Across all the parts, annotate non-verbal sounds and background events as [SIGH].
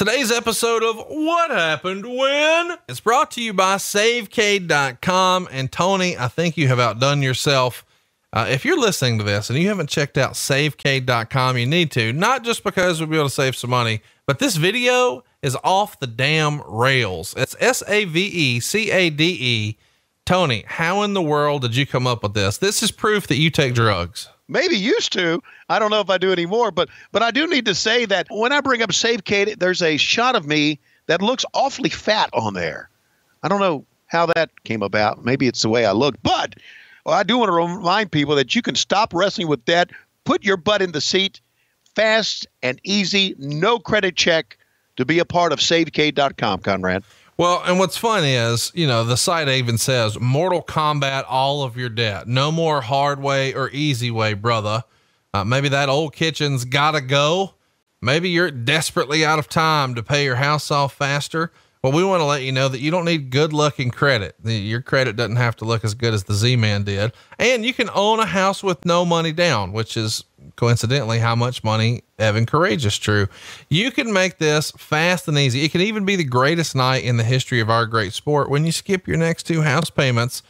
Today's episode of What Happened When is brought to you by SaveCade.com. And Tony, I think you have outdone yourself. Uh, if you're listening to this and you haven't checked out SaveCade.com, you need to, not just because we'll be able to save some money, but this video is off the damn rails. It's S A V E C A D E. Tony, how in the world did you come up with this? This is proof that you take drugs maybe used to. I don't know if I do anymore, but but I do need to say that when I bring up SaveCade, there's a shot of me that looks awfully fat on there. I don't know how that came about. Maybe it's the way I look, but well, I do want to remind people that you can stop wrestling with debt, put your butt in the seat, fast and easy, no credit check to be a part of SaveCade.com, Conrad. Well, and what's fun is, you know, the site even says Mortal Kombat all of your debt. No more hard way or easy way, brother. Uh, maybe that old kitchen's gotta go. Maybe you're desperately out of time to pay your house off faster. Well, we want to let you know that you don't need good luck looking credit. Your credit doesn't have to look as good as the Z Man did. And you can own a house with no money down, which is coincidentally how much money Evan Karagias drew. You can make this fast and easy. It can even be the greatest night in the history of our great sport when you skip your next two house payments.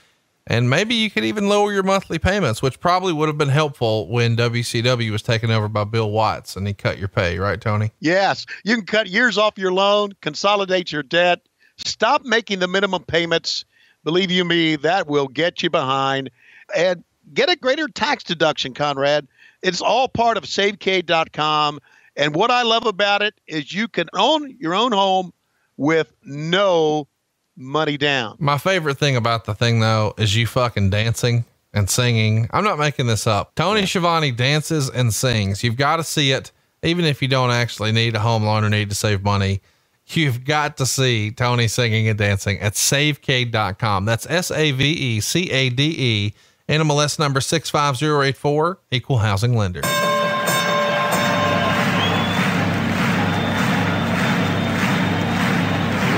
And maybe you could even lower your monthly payments, which probably would have been helpful when WCW was taken over by Bill Watts and he cut your pay, right, Tony? Yes. You can cut years off your loan, consolidate your debt, stop making the minimum payments. Believe you me, that will get you behind. And get a greater tax deduction, Conrad. It's all part of SaveCade.com. And what I love about it is you can own your own home with no money down. My favorite thing about the thing though is you fucking dancing and singing. I'm not making this up. Tony yeah. Schiavone dances and sings. You've got to see it, even if you don't actually need a home loan or need to save money. You've got to see Tony singing and dancing at savecade.com. That's S A V E C A D E NMLS number 65084, equal housing lender.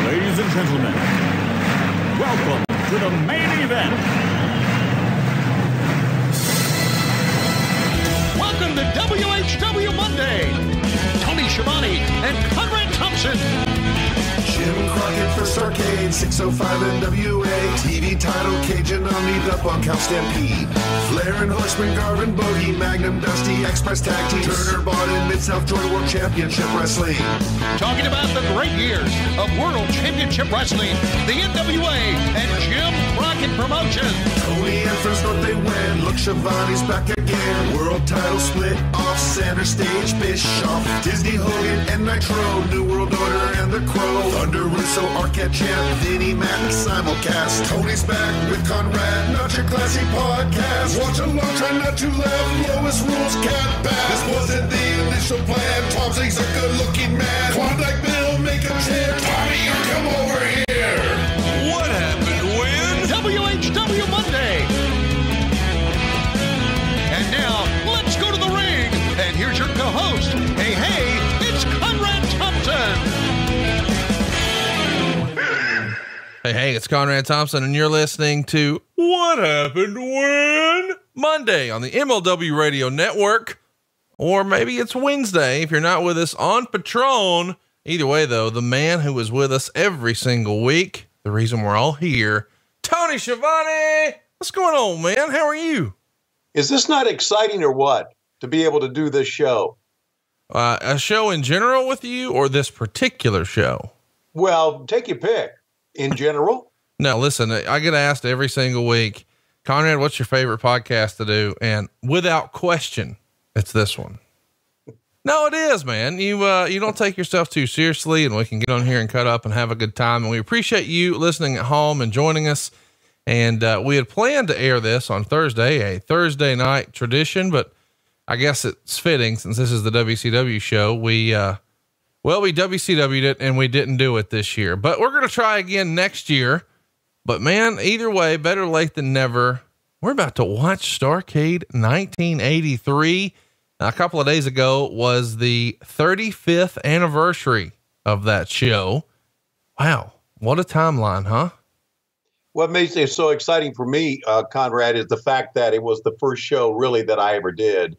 Ladies and gentlemen, welcome to the main event. Welcome to WHW Monday. Tony Schiavone and Conrad Thompson Jim Crockett First Arcade, 605 NWA. TV title, Cajun Omni, the Bunkhouse Stampede. Flair and Horseman, Garvin, Bogey, Magnum, Dusty, Express Tag Team. Turner, Bodden, Mid-South Joy World Championship Wrestling. Talking about the great years of World Championship Wrestling, the NWA, and Jim Crockett Promotion. Tony and First North, they win. Look, Schiavone's back again. World title split off center stage, Bischoff, Disney, Hogan, and Nitro. New World Order and the Crow. Thunder under Russo, Arquette Champ, Vinnie Mac, simulcast. Tony's back with Conrad, not your classy podcast. Watch along, try not to laugh. Lowest rules can't pass. This wasn't the initial plan. Tom's a good looking man. Klondike Hey, hey, it's Conrad Thompson, and you're listening to What Happened When Monday on the MLW Radio Network. Or maybe it's Wednesday if you're not with us on Patreon. Either way, though, the man who is with us every single week, the reason we're all here, Tony Schiavone. What's going on, man? How are you? Is this not exciting or what to be able to do this show? Uh, a show in general with you or this particular show? Well, take your pick in general? [LAUGHS] No, listen, I get asked every single week, Conrad, what's your favorite podcast to do? And without question, it's this one. [LAUGHS] No, it is, man. You uh, you don't take yourself too seriously, and we can get on here and cut up and have a good time. And we appreciate you listening at home and joining us. And uh, we had planned to air this on Thursday, a Thursday night tradition, but I guess it's fitting since this is the WCW show. We uh, well, we WCW'd it and we didn't do it this year, but we're going to try again next year. But man, either way, better late than never. We're about to watch Starrcade 1983. Now, a couple of days ago was the 35th anniversary of that show. Wow, what a timeline, huh? What makes it so exciting for me, uh, Conrad, is the fact that it was the first show really that I ever did.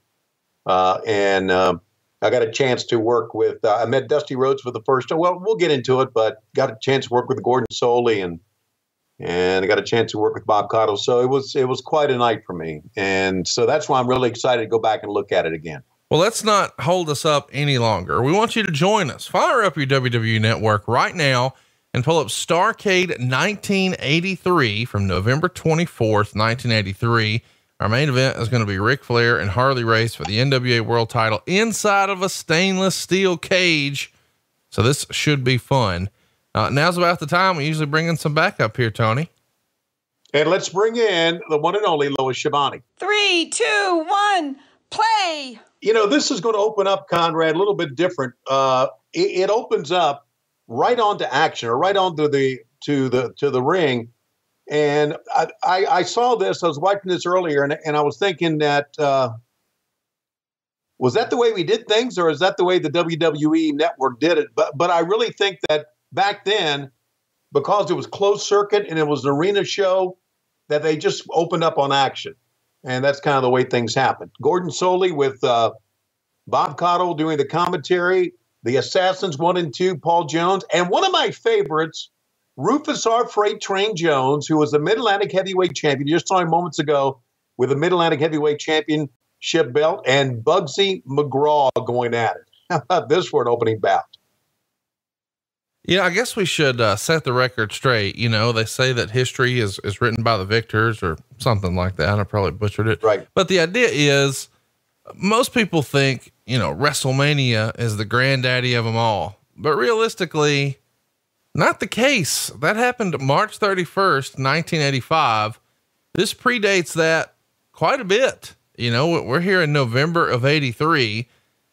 Uh, and, uh, I got a chance to work with. Uh, I met Dusty Rhodes for the first time. Well, we'll get into it, but got a chance to work with Gordon Solie and and I got a chance to work with Bob Caudle. So it was it was quite a night for me, and so that's why I'm really excited to go back and look at it again. Well, let's not hold us up any longer. We want you to join us. Fire up your WWE network right now and pull up Starrcade 1983 from November 24th, 1983. Our main event is going to be Ric Flair and Harley Race for the NWA World title inside of a stainless steel cage. So this should be fun. Uh, now's about the time we usually bring in some backup here, Tony. And let's bring in the one and only Lois Schiavone. Three, two, one, play. You know, this is going to open up, Conrad, a little bit different. Uh, it, it opens up right onto action or right onto the to the to the ring. And I, I, I saw this. I was watching this earlier, and, and I was thinking that uh, was that the way we did things, or is that the way the WWE network did it? But but I really think that back then, because it was closed circuit and it was an arena show, that they just opened up on action, and that's kind of the way things happened. Gordon Solie with uh, Bob Caudle doing the commentary, the Assassins one and two, Paul Jones, and one of my favorites, Rufus R. Freight Train Jones, who was the Mid Atlantic Heavyweight Champion. You just saw him moments ago with the Mid Atlantic Heavyweight Championship belt, and Bugsy McGraw going at it. [LAUGHS] How about this for an opening bout? Yeah, I guess we should uh, set the record straight. You know, they say that history is, is written by the victors or something like that. I probably butchered it. Right. But the idea is most people think, you know, WrestleMania is the granddaddy of them all. But realistically, not the case. That happened March 31st, 1985. This predates that quite a bit. You know, we're here in November of 83.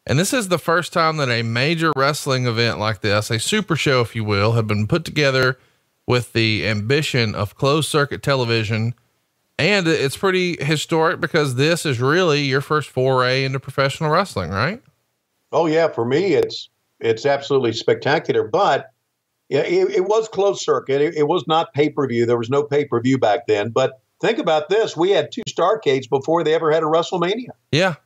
And this is the first time that a major wrestling event like this, a super show, if you will, had been put together with the ambition of closed circuit television. And it's pretty historic because this is really your first foray into professional wrestling, right? Oh yeah, for me it's it's absolutely spectacular. But yeah, it, it was closed circuit. It, it was not pay per view. There was no pay per view back then. But think about this: we had two Starrcades before they ever had a WrestleMania. Yeah.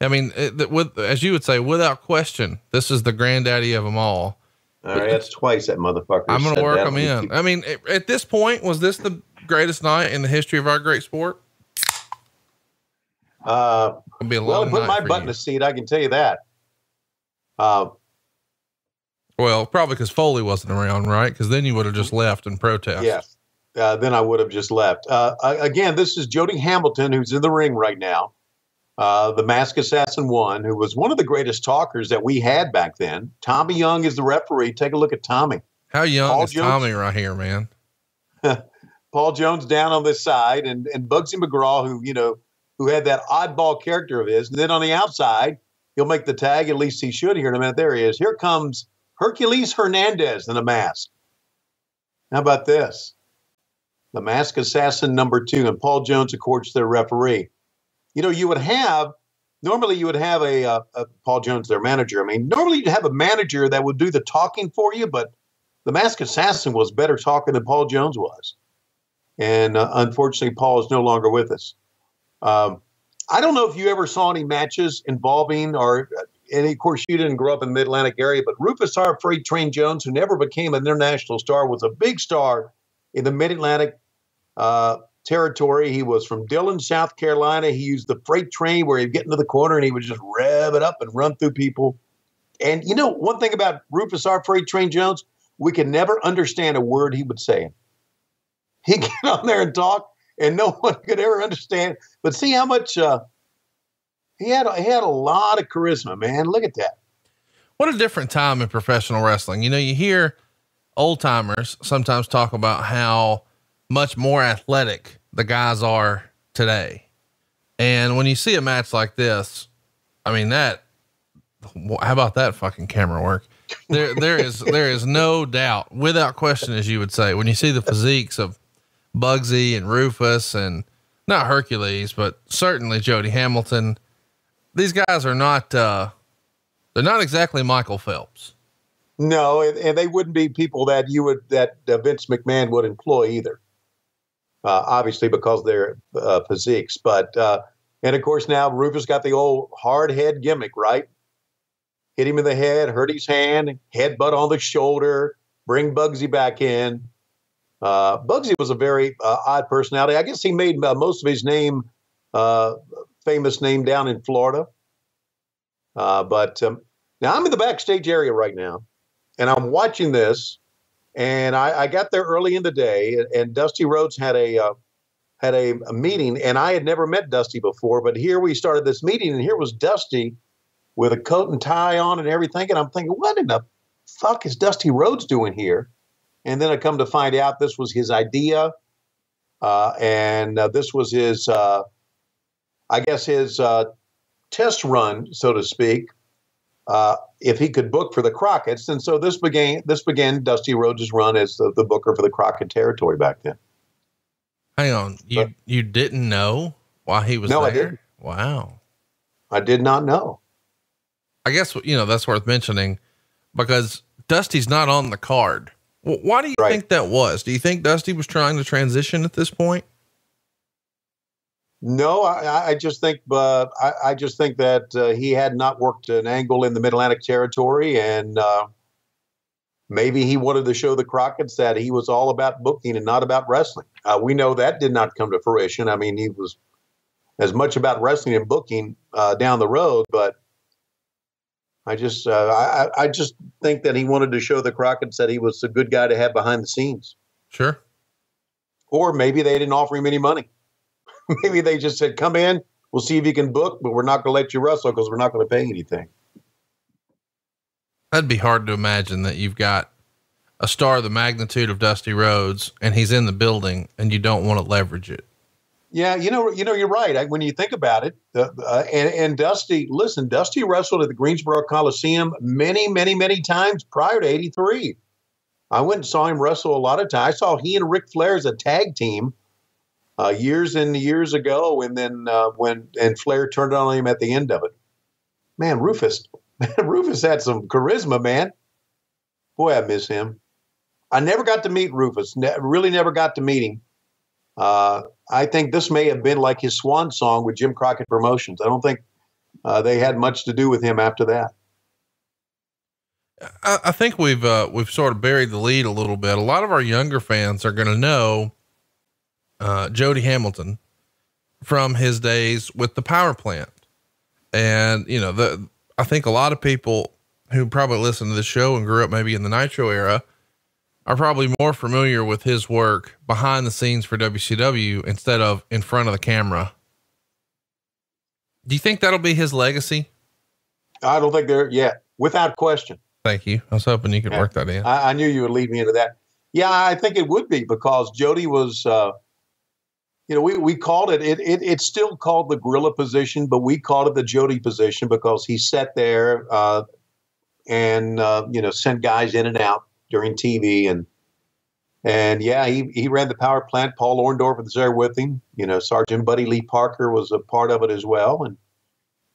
I mean, it, with as you would say, without question, this is the granddaddy of them all. All right, that's twice that motherfucker. I'm going to work them in. I mean, at- this point, was this the greatest night in the history of our great sport? Uh, It'll be a well, put my butt in the seat. I can tell you that. Uh, Well, probably because Foley wasn't around, right? Because then you would have just left and protest. yeah. Uh, then I would have just left. Uh, again, this is Jody Hamilton, who's in the ring right now. Uh, the Mask Assassin one, who was one of the greatest talkers that we had back then. Tommy Young is the referee. Take a look at Tommy. How young Paul is Jones- Tommy right here, man? [LAUGHS] Paul Jones down on this side, and and Bugsy McGraw, who you know, who had that oddball character of his. And then on the outside, he'll make the tag. At least he should here in a minute. There he is. Here comes Hercules Hernandez in a mask. How about this? The Mask Assassin number two, and Paul Jones, of course, their referee. You know, you would have normally you would have a, uh, a Paul Jones, their manager. I mean, normally you'd have a manager that would do the talking for you, but the Mask Assassin was better talking than Paul Jones was and uh, unfortunately, Paul is no longer with us. Um, I don't know if you ever saw any matches involving, or and of course you didn't grow up in the Mid Atlantic area, but Rufus R. Freight Train Jones, who never became an international star, was a big star in the Mid Atlantic uh, territory. He was from Dillon, South Carolina. He used the freight train where he'd get into the corner and he would just rev it up and run through people. And you know, one thing about Rufus R. Freight Train Jones, we could never understand a word he would say. He'd [LAUGHS] get on there and talk, and no [LAUGHS] one could ever understand. But see how much uh, he had. He had a lot of charisma, man. Look at that. What a different time in professional wrestling. You know, you hear old timers sometimes talk about how much more athletic the guys are today. And when you see a match like this, I mean, that, how about that fucking camera work? There, there is, there is no doubt without question, as you would say, when you see the physiques of Bugsy and Rufus and not Hercules, but certainly Jody Hamilton, these guys are not, uh, they're not exactly Michael Phelps. No, and, and they wouldn't be people that you would that uh, Vince McMahon would employ either. Uh, obviously, because their uh, physiques. But uh, And of course, now Rufus got the old hard head gimmick, right? Hit him in the head, hurt his hand, headbutt on the shoulder, bring Bugsy back in. Uh, Bugsy was a very uh, odd personality. I guess he made most of his name, famous name, down in Florida. Uh, but um, now I'm in the backstage area right now, and I'm watching this. And I, I got there early in the day, and, Dusty Rhodes had a uh, had a, a meeting, and I had never met Dusty before. But here we started this meeting, and here was Dusty with a coat and tie on and everything. And I'm thinking, what in the fuck is Dusty Rhodes doing here? And then I come to find out this was his idea, uh, and uh, this was his, uh, I guess, his uh, test run, so to speak, uh, if he could book for the Crockett's. And so this began this began Dusty Rhodes' run as the, the booker for the Crockett territory back then. Hang on, you But- you didn't know why he was No, I didn't. Wow. I did not know. I guess you know that's worth mentioning because Dusty's not on the card. Well, why do you Right. think that was? Do you think Dusty was trying to transition at this point? No, I, I- just think, uh, I, I just think that uh, he had not worked an angle in the Mid Atlantic territory, and uh, maybe he wanted to show the Crockett's that he was all about booking and not about wrestling. Uh, we know that did not come to fruition. I mean, he was as much about wrestling and booking uh, down the road, but I just, uh, I, I- I just think that he wanted to show the Crockett's that he was a good guy to have behind the scenes, Sure. or maybe they didn't offer him any money. [LAUGHS] maybe they just said, "Come in, we'll see if you can book, but we're not going to let you wrestle because we're not going to pay anything." That'd be hard to imagine that you've got a star of the magnitude of Dusty Rhodes and he's in the building and you don't want to leverage it. Yeah, you know, you know, you're right. I, when you think about it, uh, uh, and, and Dusty, listen, Dusty wrestled at the Greensboro Coliseum many, many, many times prior to '83. I went and saw him wrestle a lot of times. I saw he and Ric Flair as a tag team uh, years and years ago, and then uh, when and Flair turned on him at the end of it. Man, Rufus, [LAUGHS] Rufus had some charisma, man. Boy, I miss him. I never got to meet Rufus. Ne- really, never got to meet him. Uh, I think this may have been like his swan song with Jim Crockett Promotions. I don't think uh, they had much to do with him after that. I, I think we've, uh, we've sort of buried the lead a little bit. A lot of our younger fans are going to know, uh, Jody Hamilton from his days with the power plant. And, you know, the, I think a lot of people who probably listen to the show and grew up maybe in the Nitro era are probably more familiar with his work behind the scenes for WCW instead of in front of the camera. Do you think that'll be his legacy? I don't think they're yet, without question. Thank you. I was hoping you could Yeah. work that in. I, I knew you would lead me into that. Yeah, I think it would be because Jody was, uh, you know, we, we called it, it, it, it's still called the gorilla position, but we called it the Jody position because he sat there uh, and, uh, you know, sent guys in and out during TV. And, and yeah, he, he ran the power plant. Paul Orndorff was there with him. You know, Sergeant Buddy Lee Parker was a part of it as well. And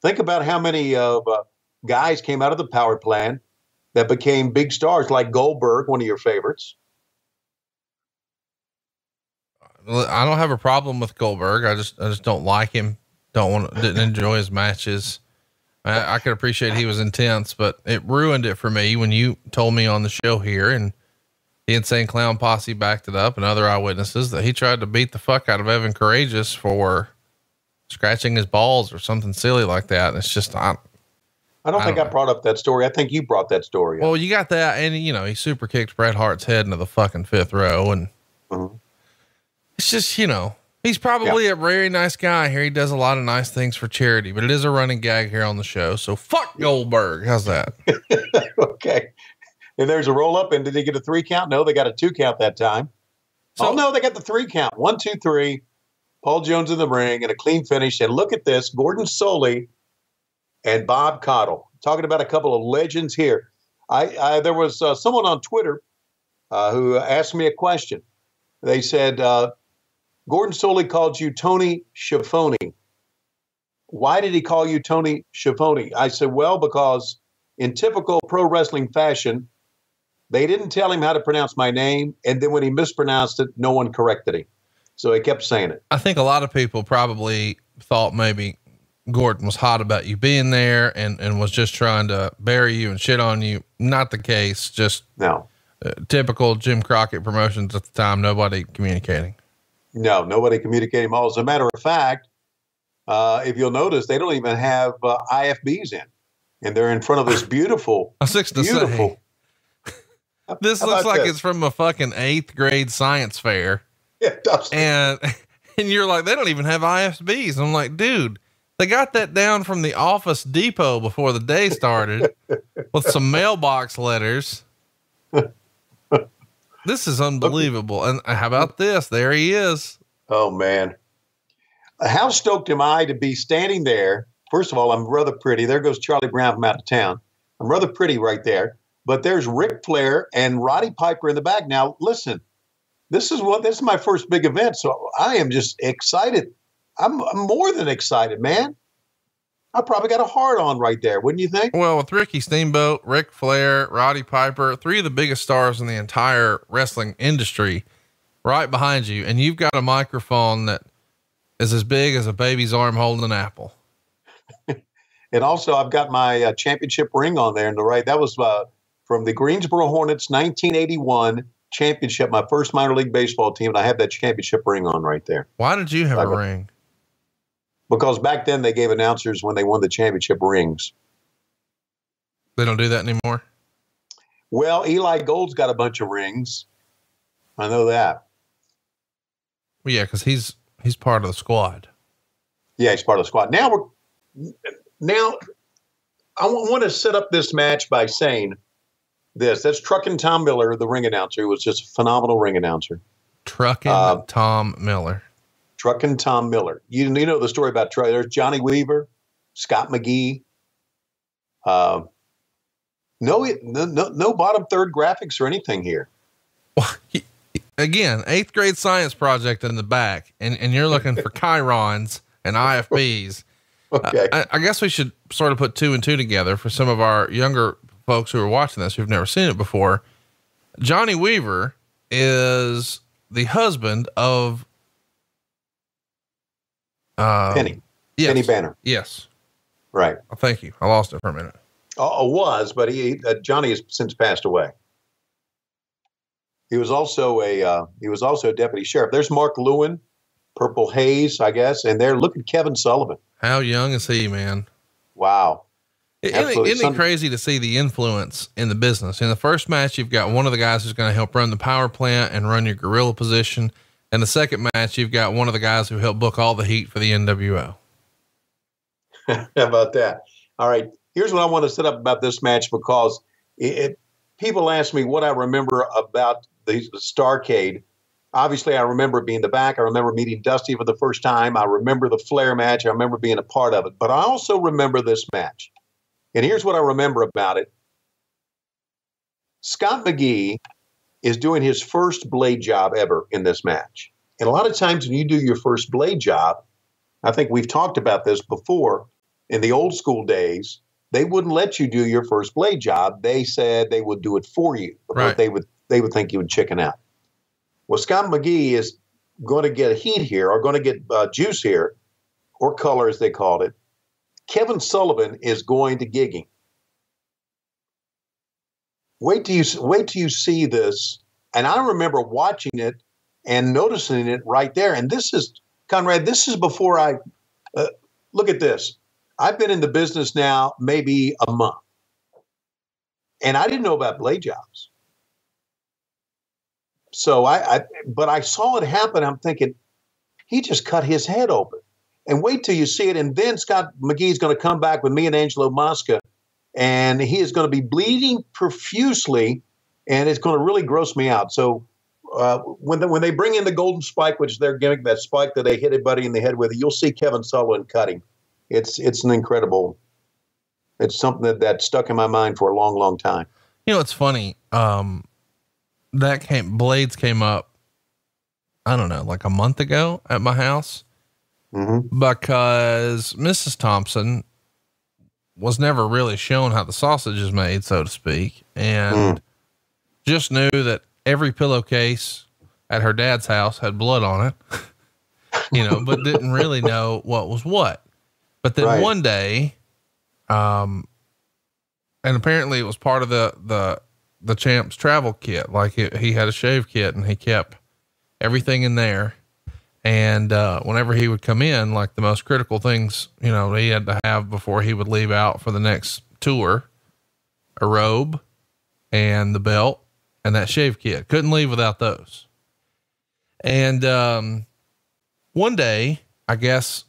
think about how many of uh, guys came out of the power plant that became big stars like Goldberg, one of your favorites. Well, I don't have a problem with Goldberg. I just, I just don't like him. Don't want, didn't enjoy his matches. I, I could appreciate he was intense, but it ruined it for me when you told me on the show here and the insane clown posse backed it up and other eyewitnesses that he tried to beat the fuck out of Evan Karagias for scratching his balls or something silly like that. And it's just, I, I don't I think don't I brought up that story. I think you brought that story up. Well, you got that, and you know he super kicked Bret Hart's head into the fucking fifth row, and Mhm. It's just you know he's probably a very nice guy here. He does a lot of nice things for charity, but it is a running gag here on the show. So fuck Goldberg. How's that? [LAUGHS] okay. And there's a roll up. And did they get a three count? No, they got a two count that time. So oh, no, they got the three count. One, two, three. Paul Jones in the ring and a clean finish. And look at this Gordon Solie and Bob Caudle. Talking about a couple of legends here. I, I There was uh, someone on Twitter uh, who asked me a question. They said, uh, Gordon Solie called you Tony Schiavone. Why did he call you Tony Schiavone? I said, well, because in typical pro wrestling fashion, they didn't tell him how to pronounce my name. And then when he mispronounced it, no one corrected him. So he kept saying it. I think a lot of people probably thought maybe Gordon was hot about you being there and, and was just trying to bury you and shit on you. Not the case. Just No, uh, typical Jim Crockett promotions at the time. Nobody communicating. No, nobody communicating all. As a matter of fact, uh, if you'll notice, they don't even have uh, IFBs in, and they're in front of this beautiful, [LAUGHS] I was fixing to beautiful. say, [LAUGHS] this looks like this? it's from a fucking eighth grade science fair. [LAUGHS] Yeah, it does. And, and you're like, they don't even have IFBs. I'm like, dude, they got that down from the office depot before the day started with some mailbox letters. This is unbelievable. And uh, how about this? There he is. Oh man, how stoked am I to be standing there? First of all, I'm rather pretty. There goes Charlie Brown from out of town. I'm rather pretty right there. But there's Ric Flair and Roddy Piper in the back. Now, listen, this is what this is my first big event, so I am just excited. I'm, I'm more than excited, man. I probably got a heart on right there, wouldn't you think? Well, with Ricky Steamboat, Ric Flair, Roddy Piper, three of the biggest stars in the entire wrestling industry right behind you. And you've got a microphone that is as big as a baby's arm holding an apple. [LAUGHS] And also, I've got my uh, championship ring on there in the right. That was uh, from the Greensboro Hornets 1981 championship, my first minor league baseball team. And I have that championship ring on right there Why did you have a Like a- ring? Because back then they gave announcers when they won the championship rings. They don't do that anymore. Well, Eli Gold's got a bunch of rings. I know that. Well, yeah, because he's he's part of the squad. Yeah, he's part of the squad. Now we're now. I want to set up this match by saying this. That's Truckin' Tom Miller, the ring announcer, who was just a phenomenal ring announcer. Trucking Uh, Tom Miller. Truckin' Tom Miller. You, you know the story about Truck. There's Johnny Weaver, Scott McGhee. Uh, no, no, no, bottom third graphics or anything here. He- again, eighth grade science project in the back, and, and you're looking for [LAUGHS] chirons and IFBs. Okay. I, I guess we should sort of put two and two together for some of our younger folks who are watching this who've never seen it before. Johnny Weaver is the husband of uh, Penny. Yes, Penny Banner. Yes. Right. Oh, thank you. I lost it for a minute. Uh, was, but he uh, Johnny has since passed away. He was also a uh, he was also a deputy sheriff. There's Mark Lewin, Purple Haze, I guess, and there. Look at Kevin Sullivan. How young is he, man? Wow. Isn't it, isn't it crazy to see the influence in the business? In the first match, you've got one of the guys who's going to help run the power plant and run your gorilla position. And the second match, you've got one of the guys who helped book all the heat for the NWO. [LAUGHS] How about that? All right. Here's what I want to set up about this match because it, people ask me what I remember about the Starrcade. Obviously, I remember being the back. I remember meeting Dusty for the first time. I remember the Flair match. I remember being a part of it. But I also remember this match. And here's what I remember about it Scott McGhee is doing his first blade job ever in this match. And a lot of times when you do your first blade job, I think we've talked about this before in the old school days, they wouldn't let you do your first blade job. They said they would do it for you because Right. they would they would think you would chicken out. Well, Scott McGhee is going to get heat here, or going to get uh, juice here, or color as they called it. Kevin Sullivan is going to gigging. Wait till you wait till you see this. And I remember watching it and noticing it right there. And this is Conrad. This is before I uh, look at this. I've been in the business now maybe a month, and I didn't know about blade jobs. So I, I, but I saw it happen. I'm thinking, he just cut his head open. And wait till you see it. And then Scott McGhee's going to come back with me and Angelo Mosca, and he is going to be bleeding profusely, and it's going to really gross me out. So uh, when the, when they bring in the golden spike, which is their gimmick, that spike that they hit a buddy in the head with, you'll see Kevin Sullivan cutting. It's it's an incredible. It's something that, that stuck in my mind for a long, long time. You know, it's funny. Um, that came, Blades came up, I don't know, like a month ago at my house Mm-hmm. because Mrs. Thompson was never really shown how the sausage is made, so to speak, and just knew that every pillowcase at her dad's house had blood on it. [LAUGHS] you know, but didn't really know what was what. But then Right. one day, um, and apparently it was part of the the the champ's travel kit. Like it, he had a shave kit, and he kept everything in there. And uh, whenever he would come in, like the most critical things, you know, he had to have before he would leave out for the next tour, a robe, and the belt, and that shave kit. Couldn't leave without those. And um, one day, I guess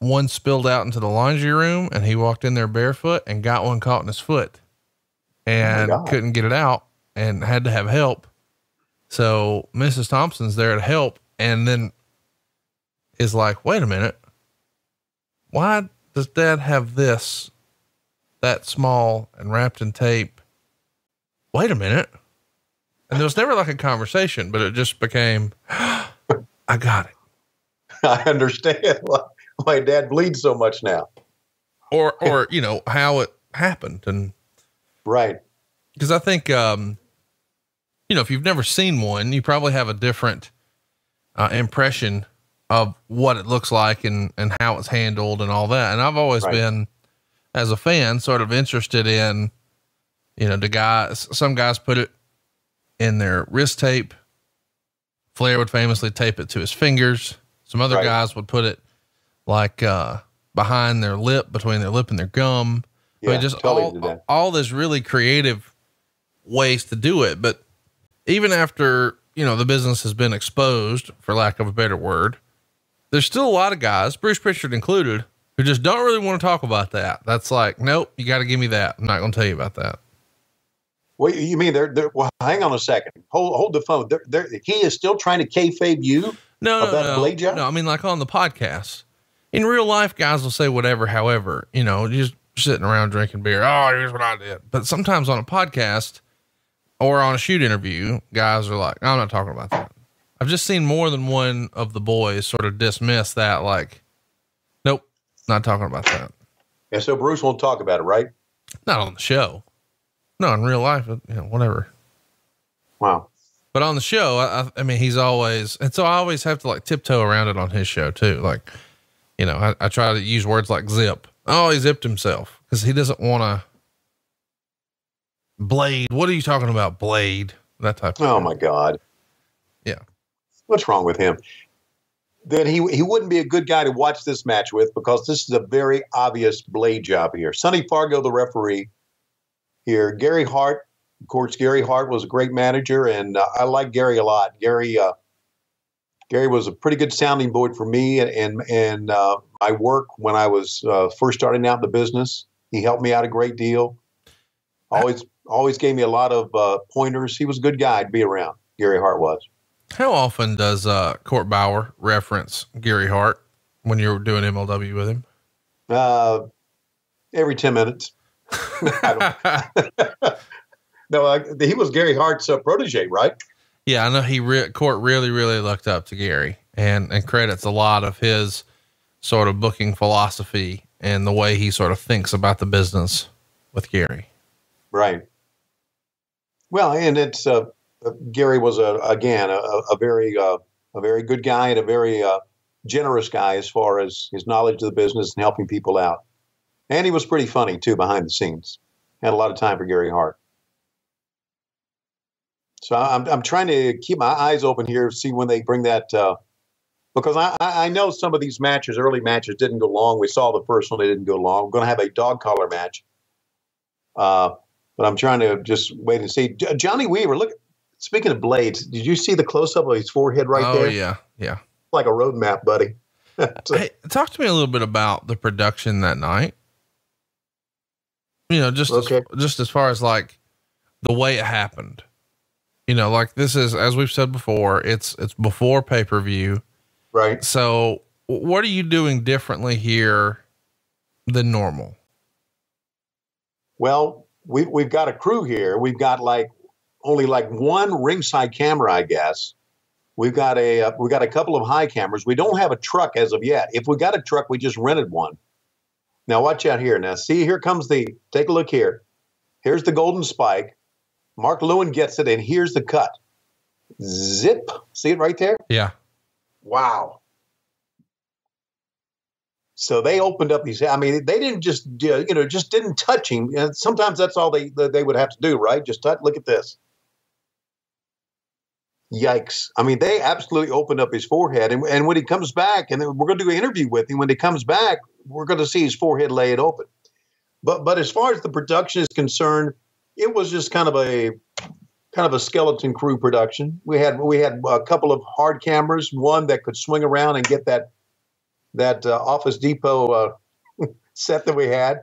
one spilled out into the laundry room and he walked in there barefoot and got one caught in his foot and God. couldn't get it out and had to have help. So Mrs. Thompson's there to help and then is like, wait a minute. Why does dad have this that small and wrapped in tape? Wait a minute. And there was never like a conversation, but it just became, [GASPS] I got it. [LAUGHS] I understand why, why dad bleeds so much now. or or you know how it happened and Right. because i think um you know if you've never seen one you probably have a different uh, impression of what it looks like and and how it's handled and all that and i've always Right. been as a fan sort of interested in you know the guys some guys put it in their wrist tape flair would famously tape it to his fingers some other Right. guys would put it like uh behind their lip between their lip and their gum I Yeah, mean, just Tully all, all this really creative ways to do it. But even after, you know, the business has been exposed, for lack of a better word, there's still a lot of guys, Bruce Pritchard included, who just don't really want to talk about that. That's like, nope, you got to give me that. I'm not going to tell you about that. What you mean? They're, they're well, hang on a second. Hold hold the phone. They're, they're, he is still trying to kayfabe you. No, no, About no, blade job? no. I mean, like on the podcast, in real life, guys will say whatever. However, you know, just sitting around drinking beer. Oh, here's what I did. But sometimes on a podcast or on a shoot interview, guys are like, I'm not talking about that. I've just seen more than one of the boys sort of dismiss that, like, nope, not talking about that. And so Bruce won't talk about it, right? Not on the show. No, in real life, you know, whatever. Wow. But on the show, I, I, mean, he's always, and so I always have to like tiptoe around it on his show too. Like, you know, I, I try to use words like zip. Oh, he zipped himself because he doesn't want to blade. What are you talking about? Blade, that type of Oh thing. my God. Yeah. What's wrong with him? Then he he wouldn't be a good guy to watch this match with because this is a very obvious blade job here. Sonny Fargo, the referee here. Gary Hart, of course, Gary Hart was a great manager, and uh, I like Gary a lot. Gary uh, Gary was a pretty good sounding board for me and and, and uh, my work when I was uh, first starting out in the business. He helped me out a great deal. Always always gave me a lot of uh, pointers. He was a good guy to be around. Gary Hart was. How often does uh, Court Bauer reference Gary Hart when you're doing MLW with him? Uh, every 10 minutes. [LAUGHS] [LAUGHS] No, uh, he was Gary Hart's uh, protege, right? Yeah, I know he re- Court really, really looked up to Gary and and credits a lot of his sort of booking philosophy and the way he sort of thinks about the business with Gary. Right. Well, and it's uh, Gary was a again a, a very uh, a very good guy and a very uh, generous guy as far as his knowledge of the business and helping people out. And he was pretty funny too behind the scenes. Had a lot of time for Gary Hart. So I'm I'm trying to keep my eyes open here, see when they bring that. Uh, because I, I I know some of these matches, early matches, didn't go long. We saw the first one; they didn't go long. We're going to have a dog collar match. Uh, but I'm trying to just wait and see. Johnny Weaver, look. Speaking of blades, did you see the close up of his forehead right oh there? yeah, yeah. Like a roadmap, buddy. [LAUGHS] So- Hey, talk to me a little bit about the production that night. You know, just Okay. as, just as far as like the way it happened. You know, like this is as we've said before, it's it's before pay per view. right. So, what are you doing differently here than normal? Well, we, we've got a crew here. We've got like only like one ringside camera, I guess. We've got a uh, we got a couple of high cameras. We don't have a truck as of yet. If we got a truck, we just rented one. Now watch out here. Now see, here comes the. Take a look here. Here's the golden spike. Mark Lewin gets it, and here's the cut. Zip. See it right there. Yeah. Wow. So they opened up his. I mean, they didn't just you know just didn't touch him. And sometimes that's all they they would have to do, right? Just touch. Look at this. Yikes! I mean, they absolutely opened up his forehead, and, and when he comes back, and we're going to do an interview with him. When he comes back, we're going to see his forehead laid open. But but as far as the production is concerned, it was just kind of a kind of a skeleton crew production. We had we had a couple of hard cameras, one that could swing around and get that that uh, Office Depot uh, [LAUGHS] set that we had,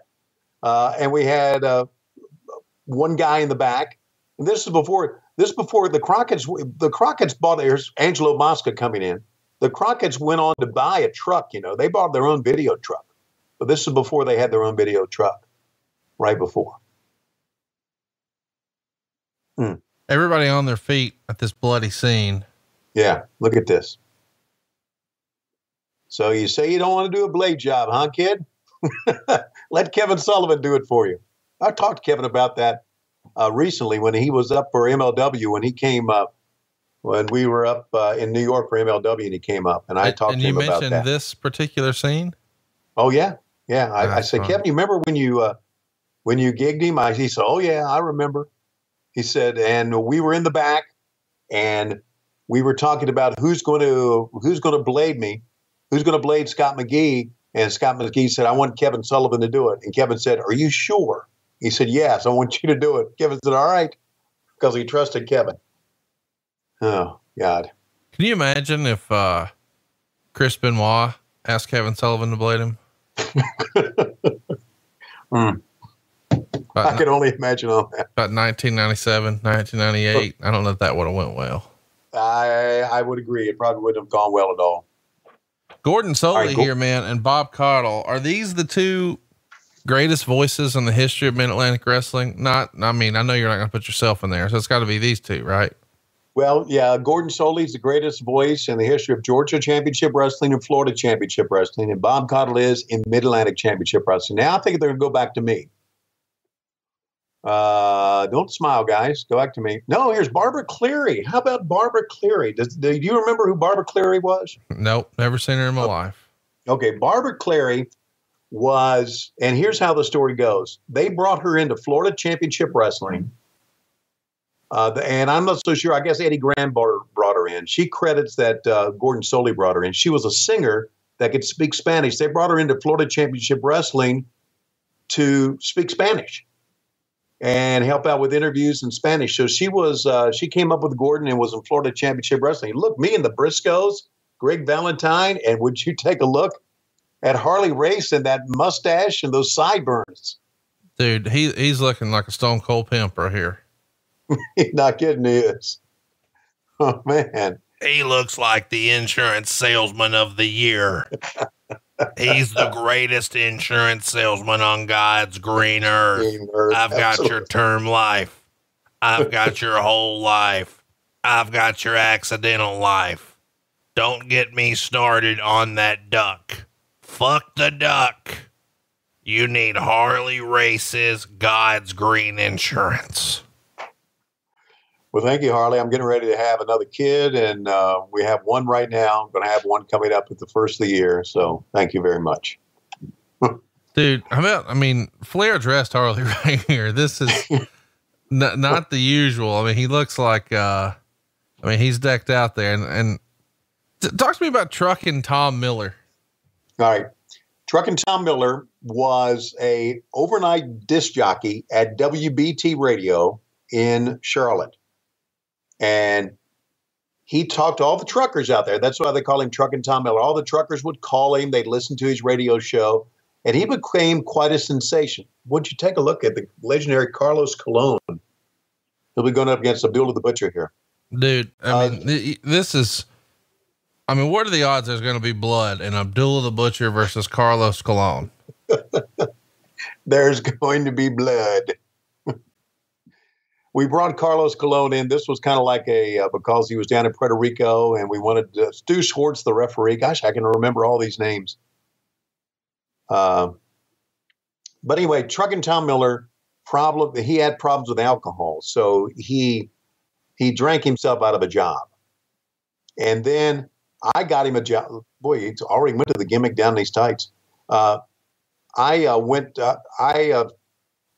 uh, and we had uh, one guy in the back. And this is before this is before the Crockett's. The Crockett's bought. There's Angelo Mosca coming in. The Crockett's went on to buy a truck. You know, they bought their own video truck, but this is before they had their own video truck. Right before. Hmm. Everybody on their feet at this bloody scene. Yeah, look at this. So you say you don't want to do a blade job, huh, kid? [LAUGHS] Let Kevin Sullivan do it for you. I talked to Kevin about that uh, recently when he was up for MLW when he came up when we were up uh, in New York for MLW and he came up and I and, talked and to him about that. you mentioned this particular scene. Oh yeah, yeah. I, I said, Kevin, you remember when you uh, when you gigged him? I, he said, Oh yeah, I remember. He said, and we were in the back and we were talking about who's going to who's going to blade me who's going to blade Scott McGhee. And Scott McGhee said, I want Kevin Sullivan to do it. And Kevin said, Are you sure? He said, Yes, I want you to do it. Kevin said, All right, because he trusted Kevin. Oh, God. Can you imagine if uh, Chris Benoit asked Kevin Sullivan to blade him? [LAUGHS] mm. I can only imagine on that. About 1997, 1998. I don't know if that would have went well. I I would agree. It probably wouldn't have gone well at all. Gordon Solie right, here, man, and Bob Caudle. Are these the two greatest voices in the history of Mid Atlantic Wrestling? Not, I mean, I know you're not going to put yourself in there, so it's got to be these two, right? Well, yeah, Gordon Solie is the greatest voice in the history of Georgia Championship Wrestling and Florida Championship Wrestling, and Bob Caudle is in Mid Atlantic Championship Wrestling. Now I think they're going to go back to me. Uh, don't smile, guys. Go back to me. No, here's Barbara Cleary. How about Barbara Cleary? Does, do you remember who Barbara Cleary was? Nope, never seen her in my life. Okay, Barbara Cleary was, and here's how the story goes. They brought her into Florida Championship Wrestling. Uh, and I'm not so sure. I guess Eddie Graham brought her in. She credits that uh, Gordon Solie brought her in. She was a singer that could speak Spanish. They brought her into Florida Championship Wrestling to speak Spanish and help out with interviews in Spanish. So she was uh, she came up with Gordon and was in Florida Championship Wrestling. Look, me and the Briscoes, Greg Valentine, and would you take a look at Harley Race and that mustache and those sideburns? Dude, he he's looking like a stone cold pimp right here. [LAUGHS] Not kidding, he is. Oh man. He looks like the insurance salesman of the year. He's the [LAUGHS] greatest insurance salesman on God's green earth. Green earth I've got absolutely. your term life. I've got your [LAUGHS] whole life. I've got your accidental life. Don't get me started on that duck. Fuck the duck. You need Harley Races God's Green Insurance. Well, thank you, Harley. I'm getting ready to have another kid, and uh, we have one right now. I'm going to have one coming up at the first of the year. So thank you very much. [LAUGHS] Dude, how about, I mean, Flair dressed Harley [LAUGHS] right here. This is [LAUGHS] n- not the usual. I mean, he looks like, uh, I mean, he's decked out there. And, and t- talk to me about trucking Tom Miller. All right. Truckin' Tom Miller was a overnight disc jockey at WBT Radio in Charlotte and he talked to all the truckers out there. That's why they call him Truckin' Tom Miller. All the truckers would call him, they'd listen to his radio show, and he became quite a sensation. Would you take a look at the legendary Carlos Colon? He'll be going up against Abdullah the Butcher here. Dude, I uh, mean, this is, I mean, what are the odds there's going to be blood in Abdullah the Butcher versus Carlos Colon? [LAUGHS] there's going to be blood we brought Carlos Colon in. This was kind of like a uh, because he was down in Puerto Rico, and we wanted uh, Stu Schwartz, the referee. Gosh, I can remember all these names. Uh, but anyway, Truckin' Tom Miller problem. He had problems with alcohol, so he he drank himself out of a job, and then I got him a job. Boy, he's already went to the gimmick down these tights. Uh, I uh, went. Uh, I uh,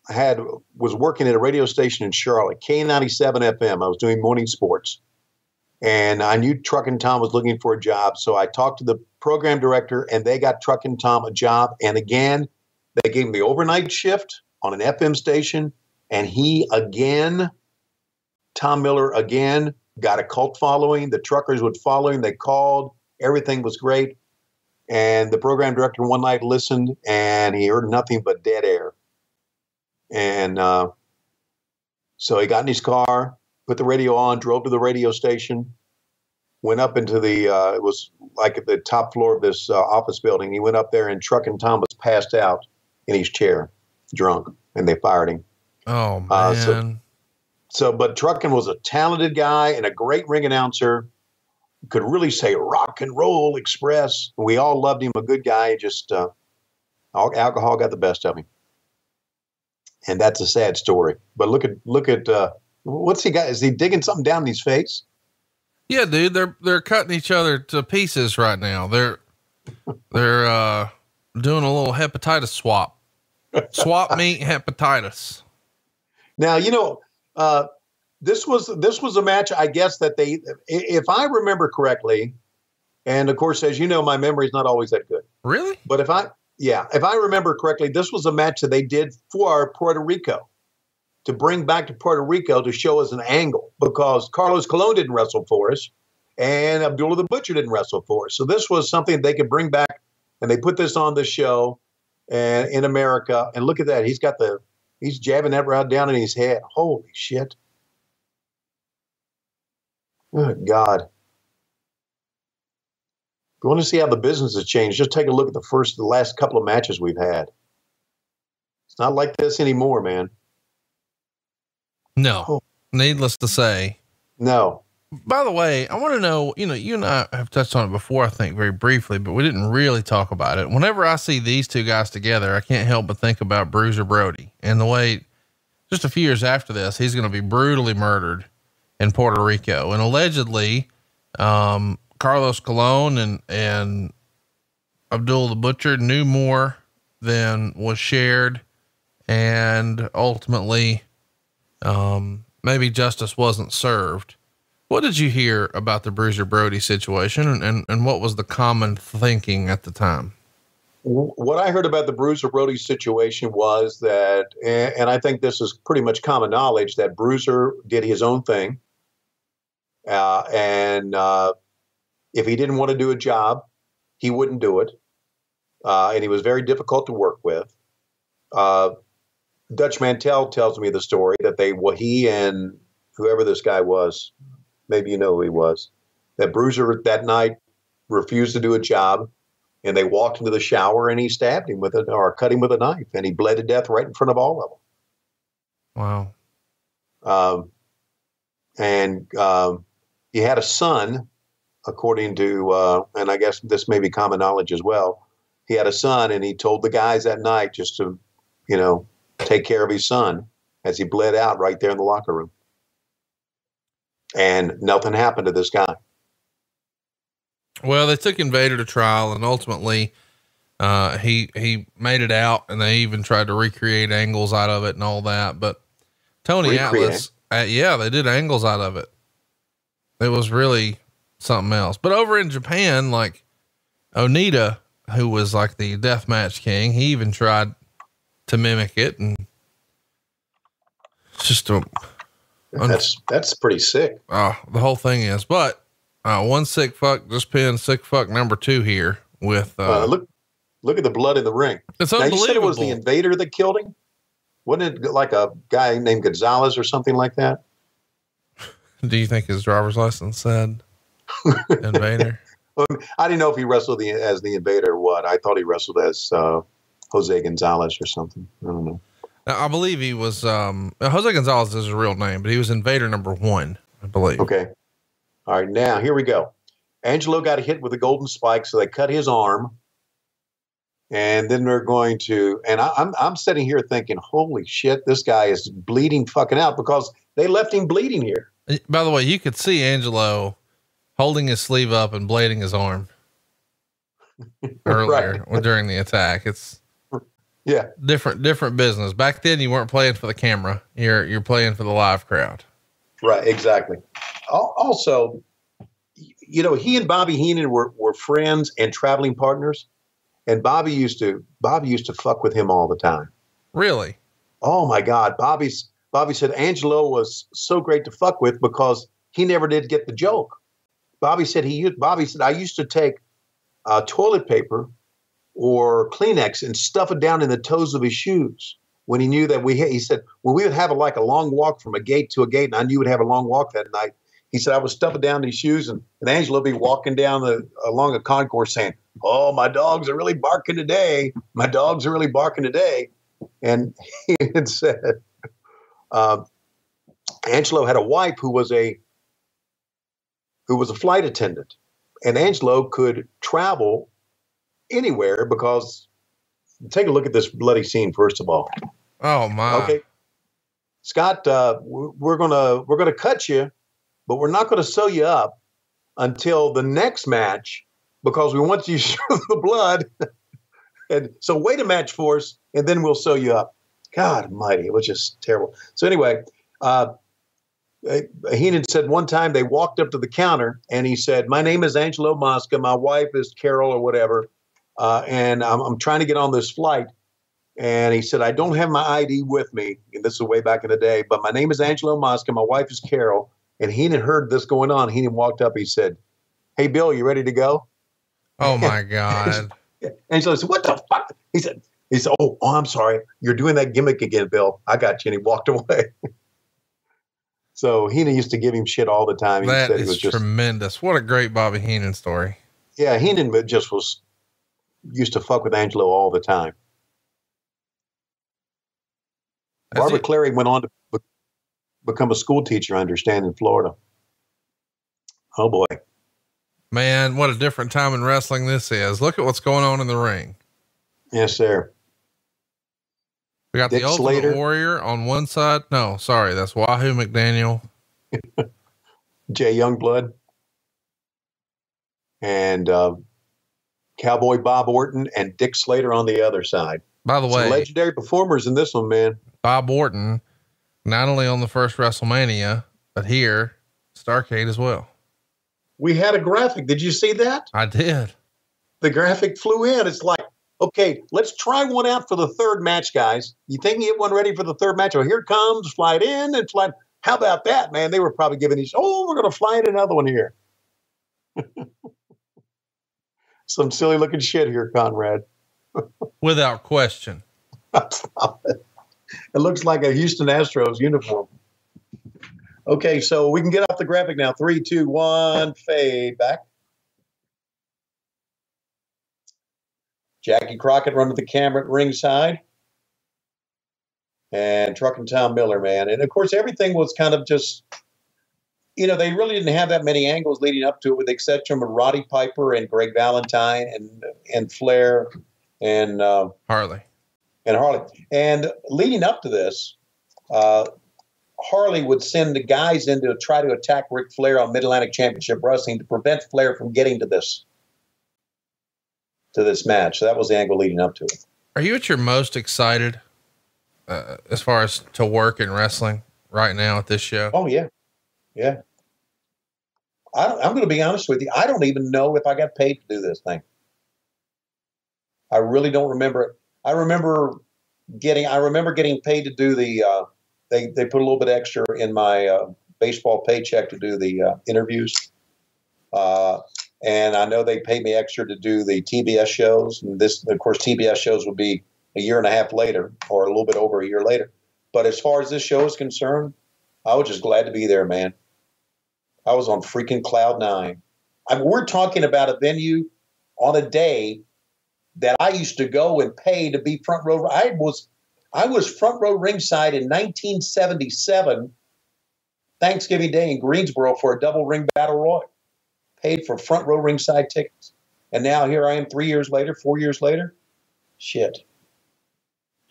had was working at a radio station in Charlotte, K ninety seven FM. I was doing morning sports, and I knew Truck and Tom was looking for a job. So I talked to the program director, and they got Truck and Tom a job. And again, they gave him the overnight shift on an FM station, and he again, Tom Miller again got a cult following. The truckers would follow him. They called. Everything was great. And the program director one night listened, and he heard nothing but dead air. And uh, so he got in his car, put the radio on, drove to the radio station, went up into the, uh, it was like at the top floor of this uh, office building. He went up there, and Truckin' Tom was passed out in his chair, drunk, and they fired him. Oh, man. Uh, so, so, but Truckin' was a talented guy and a great ring announcer. Could really say rock and roll express. We all loved him, a good guy. Just uh, alcohol got the best of him and that's a sad story. But look at look at uh, what's he got? Is he digging something down his face? Yeah, dude, they're they're cutting each other to pieces right now. They're they're uh, doing a little hepatitis swap, swap [LAUGHS] meet hepatitis. Now you know uh, this was this was a match. I guess that they, if I remember correctly, and of course, as you know, my memory is not always that good. Really? But if I yeah, if I remember correctly, this was a match that they did for Puerto Rico to bring back to Puerto Rico to show us an angle because Carlos Colon didn't wrestle for us and Abdullah the Butcher didn't wrestle for us. So this was something they could bring back and they put this on the show and in America. And look at that. He's got the he's jabbing that right down in his head. Holy shit. Oh God If you want to see how the business has changed, just take a look at the first, the last couple of matches we've had. It's not like this anymore, man. No, oh. needless to say. No. By the way, I want to know, you know, you and I have touched on it before, I think very briefly, but we didn't really talk about it. Whenever I see these two guys together, I can't help but think about Bruiser Brody and the way just a few years after this, he's going to be brutally murdered in Puerto Rico. And allegedly, um, Carlos Colon and and Abdul the Butcher knew more than was shared, and ultimately, um, maybe justice wasn't served. What did you hear about the Bruiser Brody situation, and, and, and what was the common thinking at the time? What I heard about the Bruiser Brody situation was that, and I think this is pretty much common knowledge, that Bruiser did his own thing. Uh, and uh, if he didn't want to do a job, he wouldn't do it. Uh, and he was very difficult to work with. Uh, Dutch Mantell tells me the story that they, well, he and whoever this guy was, maybe you know who he was, that Bruiser that night refused to do a job and they walked into the shower and he stabbed him with it or cut him with a knife and he bled to death right in front of all of them. Wow. Um, and um, he had a son according to, uh, and I guess this may be common knowledge as well. He had a son, and he told the guys that night just to, you know, take care of his son as he bled out right there in the locker room. And nothing happened to this guy. Well, they took Invader to trial, and ultimately, uh, he he made it out, and they even tried to recreate angles out of it and all that. But Tony recreate. Atlas, uh, yeah, they did angles out of it. It was really something else. But over in Japan, like Onita, who was like the death match king, he even tried to mimic it, and it's just a. That's that's pretty sick. Oh, the whole thing is. But uh, one sick fuck just pinned sick fuck number two here with uh, uh, look look at the blood in the ring. It's now, unbelievable. You said it was the invader that killed him. Wasn't it like a guy named Gonzalez or something like that? [LAUGHS] Do you think his driver's license said? [LAUGHS] Invader. I didn't know if he wrestled the, as the Invader or what. I thought he wrestled as uh, Jose Gonzalez or something. I don't know. I believe he was um, Jose Gonzalez is his real name, but he was Invader number one, I believe. Okay. All right. Now here we go. Angelo got hit with a golden spike, so they cut his arm, and then they're going to. And I, I'm I'm sitting here thinking, holy shit, this guy is bleeding fucking out because they left him bleeding here. By the way, you could see Angelo holding his sleeve up and blading his arm. [LAUGHS] earlier during the attack. It's Yeah. different different business. Back then you weren't playing for the camera. You're you're playing for the live crowd. Right, exactly. Also, you know, he and Bobby Heenan were, were friends and traveling partners, and Bobby used to Bobby used to fuck with him all the time. Really? Oh my God, Bobby's Bobby said Angelo was so great to fuck with because he never did get the joke. Bobby said he used Bobby said I used to take uh, toilet paper or Kleenex and stuff it down in the toes of his shoes when he knew that we he said when we would have a, like a long walk from a gate to a gate and I knew we'd have a long walk that night. He said I would stuff it down in his shoes and, and Angelo would be walking down the along a concourse saying, "Oh, my dogs are really barking today. My dogs are really barking today." And [LAUGHS] he had said, uh, Angelo had a wife who was a who was a flight attendant, and Angelo could travel anywhere because take a look at this bloody scene first of all. Oh my. Okay, Scott, uh, we're gonna we're gonna cut you, but we're not gonna sew you up until the next match because we want you to [LAUGHS] show the blood. and so wait a match for us, and then we'll sew you up. God Almighty, it was just terrible. So anyway, uh, uh, Heenan said one time they walked up to the counter and he said, "My name is Angelo Mosca. My wife is Carol or whatever, uh, and I'm, I'm trying to get on this flight." And he said, "I don't have my ID with me, and this is way back in the day. But my name is Angelo Mosca. My wife is Carol." And he Heenan heard this going on. Heenan walked up. He said, "Hey, Bill, you ready to go?" Oh my [LAUGHS] God. Angelo said, "What the fuck?" He said, "He said, oh, oh, I'm sorry. You're doing that gimmick again, Bill. I got you." And he walked away. [LAUGHS] so Heenan used to give him shit all the time. He That said he is was just tremendous. What a great Bobby Heenan story. yeah. Heenan but just was used to fuck with Angelo all the time. That's Barbara it. Clary went on to be- become a school teacher, I understand, in Florida. Oh boy. Man, what a different time in wrestling this is. Look at what's going on in the ring. Yes, sir. We got Dick the Ultimate Slater. Warrior on one side. No, sorry, that's Wahoo McDaniel. [LAUGHS] Jay Youngblood and uh, Cowboy Bob Orton and Dick Slater on the other side. By the Some way, legendary performers in this one, man. Bob Orton, not only on the first WrestleMania, but here, Starrcade as well. We had a graphic. Did you see that? I did. The graphic flew in. It's like, okay, let's try one out for the third match, guys. You think you get one ready for the third match? Well, here it comes, fly it in and fly. How about that, man? They were probably giving each, oh, we're going to fly in another one here. [LAUGHS] Some silly looking shit here, Conrad. Without question. [LAUGHS] It. Looks like a Houston Astros uniform. Okay, so we can get off the graphic now. Three, two, one, fade back. Jackie Crockett running the camera at ringside. And Truckin' Tom Miller, man. And of course, everything was kind of just, you know, they really didn't have that many angles leading up to it, with the exception of Roddy Piper and Greg Valentine and and Flair and uh, Harley. and Harley. And leading up to this, uh, Harley would send the guys in to try to attack Ric Flair on Mid Atlantic Championship Wrestling to prevent Flair from getting to this to this match. So that was the angle leading up to it. Are you at your most excited uh, as far as to work in wrestling right now at this show? Oh yeah, yeah. I, I'm going to be honest with you. I don't even know if I got paid to do this thing. I really don't remember it. I remember getting. I remember getting paid to do the. Uh, they they put a little bit extra in my uh, baseball paycheck to do the uh, interviews. Uh, and I know they paid me extra to do the TBS shows. And this, of course, TBS shows would be a year and a half later, or a little bit over a year later. But as far as this show is concerned, I was just glad to be there, man. I was on freaking cloud nine. I mean, we're talking about a venue on a day that I used to go and pay to be front row. I was I was front row ringside in 1977, Thanksgiving Day in Greensboro for a double ring battle royal. Paid for front row ringside tickets. And now here I am three years later, four years later. Shit.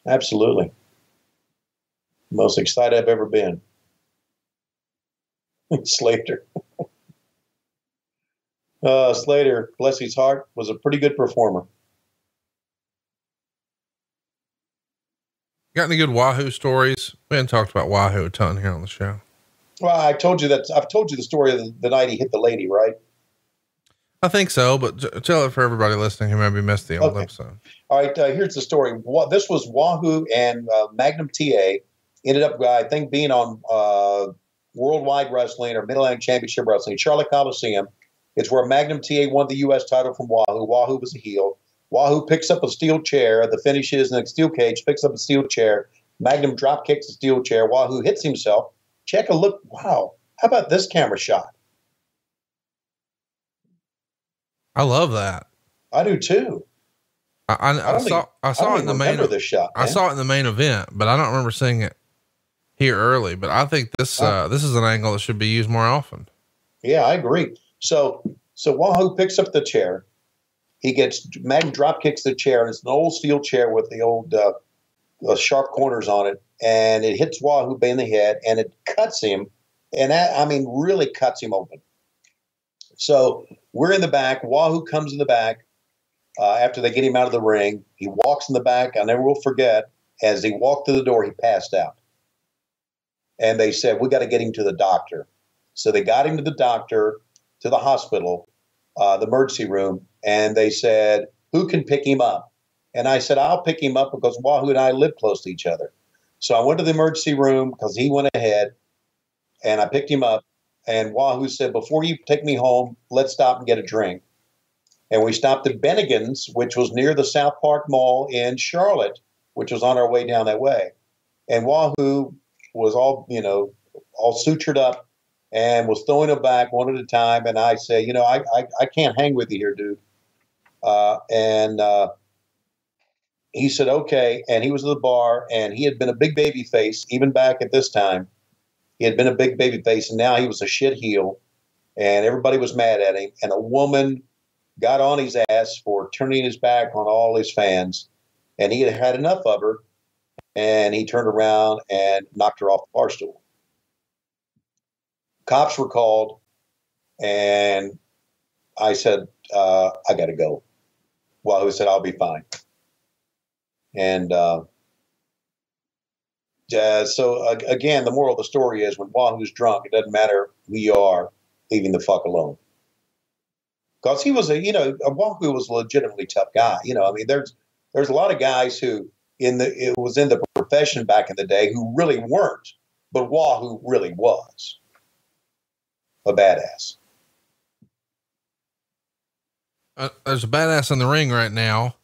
Absolutely. Most excited I've ever been. [LAUGHS] Slater. Uh, Slater, bless his heart, was a pretty good performer. Got any good Wahoo stories? We haven't talked about Wahoo a ton here on the show. Well, I told you that I've told you the story of the, the night he hit the lady, right? I think so, but t- tell it for everybody listening who maybe missed the old Okay. episode. All right, uh, here's the story. Wa- This was Wahoo and uh, Magnum TA ended up, I think, being on uh, Worldwide Wrestling or Mid Atlantic Championship Wrestling, Charlotte Coliseum. It's where Magnum TA won the U.S. title from Wahoo. Wahoo was a heel. Wahoo picks up a steel chair. The finish is in a steel cage, picks up a steel chair. Magnum drop kicks the steel chair. Wahoo hits himself. Check a look. Wow. How about this camera shot? I love that. I do too. I, I, I, don't saw even- I saw it in the main. this shot. I saw it in the main event, but I don't remember seeing it here early. But I think this uh, this is an angle that should be used more often. Yeah, I agree. So so Wahoo picks up the chair. He gets Magnum drop kicks the chair, it's an old steel chair with the old uh, uh, sharp corners on it, and it hits Wahoo in the head, and it cuts him, and that, I mean really cuts him open. So we're in the back. Wahoo comes in the back uh, after they get him out of the ring. He walks in the back. I never will forget. As he walked through the door, he passed out, and they said, "We got to get him to the doctor." So they got him to the doctor, to the hospital, uh, the emergency room, and they said, Who can pick him up? And I said, I'll pick him up because Wahoo and I live close to each other. So I went to the emergency room because he went ahead and I picked him up. And Wahoo said, Before you take me home, let's stop and get a drink. And we stopped at Bennigan's, which was near the South Park Mall in Charlotte, which was on our way down that way. And Wahoo was all, you know, all sutured up and was throwing it back one at a time. And I say, you know, I, I, I can't hang with you here, dude. Uh, and uh, he said, okay. And he was at the bar and he had been a big baby face even back at this time. He had been a big baby face and now he was a shit heel and everybody was mad at him. And a woman got on his ass for turning his back on all his fans. And he had had enough of her and he turned around and knocked her off the bar stool. Cops were called and i said uh, i gotta go. Wahoo said i'll be fine. And uh, uh, so again the moral of the story is when wahoo's drunk it doesn't matter who you are leaving the fuck alone. Because he was a you know wahoo was a legitimately tough guy you know i mean there's there's a lot of guys who in the it was in the profession back in the day who really weren't but wahoo really was a badass. Uh, there's a badass in the ring right now.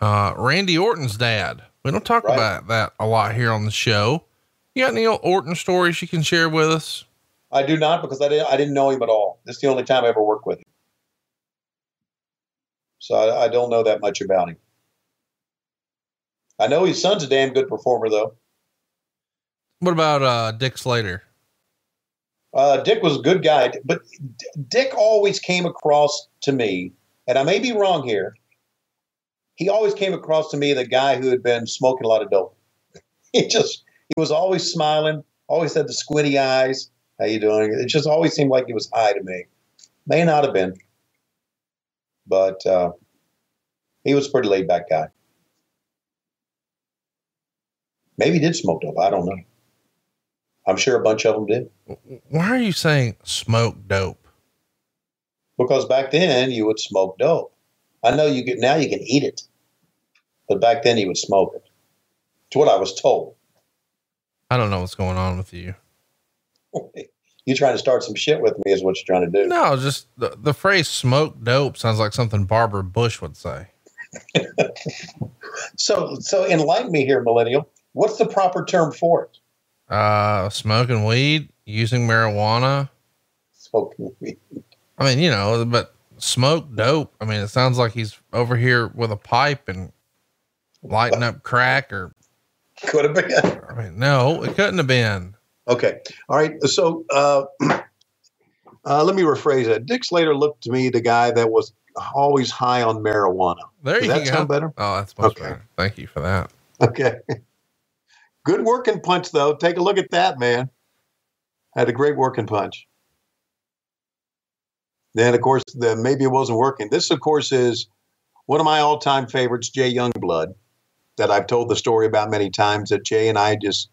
Uh, Randy Orton's dad. We don't talk Right. about that a lot here on the show. You got any old Orton stories you can share with us? I do not because I didn't I didn't know him at all. This is the only time I ever worked with him. So I, I don't know that much about him. I know his son's a damn good performer though. What about uh, Dick Slater? Uh, Dick was a good guy, but D- Dick always came across to me, and I may be wrong here. He always came across to me the guy who had been smoking a lot of dope. [LAUGHS] He just he was always smiling, always had the squinty eyes. How you doing? It just always seemed like he was high to me. May not have been, but uh, he was a pretty laid back guy. Maybe he did smoke dope. I don't know. I'm sure a bunch of them did. Why are you saying smoke dope? because back then you would smoke dope. I know you can now you can eat it, but back then you would smoke it. It's what I was told. I don't know what's going on with you. [LAUGHS] you trying to start some shit with me is what you're trying to do. No, just the, the phrase smoke dope sounds like something Barbara Bush would say. [LAUGHS] So so enlighten me here, millennial. What's the proper term for it? Uh, smoking weed, using marijuana. Smoking weed. I mean, you know, but smoke dope. I mean, it sounds like he's over here with a pipe and lighting up crack or, Could have been. I mean, no, it couldn't have been. Okay. All right. So uh, [CLEARS THROAT] uh, let me rephrase that. Dick Slater looked to me the guy that was always high on marijuana. There Does you that go. sound better? Oh, that's much Okay. better. Thank you for that. Okay. [LAUGHS] Good working punch, though. Take a look at that, man. Had a great working punch. Then, of course, the, maybe it wasn't working. This, of course, is one of my all time favorites, Jay Youngblood, that I've told the story about many times that Jay and I just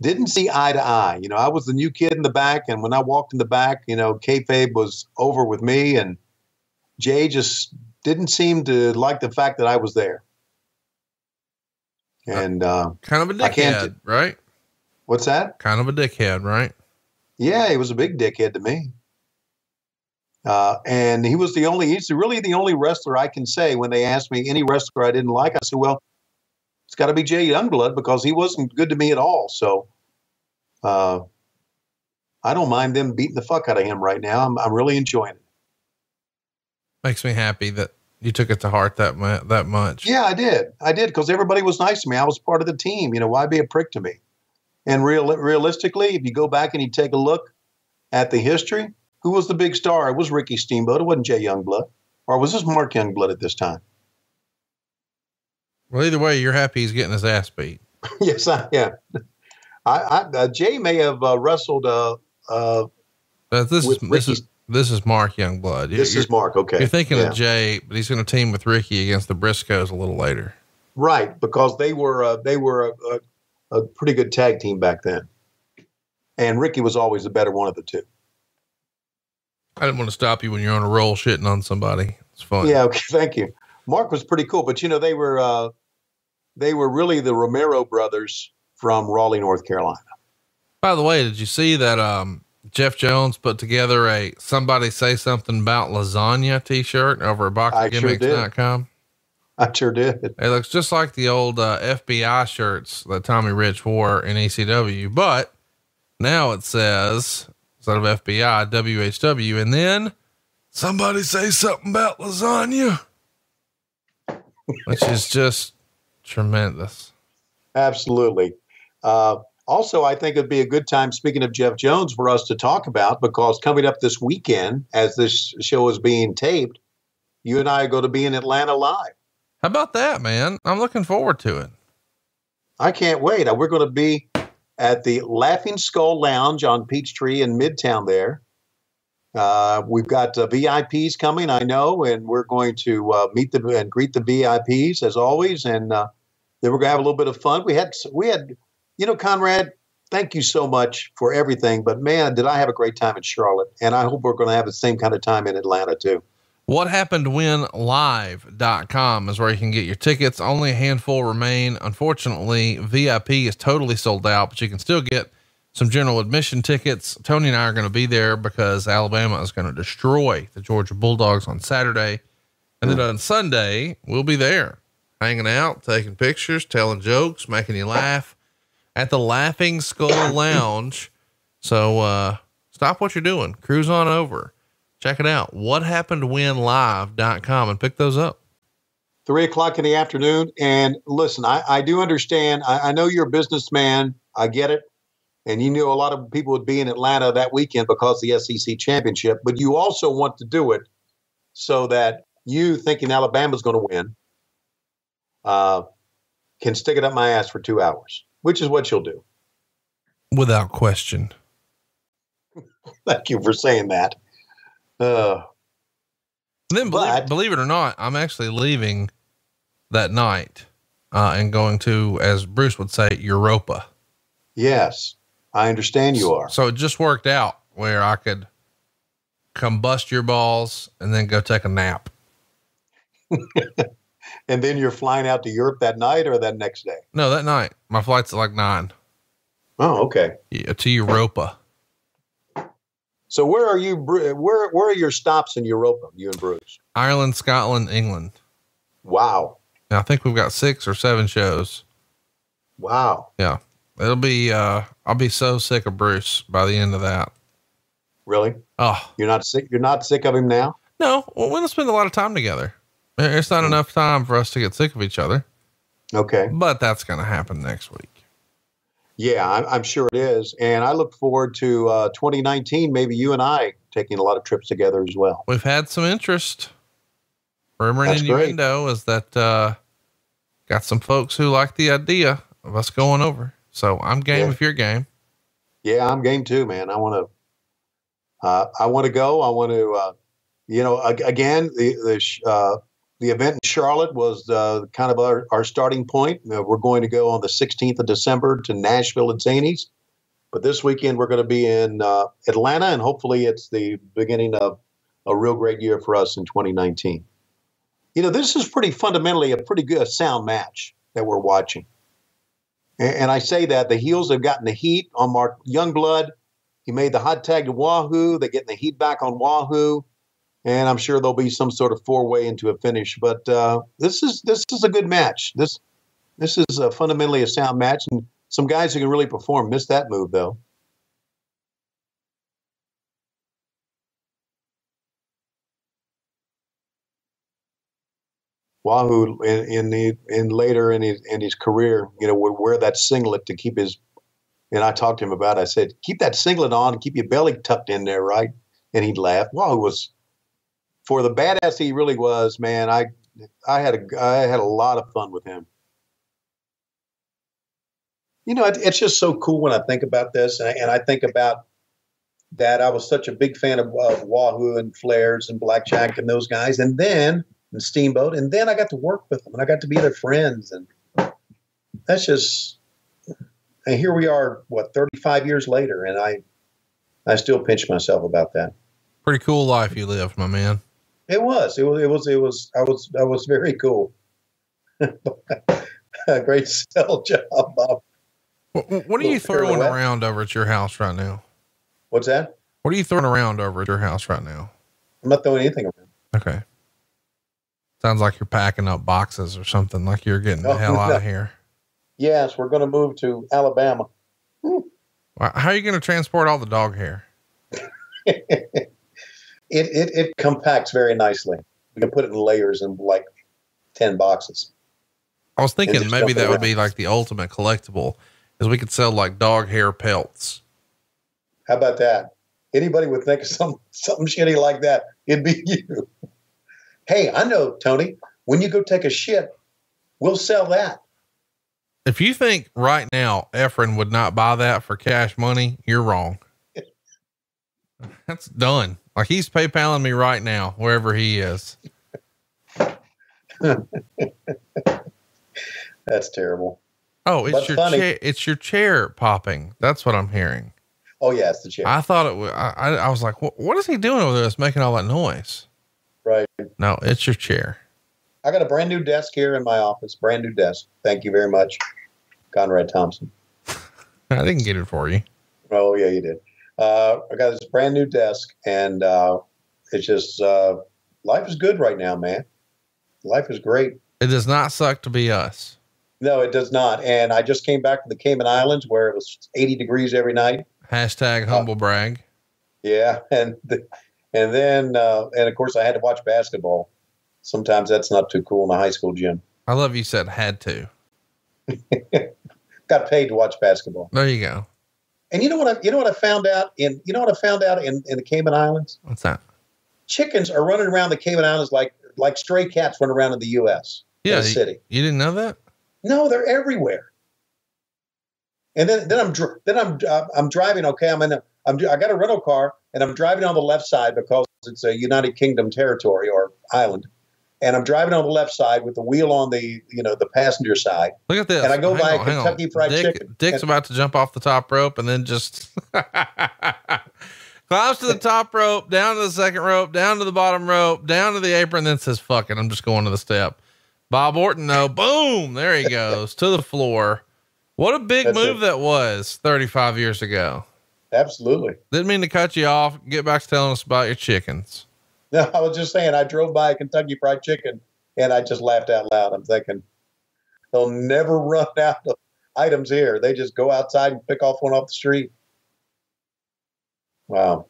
didn't see eye to eye. You know, I was the new kid in the back, and when I walked in the back, you know, kayfabe was over with me, and Jay just didn't seem to like the fact that I was there. And uh, kind of a dickhead, right? what's that? Kind of a dickhead, right? Yeah, he was a big dickhead to me. Uh, and he was the only, he's really the only wrestler I can say when they asked me any wrestler I didn't like. I said, well, it's got to be Jay Youngblood because he wasn't good to me at all. So uh, I don't mind them beating the fuck out of him right now. I'm, I'm really enjoying it. Makes me happy that you took it to heart that mu- that much. Yeah, I did. I did because everybody was nice to me. I was part of the team. You know, why be a prick to me? And real, realistically, if you go back and you take a look at the history, who was the big star? It was Ricky Steamboat. It wasn't Jay Youngblood. Or was this Mark Youngblood at this time? Well, either way, you're happy he's getting his ass beat. [LAUGHS] yes, I am. I, I uh, Jay may have uh, wrestled. Uh, uh, But this With is this is Ricky- this is Mark Youngblood. This you're, is Mark. Okay, You're thinking Yeah. of Jay, but he's going to team with Ricky against the Briscoes a little later. right because they were uh, they were a, a, a pretty good tag team back then, and Ricky was always the better one of the two. I didn't want to stop you when you're on a roll shitting on somebody. It's fun. Yeah, okay, [LAUGHS] thank you. Mark was pretty cool, but you know they were uh, they were really the Romero brothers from Raleigh, North Carolina. By the way, did you see that um, Jeff Jones put together a somebody say something about lasagna t-shirt over at I sure. I sure did. It looks just like the old uh, FBI shirts that Tommy Rich wore in ECW, but now it says instead of FBI, WHW, and then somebody say something about lasagna, which is just tremendous. Absolutely. Uh, also, I think it'd be a good time, speaking of Jeff Jones, for us to talk about because coming up this weekend, as this show is being taped, you and I are going to be in Atlanta live. How about that, man? I'm looking forward to it. I can't wait. We're going to be at the Laughing Skull Lounge on Peachtree in Midtown there. Uh, we've got uh, VIPs coming, I know, and we're going to uh, meet them and greet the VIPs as always. And uh, then we're going to have a little bit of fun. We had, we had, you know, Conrad, thank you so much for everything. But man, did I have a great time in Charlotte. And I hope we're going to have the same kind of time in Atlanta too. What happened when live.com is where you can get your tickets. Only a handful remain. Unfortunately, VIP is totally sold out, but you can still get some general admission tickets. Tony and I are going to be there because Alabama is going to destroy the Georgia Bulldogs on Saturday. And then hmm. on Sunday, we'll be there hanging out, taking pictures, telling jokes, making you laugh at the Laughing Skull [COUGHS] Lounge. So, uh, stop what you're doing, cruise on over, check it out. What happened when live.com and pick those up. three o'clock in the afternoon. And listen, I, I do understand. I, I know you're a businessman. I get it. And you knew a lot of people would be in Atlanta that weekend because of the SEC championship, but you also want to do it so that you thinking Alabama's going to win uh, can stick it up my ass for two hours, which is what you'll do. Without question. [LAUGHS] Thank you for saying that. Uh, then believe, But- believe it or not, I'm actually leaving that night uh, and going to, as Bruce would say, Europa. yes, I understand you are. So it just worked out where I could combust your balls and then go take a nap. [LAUGHS] And then you're flying out to Europe that night or that next day? No, that night. My flight's at like nine Oh, okay. yeah, to Europa. So where are you? Where where are your stops in Europa? You and Bruce. Ireland, Scotland, England. Wow, And I think we've got six or seven shows. wow, Yeah. It'll be, uh, I'll be so sick of Bruce by the end of that. really? Oh, You're not sick? You're not sick of him now? no, well, we don't spend a lot of time together. It's not enough time for us to get sick of each other, Okay. but that's going to happen next week. Yeah, I'm, I'm sure it is, and I look forward to uh, 2019. Maybe you and I taking a lot of trips together as well. We've had some interest. Rumor and That's great. is that, uh, got some folks who like the idea of us going over. So I'm game Yeah. if you're game. Yeah, I'm game too, man. I want to. Uh, I want to go. I want to uh, you know, again, the the uh, the event in Charlotte was uh, kind of our, our starting point. Uh, we're going to go on the 16th of December to Nashville at Zanies. But this weekend, we're going to be in uh, Atlanta, and hopefully, it's the beginning of a real great year for us in 2019. You know, this is pretty fundamentally a pretty good sound match that we're watching. And, and I say that the heels have gotten the heat on Mark Youngblood. He made the hot tag to Wahoo. They're getting the heat back on Wahoo and I'm sure there'll be some sort of four way into a finish. But uh, this is this is a good match. This this is a fundamentally a sound match, and some guys who can really perform missed that move though. Wahoo in, in the in later in his in his career, you know, would wear that singlet to keep his. And I talked to him about. It. I said, keep that singlet on keep your belly tucked in there, right? And he'd laugh. Wahoo was for the badass he really was, man, I I had a I had a lot of fun with him. You know, it, it's just so cool when I think about this, and I, and I think about that. I was such a big fan of, of Wahoo and Flares and Blackjack and those guys, and then and Steamboat, and then I got to work with them, and I got to be their friends, and that's just. And here we are, what, 35 years later, and I, I still pinch myself about that. Pretty cool life you lived, my man. It was. It was. It was. It was. I was. I was very cool. [LAUGHS] Great sell job, Bob. What, what are you throwing around over at your house right now? What's that? What are you throwing around over at your house right now? I'm not throwing anything around. Okay. Sounds like you're packing up boxes or something. Like you're getting the oh, hell out of here. Yes, we're going to move to Alabama. How are you going to transport all the dog hair? [LAUGHS] it, it, it compacts very nicely. We can put it in layers in like 10 boxes. I was thinking maybe that would be like the ultimate collectible is we could sell like dog hair pelts. How about that? Anybody would think of some, something shitty like that. It'd be [LAUGHS] you. Hey, I know, Tony, when you go take a shit, we'll sell that. If you think right now Efren would not buy that for cash money, you're wrong. [LAUGHS] That's done. Like he's PayPaling me right now, wherever he is. [LAUGHS] That's terrible. Oh, it's but your chair. It's your chair popping. That's what I'm hearing. Oh yeah, it's the chair. I thought it was. I, I was like, what, what is he doing over there? That's making all that noise. Right. No, it's your chair. I got a brand new desk here in my office. Brand new desk. Thank you very much, Conrad Thompson. [LAUGHS] I didn't get it for you. Oh yeah, you did uh, I got this brand new desk, and uh, it's just uh, life is good right now, man. Life is great. It does not suck to be us. No, it does not. And I just came back from the Cayman Islands where it was 80 degrees every night. Hashtag humble brag. Yeah, [LAUGHS] and the, and then uh, and of course I had to watch basketball. Sometimes that's not too cool in a high school gym. I love you said had to. [LAUGHS] Got paid to watch basketball. There you go. And you know what I you know what I found out in you know what I found out in, in the Cayman Islands? What's that? Chickens are running around the Cayman Islands like like stray cats run around in the U.S. Yeah, the city. You didn't know that? No, they're everywhere. And then then I'm then I'm uh, I'm driving. Okay, I'm in. A, I'm I got a rental car and I'm driving on the left side because it's a United Kingdom territory or island and I'm driving on the left side with the wheel on the you know the passenger side. Look at this. And I go hang by on, Kentucky Fried Dick, Chicken. Dick's about to jump off the top rope and then just [LAUGHS] climbs to the top rope, down to the second rope, down to the bottom rope, down to the apron, then says, "Fuck it, I'm just going to the step." Bob Orton, no, boom, there he goes to the floor. What a big move it. that was 35 years ago. Absolutely. Didn't mean to cut you off. Get back to telling us about your chickens. [LAUGHS] No, I was just saying, I drove by a Kentucky Fried Chicken and I just laughed out loud. I'm thinking, they'll never [LAUGHS] run out of items here. They just go outside and pick off one off the street. Wow.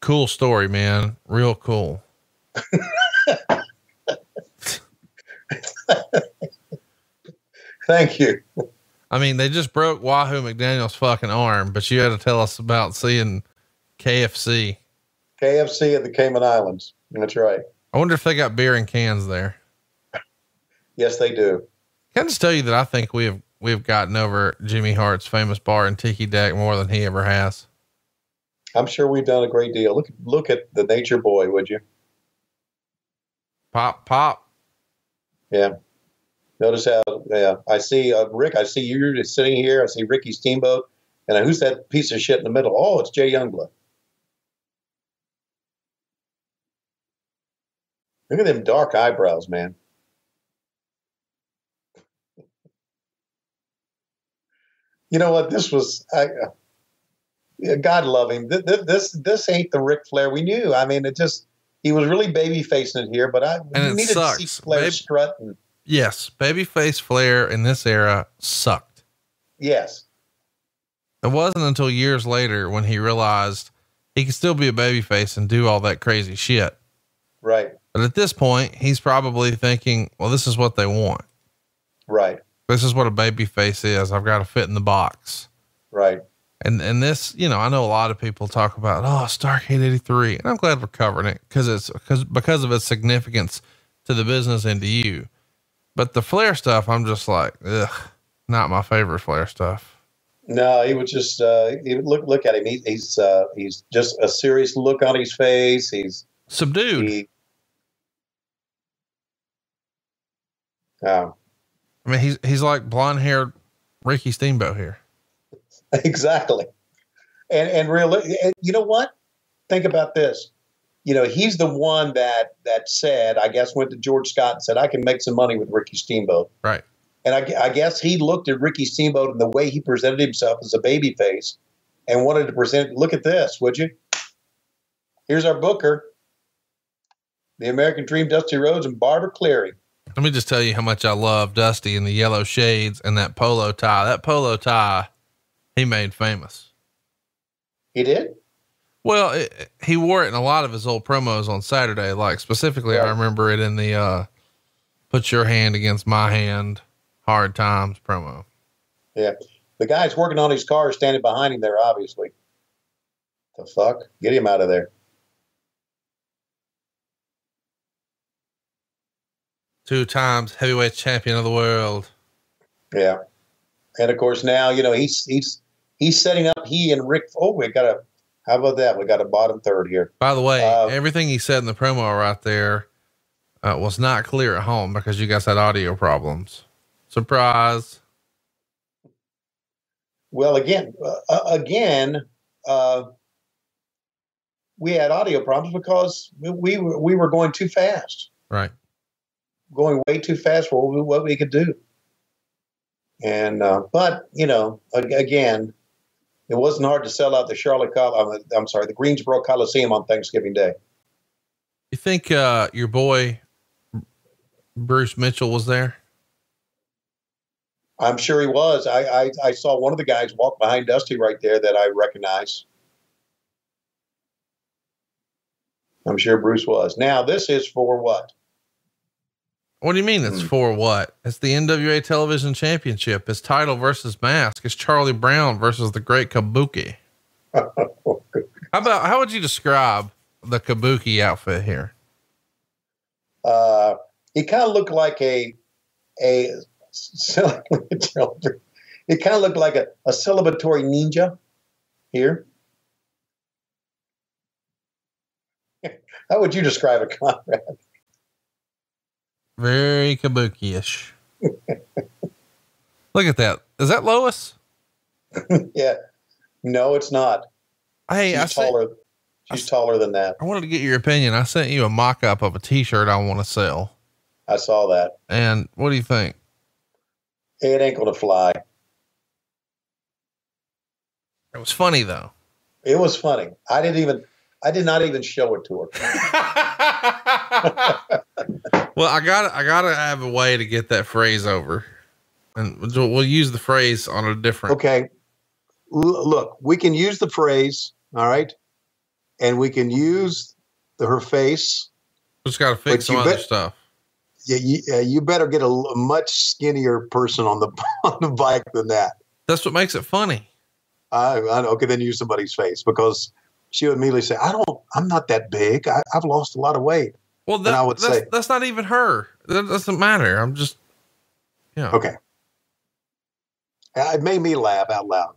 Cool story, man. Real cool. [LAUGHS] Thank you. I mean, they just broke Wahoo McDaniel's fucking arm, but you had to tell us about seeing KFC. KFC at the Cayman Islands. That's right. I wonder if they got beer in cans there. Yes, they do. Can I just tell you that I think we have we've gotten over Jimmy Hart's famous bar and Tiki Deck more than he ever has. I'm sure we've done a great deal. Look, look at the Nature Boy, would you? Pop, pop. Yeah. Notice how, yeah, I see uh, Rick. I see you just sitting here. I see Ricky Steamboat, and who's that piece of shit in the middle? Oh, it's Jay Youngblood. Look at them dark eyebrows, man. You know what? This was I, uh, God love him. This, this this ain't the Ric Flair we knew. I mean, it just he was really baby facing it here, but I And needed sucks. to see Flair Babe- strutting. Yes, babyface Flair in this era sucked. Yes, It wasn't until years later when he realized he could still be a babyface and do all that crazy shit. Right, But at this point, he's probably thinking, well, this is what they want. right, This is what a baby face is. I've got to fit in the box. right. And and this, you know, I know a lot of people talk about, oh, Starrcade 83. And I'm glad we're covering it because it's because because of its significance to the business and to you. But the Flair stuff, I'm just like, ugh, not my favorite Flair stuff. No, he was just uh, he, look look at him. He, he's uh, he's just a serious look on his face. He's Subdued. he. Oh, I mean, he's he's like blonde haired Ricky Steamboat here. [LAUGHS] exactly. And and really, and you know what? Think about this. You know, he's the one that that said, I guess, went to George Scott and said, "I can make some money with Ricky Steamboat." Right. And I, I guess he looked at Ricky Steamboat and the way he presented himself as a baby face and wanted to present, look at this, would you? Here's our booker, the American Dream, Dusty Rhodes, and Barbara Clary. Let me just tell you how much I love Dusty and the yellow shades and that bolo tie. That bolo tie he made famous. He did? Well, it, he wore it in a lot of his old promos on Saturday. Like specifically, I remember it in the uh, "Put Your Hand Against My Hand" Hard Times promo. Yeah. The guy's working on his car, standing behind him there, obviously. The fuck? Get him out of there. Two times heavyweight champion of the world. Yeah. And of course, now, you know, he's, he's, he's setting up he and Rick. Oh, we got a, how about that? We got a bottom third here. By the way, Uh, everything he said in the promo right there uh, was not clear at home because you guys had audio problems. Surprise. Well, again, uh, again, uh, we had audio problems because we, we were we were going too fast, Right. Going way too fast for what we, what we could do. And uh, but you know, again, it wasn't hard to sell out the Charlotte Col- I'm, I'm sorry, the Greensboro Coliseum on Thanksgiving Day. You think uh, your boy Bruce Mitchell was there? I'm sure he was. I, I I saw one of the guys walk behind Dusty right there that I recognize. I'm sure Bruce was. Now this is for what? What do you mean it's Hmm. for what? It's the NWA Television Championship. It's title versus mask. It's Charlie Brown versus the Great Kabuki. [LAUGHS] How about how would you describe the Kabuki outfit here? Uh, he kind of looked like a a. [LAUGHS] It kind of looked like a, a celebratory ninja here. [LAUGHS] How would you describe it, Conrad? Very Kabuki-ish. [LAUGHS] Look at that. Is that Lois? [LAUGHS] yeah. No, it's not. Hey, I She's sent, taller. She's taller than that. I wanted to get your opinion. I sent you a mock-up of a T-shirt I want to sell. I saw that. And what do you think? It ain't gonna fly. It was funny though. It was funny. I didn't even. I did not even show it to her. [LAUGHS] well, I got I got to have a way to get that phrase over, and we'll, we'll use the phrase on a different. Okay. L- look, we can use the phrase, all right, and we can use the, her face. Just got to fix some you other bet- stuff. Yeah, you, uh, you better get a much skinnier person on the [LAUGHS] on the bike than that. That's what makes it funny. I, I okay, then use somebody's face because she would immediately say, "I don't. I'm not that big. I, I've lost a lot of weight." Well, that, I would that's, say- that's not even her. That doesn't matter. I'm just, yeah. Okay. Uh, It made me laugh out loud.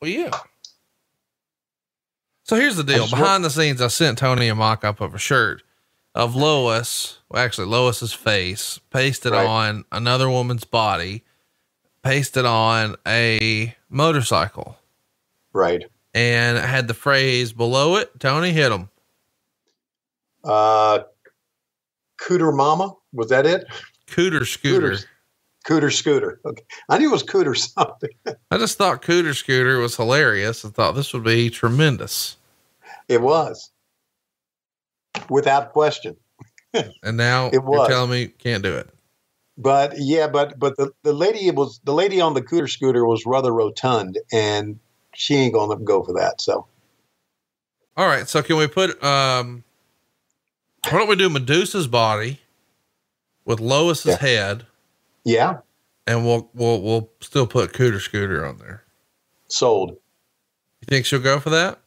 Well, yeah. So here's the deal. Behind the scenes, I sent Tony a mock up of a shirt of Lois, well, actually Lois's face, pasted Right. on another woman's body, pasted on a motorcycle, Right. and it had the phrase below it, Tony hit him. Uh, Cooter Mama, was that it? Cooter Scooter. Cooters. Cooter Scooter. Okay. I knew it was Cooter something. [LAUGHS] I just thought Cooter Scooter was hilarious. I thought this would be tremendous. It was. Without question. [LAUGHS] And now It you're telling me can't do it. But yeah, but but the, the lady was the lady on the Cooter scooter was rather rotund and she ain't gonna go for that. So All right. So can we put, um, why don't we do Medusa's body with Lois's Yeah. head yeah, and we'll, we'll, we'll still put Cooter Scooter on there. sold. You think she'll go for that?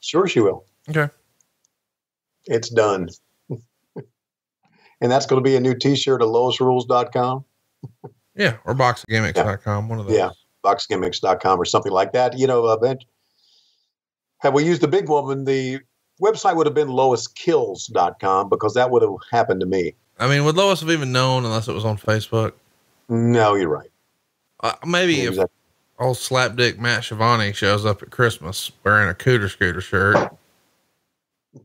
Sure she will. Okay. It's done. [LAUGHS] and that's gonna be a new t shirt at loisrules.com, [LAUGHS] Yeah. Or boxofgimmicks.com. One of those. Yeah. boxgimmicks.com or something like that. You know, uh, event had we used the big woman, the website would have been loiskills.com because that would have happened to me. I mean, would Lois have even known unless it was on Facebook? No, you're right. Uh, maybe Yeah, if exactly. old slapdick Matt Schiavone shows up at Christmas wearing a Cooter Scooter shirt. Well,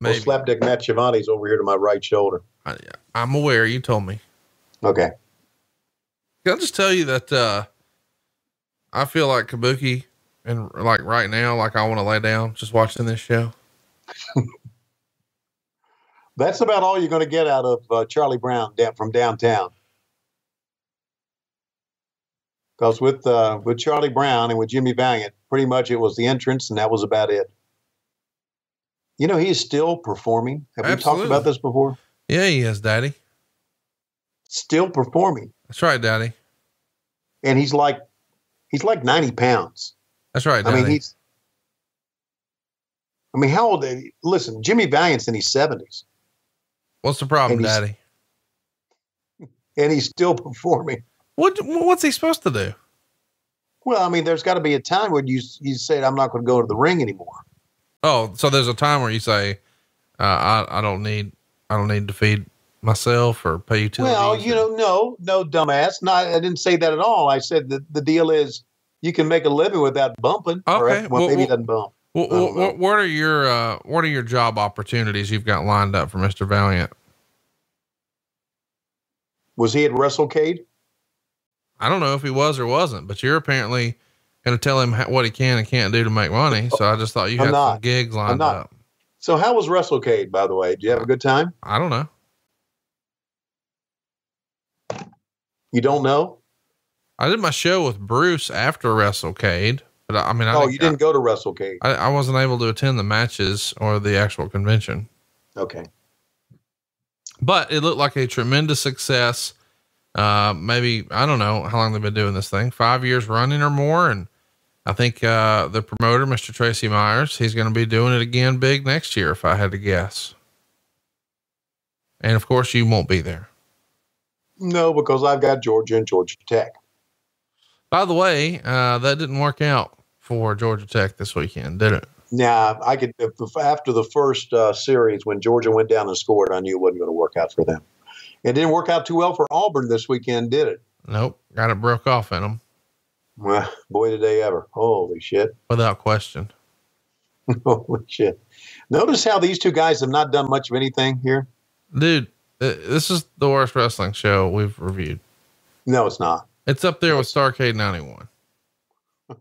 Maybe. slapdick Matt Schiavone's over here to my right shoulder. I, I'm aware. You told me. Okay. Can I just tell you that uh I feel like Kabuki and like right now, like I want to lay down just watching this show. [LAUGHS] That's about all you're going to get out of uh, Charlie Brown down, from downtown. Because with uh, with Charlie Brown and with Jimmy Valiant, pretty much it was the entrance, and that was about it. You know, he's still performing. Have we talked about this before? Yeah, he is, Daddy. Still performing, That's right, Daddy. and he's like he's like ninety pounds. That's right, I mean, he's. I mean, how old? Listen, Jimmy Valiant's in his seventies, What's the problem, and Daddy? and he's still [LAUGHS] performing. What What's he supposed to do? Well, I mean, there's got to be a time when you you said, "I'm not going to go to the ring anymore." Oh, so there's a time where you say, uh, "I I don't need I don't need to feed myself or pay utilities." Well, you know, no, no, dumbass. Not I didn't say that at all. I said that the deal is you can make a living without bumping. or Okay, well, well, maybe well- it doesn't bump. What, what, what, are your uh, what are your job opportunities you've got lined up for Mister Valiant? Was he at WrestleCade? I don't know if he was or wasn't, but you're apparently going to tell him how, what he can and can't do to make money. So I just thought you I'm had some not. gigs lined not. up. So how was WrestleCade, by the way? Did you have a good time? I don't know. You don't know? I did my show with Bruce after WrestleCade, but I, I mean, I oh, you didn't go to WrestleCade. I, I wasn't able to attend the matches or the actual convention, Okay. but it looked like a tremendous success. Uh, maybe I don't know how long they've been doing this thing, five years running or more, and I think uh, the promoter, Mr. Tracy Myers, he's going to be doing it again big next year, if I had to guess. And of course, you won't be there. No, because I've got Georgia and Georgia Tech. By the way, uh, that didn't work out for Georgia Tech this weekend, did it? Now, I could after the first uh, series when Georgia went down and scored, I knew it wasn't going to work out for them. It didn't work out too well for Auburn this weekend, did it? Nope. Got it broke off in them Well, boy, did they ever! Holy shit! [LAUGHS] without question. Holy shit! Notice how these two guys have not done much of anything here. Dude, this is the worst wrestling show we've reviewed. No, it's not. It's up there with Starrcade 91. [LAUGHS]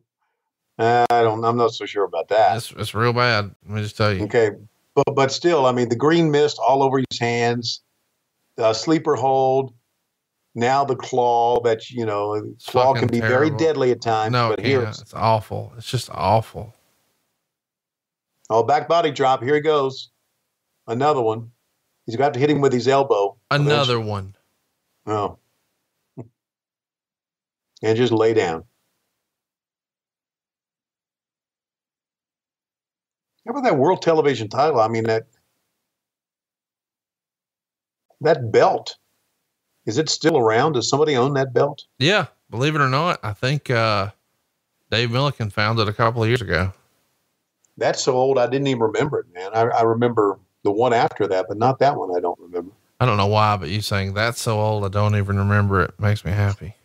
I don't. I'm not so sure about that. It's, it's real bad. Let me just tell you. Okay, but but still, I mean, the green mist all over his hands, uh, sleeper hold. Now the claw that you know, claw can be very deadly at times. No, but it here it's It's awful. It's just awful. oh back body drop. Here he goes, another one. He's got to hit him with his elbow. Another one. Oh, and just lay down. How about that world television title? I mean that that belt. Is it still around? Does somebody own that belt? Yeah. Believe it or not, I think, uh, Dave Millican found it a couple of years ago. That's so old I didn't even remember it, man. I, I remember the one after that, but not that one. I don't remember. I don't know why, but you saying that's so old I don't even remember it makes me happy.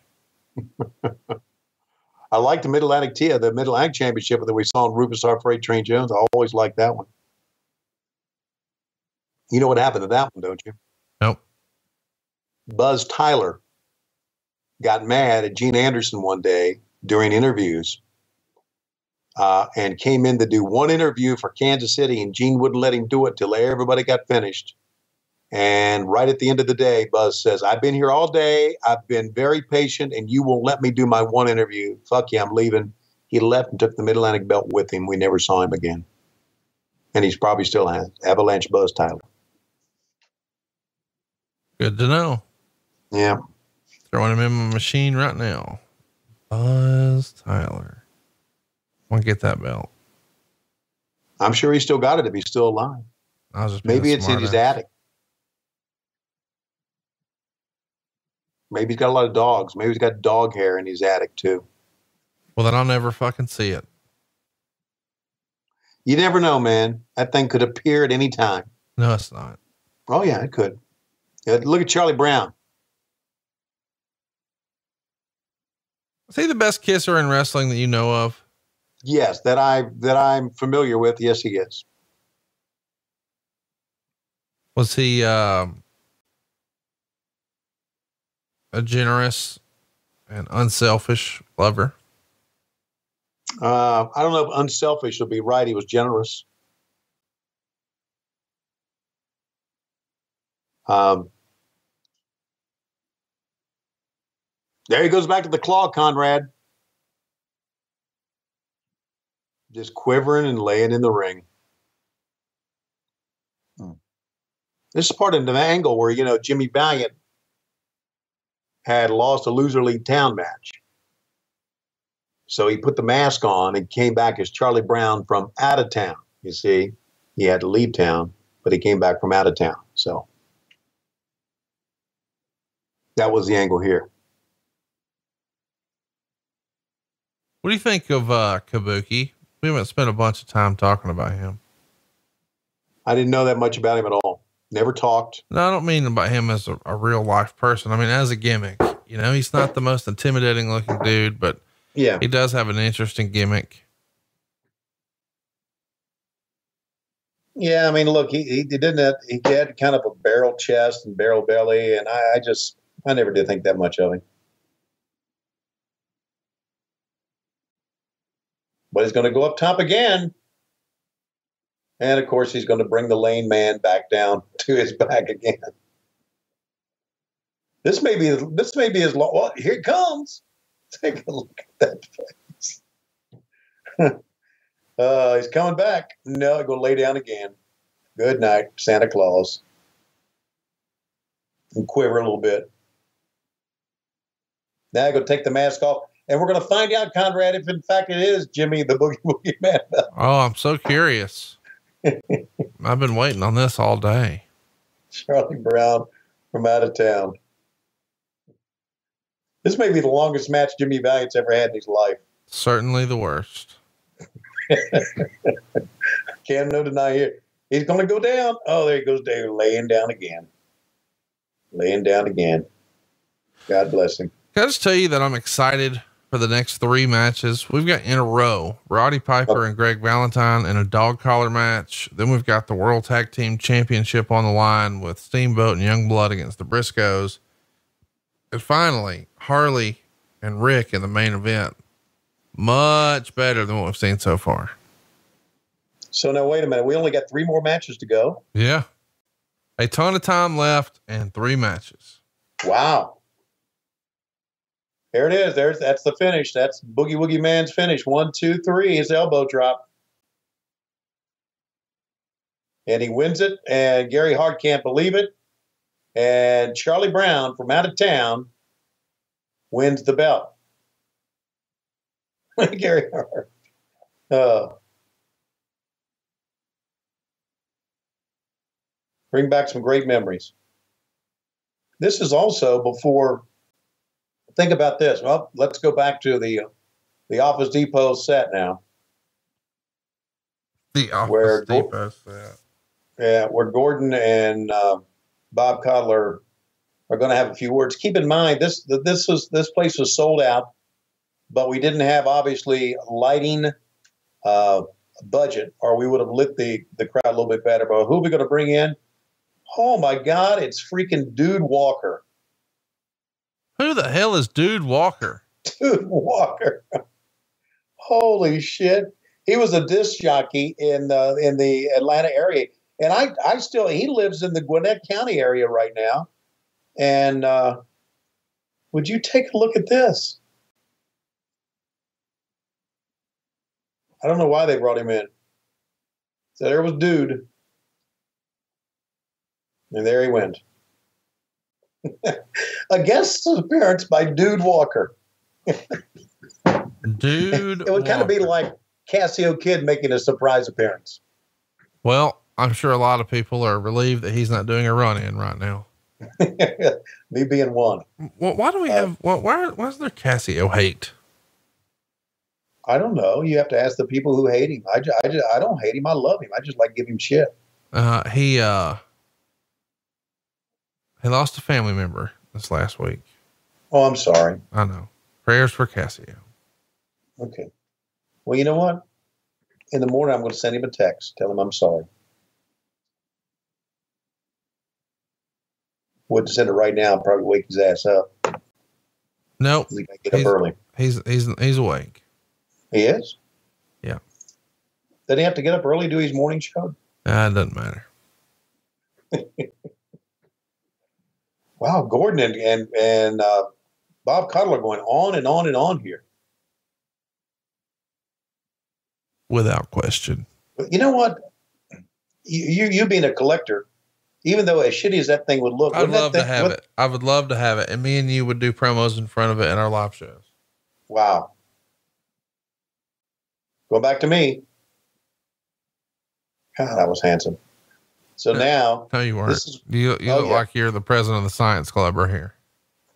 [LAUGHS] I like the Mid Atlantic TIA, the Mid Atlantic Championship that we saw in Rufus R. Freight Train Jones. I always liked that one. You know what happened to that one, don't you? Nope. Buzz Tyler got mad at Gene Anderson one day during interviews uh, and came in to do one interview for Kansas City, and Gene wouldn't let him do it till everybody got finished. And right at the end of the day, Buzz says, I've been here all day. I've been very patient, and you won't let me do my one interview. Fuck you, I'm leaving. He left and took the Mid Atlantic belt with him. We never saw him again. And he's probably still has Avalanche Buzz Tyler. Good to know. Yeah. Throwing him in my machine right now. Buzz Tyler. I want to get that belt. I'm sure he still got it if he's still alive. I was just Maybe it's in his attic. Maybe he's got a lot of dogs. Maybe he's got dog hair in his attic too. Well, then I'll never fucking see it. You never know, man. That thing could appear at any time. No, it's not. Oh yeah, it could. Yeah, look at Charlie Brown. Is he the best kisser in wrestling that you know of? Yes, that I that I'm familiar with. Yes, he is. Was he um, a generous and unselfish lover? Uh, I don't know if unselfish would be right. He was generous. Um, there he goes back to the claw, Conrad. Just quivering and laying in the ring. Hmm. This is part of the angle where, you know, Jimmy Valiant had lost a loser league town match. So he put the mask on and came back as Charlie Brown from out of town. You see, he had to leave town, but he came back from out of town. So that was the angle here. What do you think of uh, Kabuki? We haven't spent a bunch of time talking about him. I didn't know that much about him at all. Never talked. No, I don't mean about him as a, a real life person. I mean, as a gimmick, you know, he's not the most intimidating looking dude, but Yeah. he does have an interesting gimmick. Yeah, I mean, look, he, he didn't. Have, he had kind of a barrel chest and barrel belly, and I, I just, I never did think that much of him. But he's going to go up top again, and of course, he's going to bring the lane man back down [LAUGHS] to his back again. This may be this may be his. lo- Well, here it comes. [LAUGHS] Take a look at that face. [LAUGHS] uh, he's coming back. No, go lay down again. Good night, Santa Claus. And quiver a little bit. Now go take the mask off, and we're going to find out, Conrad, if in fact it is Jimmy the Boogie Woogie Man. Oh, I'm so curious. I've been waiting on this all day. Charlie Brown from out of town. This may be the longest match Jimmy Valiant's ever had in his life. Certainly the worst. [LAUGHS] Can't no deny here. He's going to go down. Oh, there he goes down, laying down again. Laying down again. God bless him. Can I just tell you that I'm excited for the next three matches? We've got in a row Roddy Piper and Greg Valentine in a dog collar match. Then we've got the World Tag Team Championship on the line with Steamboat and Youngblood against the Briscoes. And finally, Harley and Rick in the main event. Much better than what we've seen so far. So now, wait a minute. We only got three more matches to go. Yeah. A ton of time left and three matches. Wow. There it is. There's that's the finish. That's Boogie Woogie Man's finish. One, two, three. His elbow drop. And he wins it. And Gary Hart can't believe it. And Charlie Brown from out of town wins the belt. [LAUGHS] Gary Hart. Uh, bring back some great memories. This is also before. Think about this. Well, let's go back to the the Office Depot set now. The office Where- depot set. Yeah, where Gordon and uh, Bob Caudle are going to have a few words. Keep in mind this this was this place was sold out, but we didn't have obviously lighting uh, budget, or we would have lit the the crowd a little bit better. But who are we going to bring in? Oh my God! It's freaking Dude Walker. Who the hell is Dude Walker? Dude Walker. Holy shit! He was a disc jockey in uh, in the Atlanta area, and I I still he lives in the Gwinnett County area right now. And uh, would you take a look at this? I don't know why they brought him in. So there was dude, and there he went. [LAUGHS] a guest appearance by Dude Walker. [LAUGHS] Dude. It would kind of be like Cassio Kid making a surprise appearance. Well, I'm sure a lot of people are relieved that he's not doing a run in right now. [LAUGHS] Me being one. Well, why do we have, well, why, why is there Casio hate? I don't know. You have to ask the people who hate him. I, ju- I, I don't hate him. I love him. I just like give him shit. Uh, he, uh, he lost a family member this last week. Oh, I'm sorry. I know. Prayers for Cassio. Okay. Well, you know what? In the morning, I'm going to send him a text. Tell him I'm sorry. Wouldn't send it right now. Probably wake his ass up. Nope. He might get up He's- early. He's, he's, he's awake. He is? Yeah. Doesn't he have to get up early to do his morning show? Uh, it doesn't matter. [LAUGHS] Wow, Gordon and and, and uh, Bob Caudle are going on and on and on here. Without question. But you know what? You, you you being a collector, even though as shitty as that thing would look, I'd that love to have what- it. I would love to have it. And me and you would do promos in front of it in our live shows. Wow. Go back to me. God, I was handsome. So now, No, you. This is- you you oh, look yeah. like you're the president of the science club right here.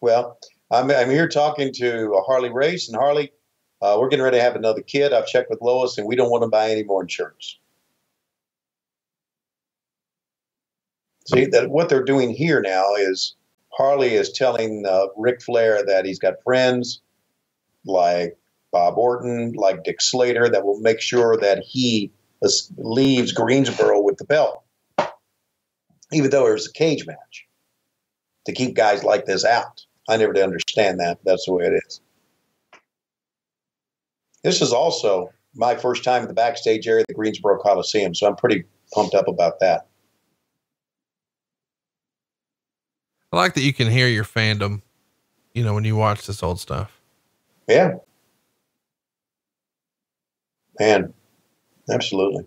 well, I'm, I'm here talking to uh, Harley Race, and Harley, uh, we're getting ready to have another kid. I've checked with Lois, and we don't want to buy any more insurance. See that what they're doing here now is Harley is telling uh, Ric Flair that he's got friends like Bob Orton, like Dick Slater, that will make sure that he leaves Greensboro with the belt, even though it was a cage match to keep guys like this out. I never did understand that. That's the way it is. This is also my first time in the backstage area of the Greensboro Coliseum, so I'm pretty pumped up about that. I like that you can hear your fandom, you know, when you watch this old stuff. Yeah. Man, absolutely.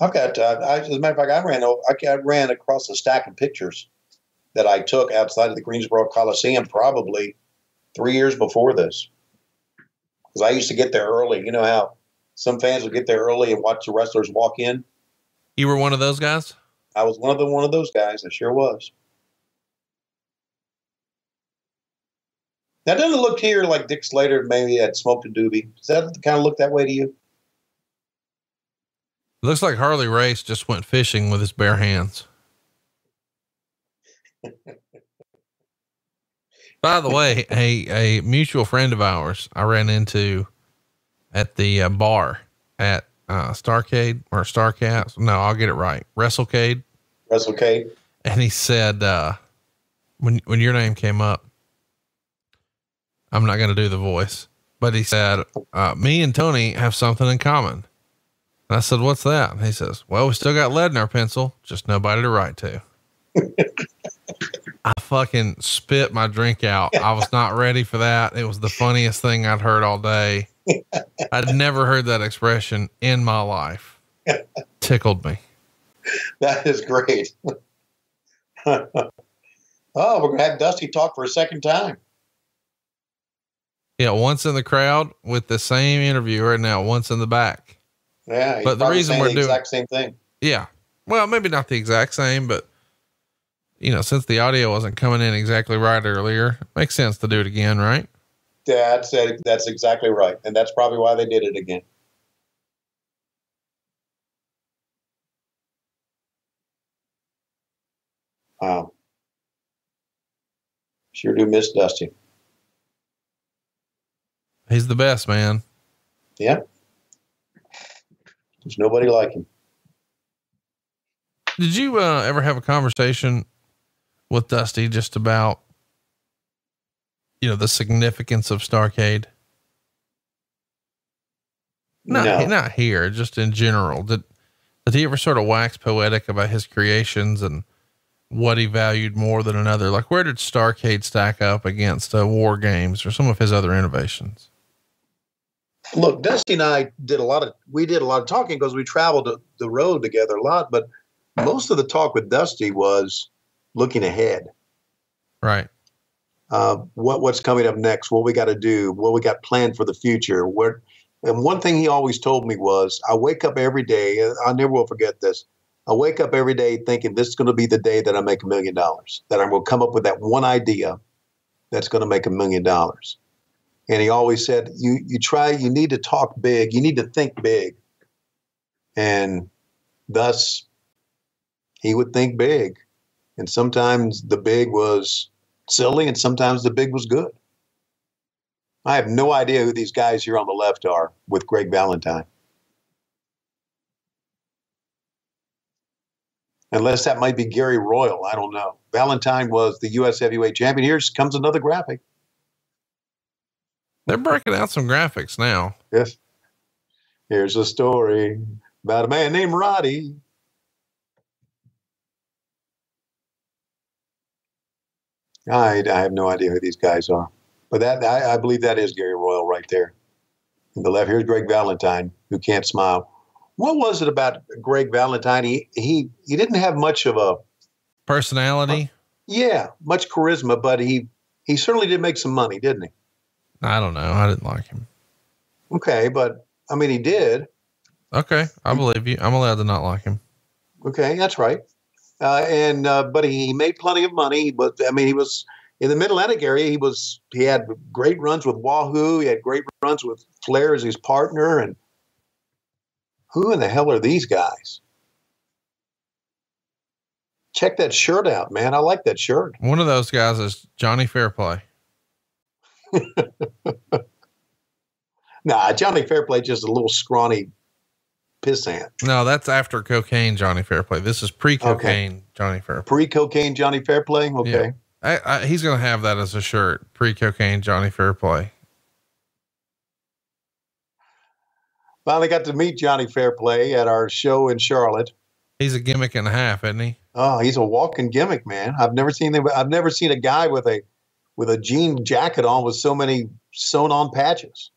I've got, uh, I, as a matter of fact, I ran, I, ran across a stack of pictures that I took outside of the Greensboro Coliseum probably three years before this. Because I used to get there early. You know how some fans will get there early and watch the wrestlers walk in? You were one of those guys? I was one of the one of those guys. I sure was. Now, doesn't it look here like Dick Slater maybe had smoked a doobie? Does that kind of look that way to you? It looks like Harley Race just went fishing with his bare hands. By the way, a, a mutual friend of ours I ran into at the uh, bar at uh, Starrcade or Starrcast. No, I'll get it right. WrestleCade. Wrestlecade. And he said, uh, when, when your name came up, I'm not going to do the voice, but he said, uh, me and Tony have something in common. And I said, what's that? And he says, well, we still got lead in our pencil, just nobody to write to. I fucking spit my drink out. I was not ready for that. It was the funniest thing I'd heard all day. I'd never heard that expression in my life. Tickled me. That is great. [LAUGHS] oh, we're going to have Dusty talk for a second time. Yeah, once in the crowd with the same interviewer, and now once in the back. Yeah, but the reason we're the doing exact same thing. Yeah, well, maybe not the exact same, but you know, since the audio wasn't coming in exactly right earlier, makes sense to do it again, right? That's that's exactly right, and that's probably why they did it again. Wow, sure do miss Dusty. He's the best man. Yeah. There's nobody like him. Did you uh, ever have a conversation with Dusty just about, you know, the significance of Starrcade? Not, no. not here, just in general. Did, did he ever sort of wax poetic about his creations and what he valued more than another? Like, where did Starrcade stack up against uh, War Games or some of his other innovations? Look, Dusty and I did a lot of we did a lot of talking because we traveled the road together a lot, but most of the talk with Dusty was looking ahead. Right. Uh, what what's coming up next? What we got to do? What we got planned for the future? What? And one thing he always told me was, I wake up every day. I never will forget this. I wake up every day thinking this is going to be the day that I make a million dollars. That I'm going to come up with that one idea that's going to make a million dollars. And he always said, "You you try. You need to talk big. You need to think big." And thus, he would think big. And sometimes the big was silly, and sometimes the big was good. I have no idea who these guys here on the left are with Greg Valentine. Unless that might be Gary Royal. I don't know. Valentine was the U.S. heavyweight champion. Here comes another graphic. They're breaking out some graphics now. Yes. Here's a story about a man named Roddy. I, I have no idea who these guys are. But that I, I, believe that is Gary Royal right there. In the left, here's Greg Valentine, who can't smile. What was it about Greg Valentine? He he he didn't have much of a personality. Uh, yeah, much charisma, but he he certainly did make some money, didn't he? I don't know. I didn't like him. Okay, but I mean, he did. Okay, I believe you. I'm allowed to not like him. Okay, that's right. Uh, and uh, but he made plenty of money. But I mean, he was in the Mid Atlantic area, he was he had great runs with Wahoo. He had great runs with Flair as his partner. And who in the hell are these guys? Check that shirt out, man. I like that shirt. One of those guys is Johnny Fairplay. [LAUGHS] nah, Johnny Fairplay just a little scrawny pissant. No, that's after cocaine Johnny Fairplay. This is pre-cocaine okay. Johnny Fairplay. Pre-cocaine Johnny Fairplay. Okay. Yeah. I, I, he's going to have that as a shirt. Pre cocaine Johnny Fairplay. Finally got to meet Johnny Fairplay at our show in Charlotte. He's a gimmick and a half, isn't he? Oh, he's a walking gimmick, man. I've never seen him. I've never seen a guy with a with a jean jacket on with so many sewn on patches.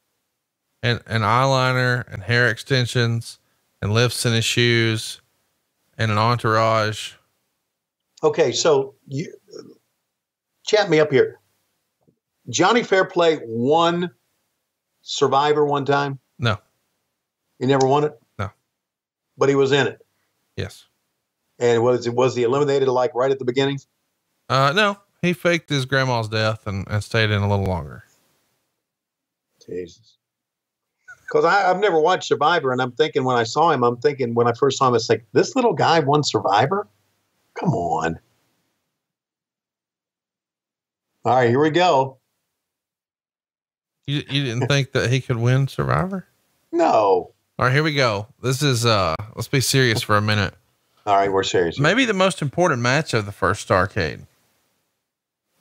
And an eyeliner and hair extensions and lifts in his shoes and an entourage. Okay, so you, chat me up here. Johnny Fairplay won Survivor one time. No, he never won it. No, but he was in it. Yes. And was it was he eliminated like right at the beginning? Uh, no, he faked his grandma's death and, and stayed in a little longer. Jesus. Because I've never watched Survivor, and I'm thinking when I saw him, I'm thinking when I first saw him, it's like this little guy won Survivor. Come on. All right, here we go. You you didn't think that he could win Survivor? No. All right, here we go. This is uh let's be serious for a minute. All right, we're serious. Maybe the most important match of the first Starrcade.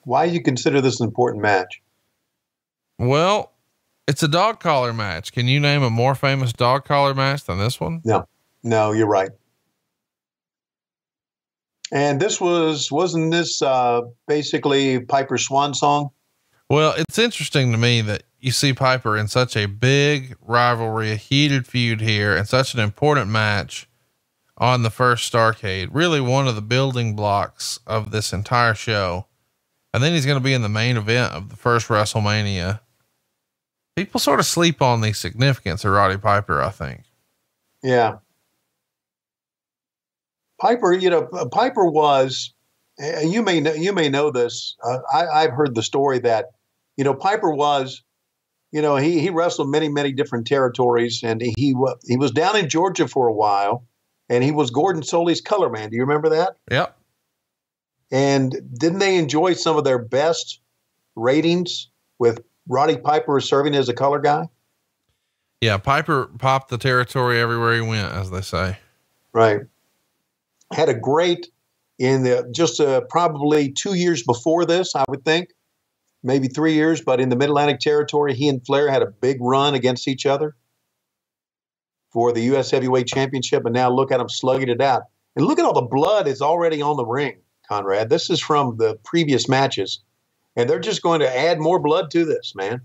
Why do you consider this an important match? Well, it's a dog collar match. Can you name a more famous dog collar match than this one? No. No, you're right. And this was wasn't this uh, basically Piper's swan song? Well, it's interesting to me that you see Piper in such a big rivalry, a heated feud here, and such an important match on the first Starrcade. Really, one of the building blocks of this entire show. And then he's going to be in the main event of the first WrestleMania. People sort of sleep on the significance of Roddy Piper, I think. Yeah, Piper, you know, Piper was. You may know, you may know this. Uh, I, I've heard the story that, you know, Piper was, you know, he he wrestled many many different territories, and he he was down in Georgia for a while, and he was Gordon Solie's color man. Do you remember that? Yep. And didn't they enjoy some of their best ratings with Roddy Piper serving as a color guy? Yeah, Piper popped the territory everywhere he went, as they say. Right. Had a great in the just uh, probably two years before this, I would think, maybe three years, but in the Mid Atlantic Territory, he and Flair had a big run against each other for the U.S. Heavyweight Championship, and now look at him slugging it out. And look at all the blood is already on the ring, Conrad. This is from the previous matches, and they're just going to add more blood to this, man.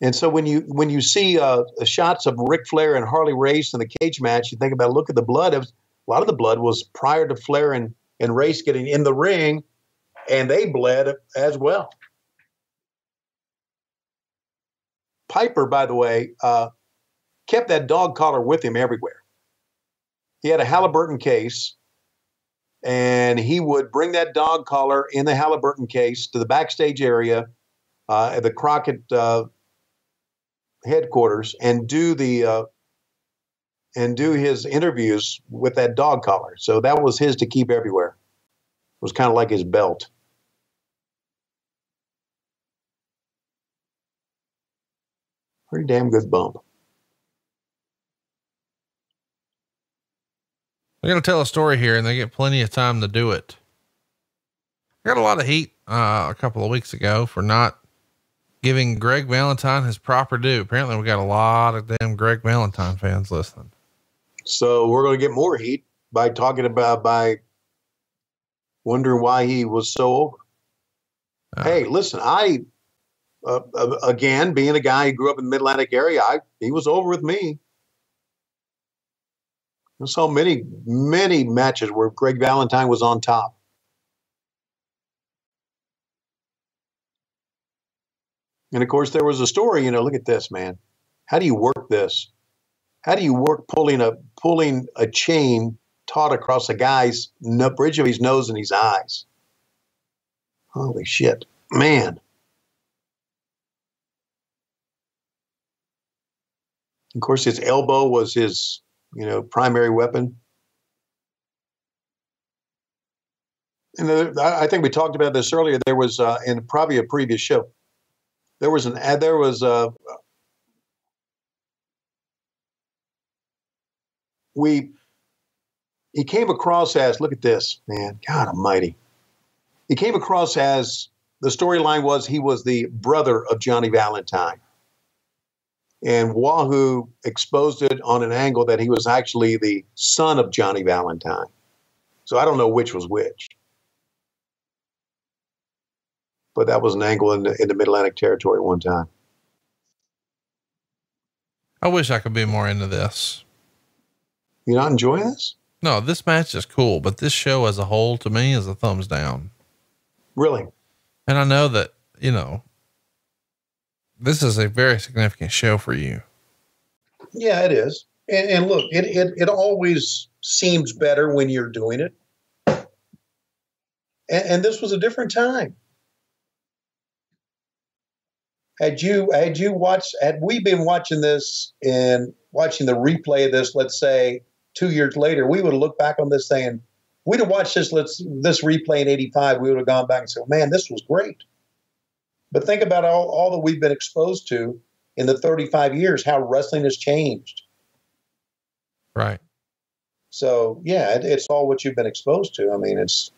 And so when you when you see uh, shots of Ric Flair and Harley Race in the cage match, you think about look at the blood. Was, a lot of the blood was prior to Flair and, and Race getting in the ring, and they bled as well. Piper, by the way, uh, kept that dog collar with him everywhere. He had a Halliburton case, and he would bring that dog collar in the Halliburton case to the backstage area uh, at the Crockett uh, headquarters and do the uh, and do his interviews with that dog collar. So that was his to keep everywhere. It was kind of like his belt. Pretty damn good bump. They're going to tell a story here and they get plenty of time to do it. I got a lot of heat uh, a couple of weeks ago for not giving Greg Valentine his proper due. Apparently, we got a lot of damn Greg Valentine fans listening. So we're going to get more heat by talking about by wondering why he was so over. Uh, hey, listen, I uh, uh, again being a guy who grew up in the Mid Atlantic area, I he was over with me. Saw many many matches where Greg Valentine was on top. And of course, there was a story. You know, look at this, man. How do you work this? How do you work pulling a pulling a chain taut across a guy's bridge of his nose and his eyes? Holy shit, man! Of course, his elbow was his, you know, primary weapon. And I think we talked about this earlier. There was uh, in probably a previous show there was an ad. There was a we. He came across as look at this man, God Almighty. He came across as the storyline was he was the brother of Johnny Valentine. And Wahoo exposed it on an angle that he was actually the son of Johnny Valentine. So I don't know which was which but that was an angle in the, in the Mid Atlantic Territory one time. I wish I could be more into this. You not enjoying this? No, this match is cool, but this show as a whole to me is a thumbs down. Really? And I know that, you know, this is a very significant show for you. Yeah, it is. And, and look, it, it, it always seems better when you're doing it. And, and this was a different time had you had you watched had we been watching this and watching the replay of this let's say two years later we would have looked back on this saying we'd have watched this let's this replay in 85 we would have gone back and said man this was great but think about all, all that we've been exposed to in the 35 years how wrestling has changed right so yeah it, it's all what you've been exposed to i mean it's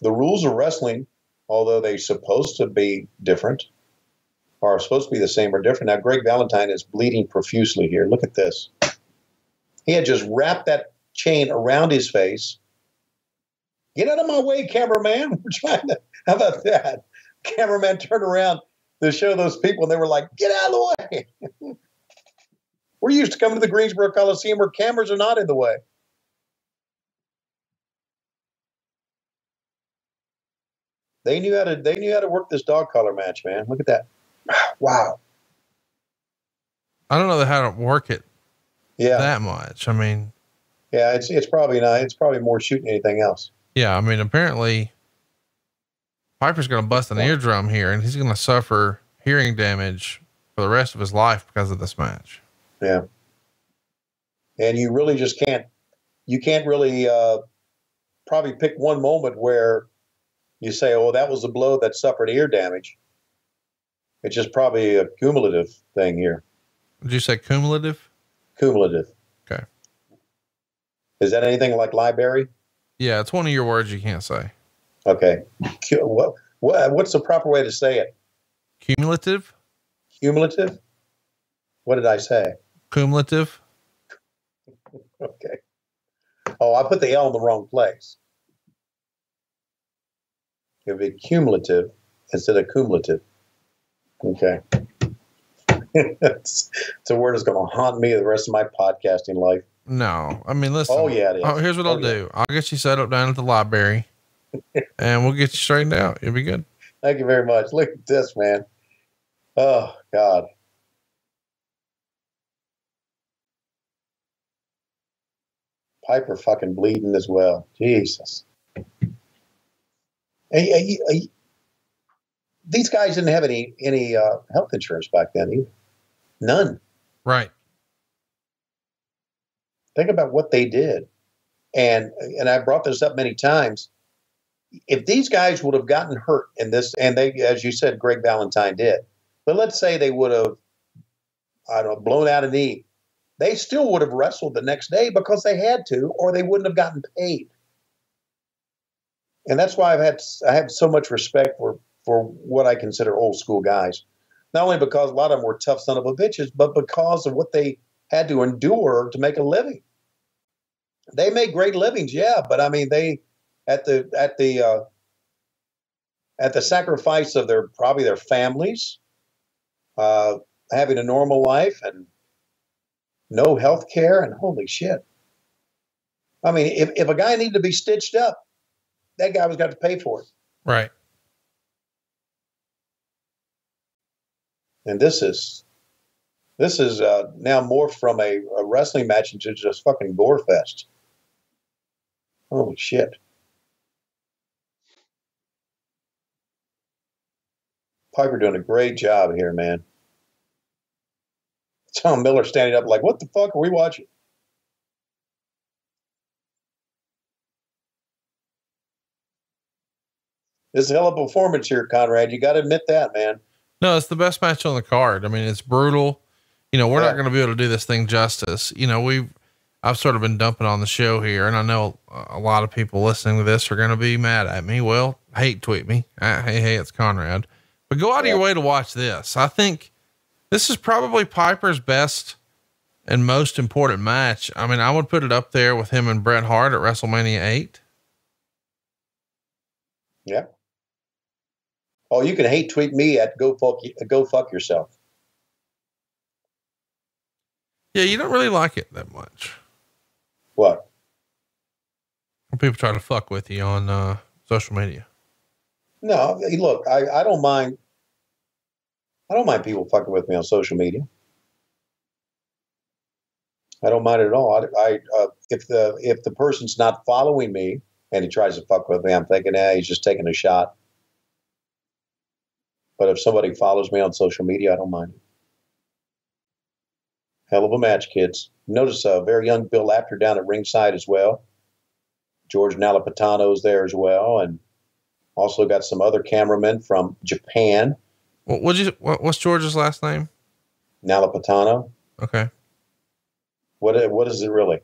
the rules of wrestling although they're supposed to be different are supposed to be the same or different. Now, Greg Valentine is bleeding profusely here. Look at this. He had just wrapped that chain around his face. Get out of my way, cameraman. [LAUGHS] We're trying to. How about that? [LAUGHS] Cameraman turned around to show those people, and they were like, "Get out of the way." [LAUGHS] We're used to coming to the Greensboro Coliseum where cameras are not in the way. They knew how to. They knew how to work this dog collar match, man. Look at that. [SIGHS] wow. I don't know how to work it. Yeah. That much. I mean, yeah, it's, it's probably not, it's probably more shooting anything else. Yeah. I mean, apparently Piper's going to bust an eardrum here and he's going to suffer hearing damage for the rest of his life because of this match. Yeah. And you really just can't, you can't really, uh, probably pick one moment where you say, "Oh, that was a blow that suffered ear damage." It's just probably a cumulative thing here. Did you say cumulative? Cumulative. Okay. Is that anything like library? Yeah, it's one of your words you can't say. Okay. What, what, what's the proper way to say it? Cumulative? Cumulative? What did I say? Cumulative? [LAUGHS] Okay. Oh, I put the L in the wrong place. It would be cumulative instead of cumulative. Okay. it's, [LAUGHS] it's a word that's going to haunt me the rest of my podcasting life. No. I mean, listen. Oh, yeah, it is. Oh, here's what Oh, I'll yeah. do. I'll get you set up down at the library and we'll get you straightened out. You'll be good. Thank you very much. Look at this, man. Oh, God. Piper fucking bleeding as well. Jesus. Hey, hey, hey, these guys didn't have any any uh, health insurance back then either. None. Right. Think about what they did. And and I brought this up many times. If these guys would have gotten hurt in this, and they, as you said, Greg Valentine did, but let's say they would have, I don't know, blown out a knee, they still would have wrestled the next day because they had to, or they wouldn't have gotten paid. And that's why I've had I have so much respect for for what I consider old school guys. Not only because a lot of them were tough son of a bitches, but because of what they had to endure to make a living. They made great livings, yeah, but I mean they at the at the uh, at the sacrifice of their probably their families, uh, having a normal life and no health care and holy shit. I mean, if, if a guy needed to be stitched up, that guy was got to pay for it. Right. And this is this is uh, now more from a, a wrestling match into just fucking gore fest. Holy shit. Piper doing a great job here, man. [LAUGHS] Tom Miller standing up like, what the fuck are we watching? This is a hell of a performance here, Conrad. You got to admit that, man. No, it's the best match on the card. I mean, it's brutal. You know, we're not going to be able to do this thing justice. You know, we've, I've sort of been dumping on the show here, and I know a lot of people listening to this are going to be mad at me. Well, hate tweet me. Uh, hey, hey, it's Conrad. But go out of your way to watch this. I think this is probably Piper's best and most important match. I mean, I would put it up there with him and Bret Hart at WrestleMania 8. Yeah. Oh, you can hate tweet me at go fuck go fuck yourself. Yeah, you don't really like it that much. What? When people try to fuck with you on uh, social media. No, look, I, I don't mind. I don't mind people fucking with me on social media. I don't mind it at all. I, I uh, if the if the person's not following me and he tries to fuck with me, I'm thinking, eh, he's just taking a shot. But if somebody follows me on social media, I don't mind it. Hell of a match, kids. Notice a very young Bill Apter down at ringside as well. George Nalapatano's there as well, and also got some other cameramen from Japan. What would you? What, what's George's last name? Nalapatano. Okay. What what is it really?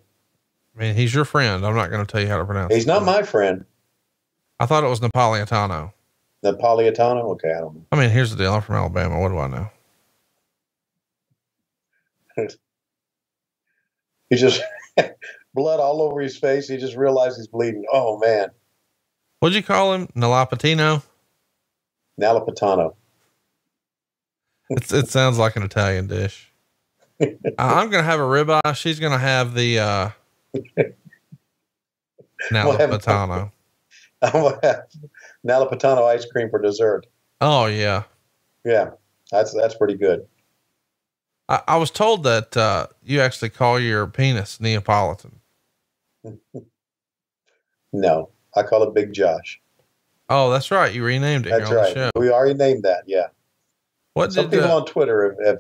I mean, he's your friend. I'm not going to tell you how to pronounce. He's it. not my friend. I thought it was Napolitano. Napolitano. Okay, I don't know. I mean, here's the deal. I'm from Alabama. What do I know? [LAUGHS] He just [LAUGHS] blood all over his face. He just realized he's bleeding. Oh man, What'd you call him? Nalapatino. Nalapatano. It's, it sounds like an Italian dish. I, I'm going to have a ribeye. She's going to have the, uh, Nalapatano. I'm gonna have Nalapatano [LAUGHS] ice cream for dessert. Oh yeah. Yeah, that's that's pretty good. I, I was told that, uh, you actually call your penis Neapolitan. [LAUGHS] No, I call it Big Josh. Oh, that's right. You renamed it That's right. We already named that. Yeah. What Some did, people uh, on Twitter have, have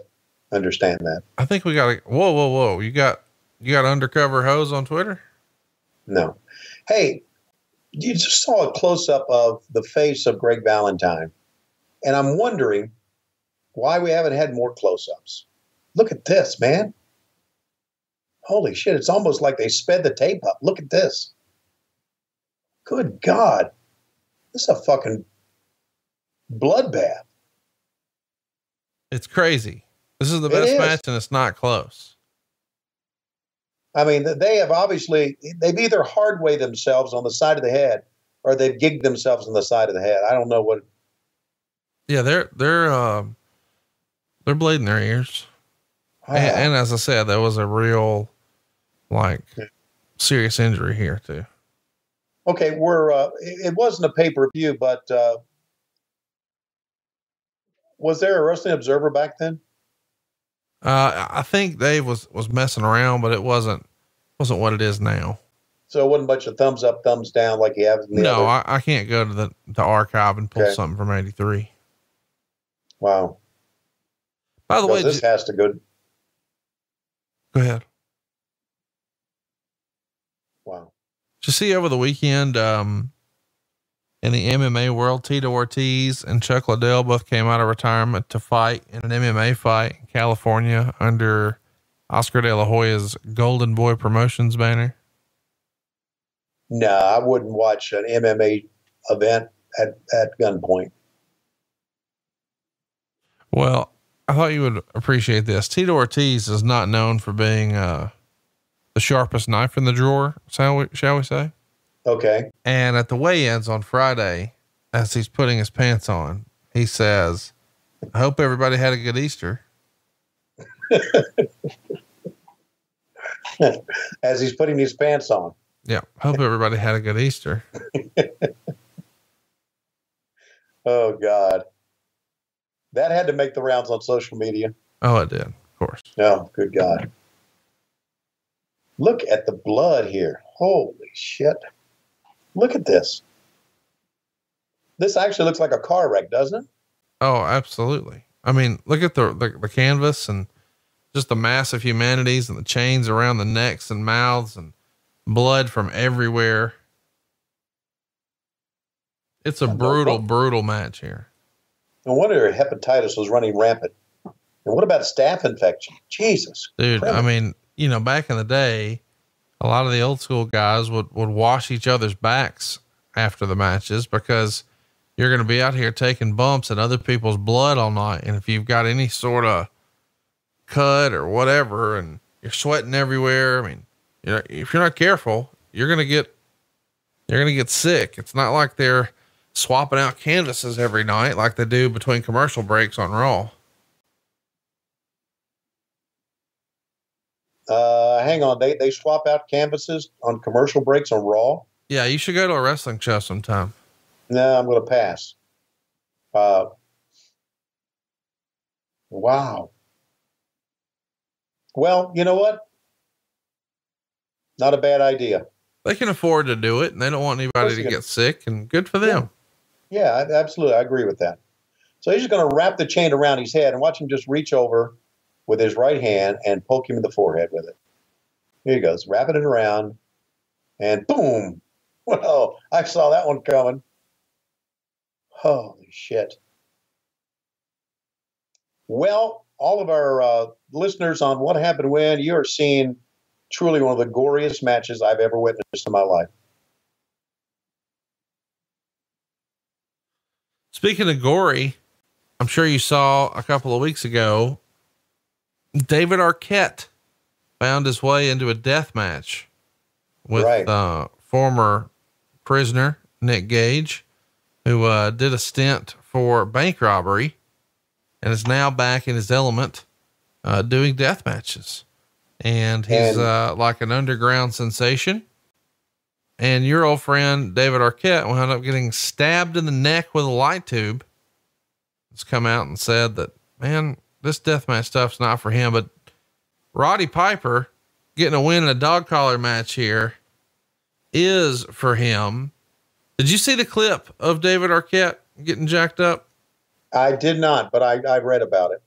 understand that. I think we got a, whoa, whoa, whoa. You got, you got undercover hose on Twitter? No. Hey, you just saw a close up of the face of Greg Valentine, and I'm wondering why we haven't had more close ups. Look at this, man. Holy shit, it's almost like they sped the tape up. Look at this. Good God. This is a fucking bloodbath. It's crazy. This is the best is. match and it's not close. I mean, they have obviously they've either hard way themselves on the side of the head or they've gigged themselves on the side of the head. I don't know what Yeah, they're they're um they're bleeding their ears. And, and as I said, that was a real like serious injury here too. Okay, we're uh, it it wasn't a pay per view, but uh, was there a wrestling observer back then? Uh, I think Dave was, was messing around, but it wasn't, wasn't what it is now. So it wasn't a bunch of thumbs up, thumbs down like you have in the No. I, I can't go to the, the archive and pull Okay. something from 83. wow. By the way, this has to go. go ahead. Wow. Did you see over the weekend, um, in the MMA world, Tito Ortiz and Chuck Liddell both came out of retirement to fight in an MMA fight in California under Oscar De La Hoya's Golden Boy Promotions banner. No, I wouldn't watch an MMA event at, at gunpoint. Well, I thought you would appreciate this. Tito Ortiz is not known for being uh, the sharpest knife in the drawer, shall we, shall we say? Okay. And at the weigh-ins on Friday, as he's putting his pants on, he says, "I hope everybody had a good Easter." [LAUGHS] As he's putting his pants on. Yeah, hope everybody had a good Easter. [LAUGHS] Oh God. That had to make the rounds on social media. Oh, it did, of course. Oh, good God. Look at the blood here. Holy shit. Look at this. This actually looks like a car wreck, doesn't it? Oh, absolutely. I mean, look at the, the the canvas and just the massive humanities and the chains around the necks and mouths and blood from everywhere. It's a brutal, brutal match here. No wonder hepatitis was running rampant. And what about staph infection? Jesus. Dude, I mean, you know, back in the day, a lot of the old school guys would, would wash each other's backs after the matches because you're going to be out here taking bumps and other people's blood all night. And if you've got any sort of cut or whatever and you're sweating everywhere, I mean, you know, if you're not careful, you're going to get, you're going to get sick. It's not like they're swapping out canvases every night like they do between commercial breaks on Raw. Uh, hang on. They, they swap out canvases on commercial breaks on Raw? Yeah, you should go to a wrestling show sometime. No, I'm going to pass. Uh, wow. Well, you know what? Not a bad idea. They can afford to do it and they don't want anybody to get sick and good for them. Yeah, I- absolutely. I agree with that. So he's just going to wrap the chain around his head and watch him just reach over with his right hand and poke him in the forehead with it. Here he goes, wrapping it around, and boom. [LAUGHS] Well, I saw that one coming. Holy shit. Well, all of our uh, listeners on What Happened When, you are seeing truly one of the goriest matches I've ever witnessed in my life. Speaking of gory, I'm sure you saw a couple of weeks ago, David Arquette found his way into a death match with Right. uh, former prisoner Nick Gage, who uh, did a stint for bank robbery and is now back in his element uh, doing death matches. And he's And- uh, like an underground sensation. And your old friend David Arquette wound up getting stabbed in the neck with a light tube. Has come out and said that, man, this deathmatch stuff's not for him. But Roddy Piper getting a win in a dog collar match here is for him. Did you see the clip of David Arquette getting jacked up? I did not, but I, I read about it.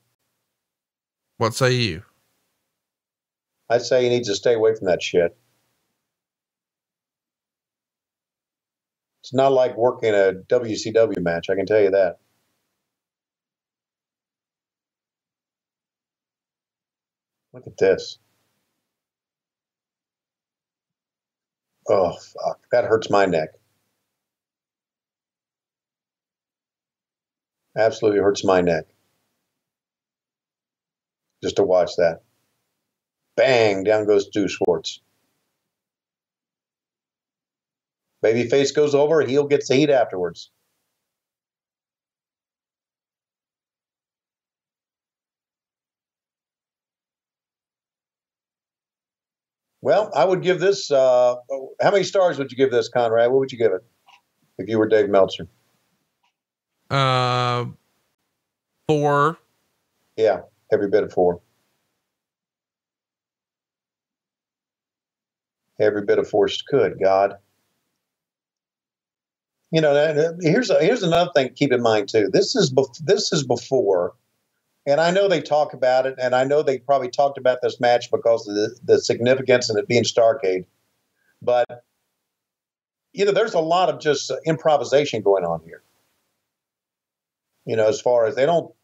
What say you? I'd say he needs to stay away from that shit. It's not like working a WCW match. I can tell you that. Look at this. Oh, fuck. That hurts my neck. Absolutely hurts my neck. Just to watch that. Bang, down goes Stu Schwartz. Babyface goes over, heel gets the heat afterwards. Well, I would give this. Uh, how many stars would you give this, Conrad? What would you give it if you were Dave Meltzer? Uh, four. Yeah, every bit of four. Every bit of force. Good God. You know, here's a, here's another thing to keep in mind too. This is bef- this is before and I know they talk about it, and I know they probably talked about this match because of the, the significance and it being Starrcade. But you know, there's a lot of just improvisation going on here. You know, as far as they don't,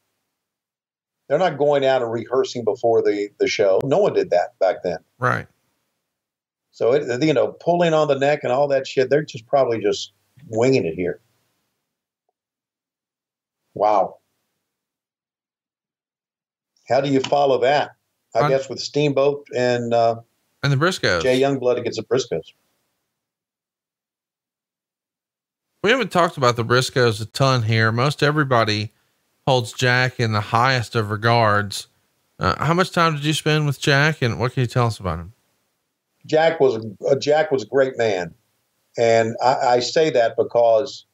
they're not going out and rehearsing before the the show. No one did that back then, right? So it, you know, pulling on the neck and all that shit, they're just probably just winging it here. Wow. How do you follow that? I I'm, guess with Steamboat and uh, and the Briscoes. Jay Youngblood against the Briscoes. We haven't talked about the Briscoes a ton here. Most everybody holds Jack in the highest of regards. Uh, how much time did you spend with Jack, and what can you tell us about him? Jack was a, uh, Jack was a great man, and I, I say that because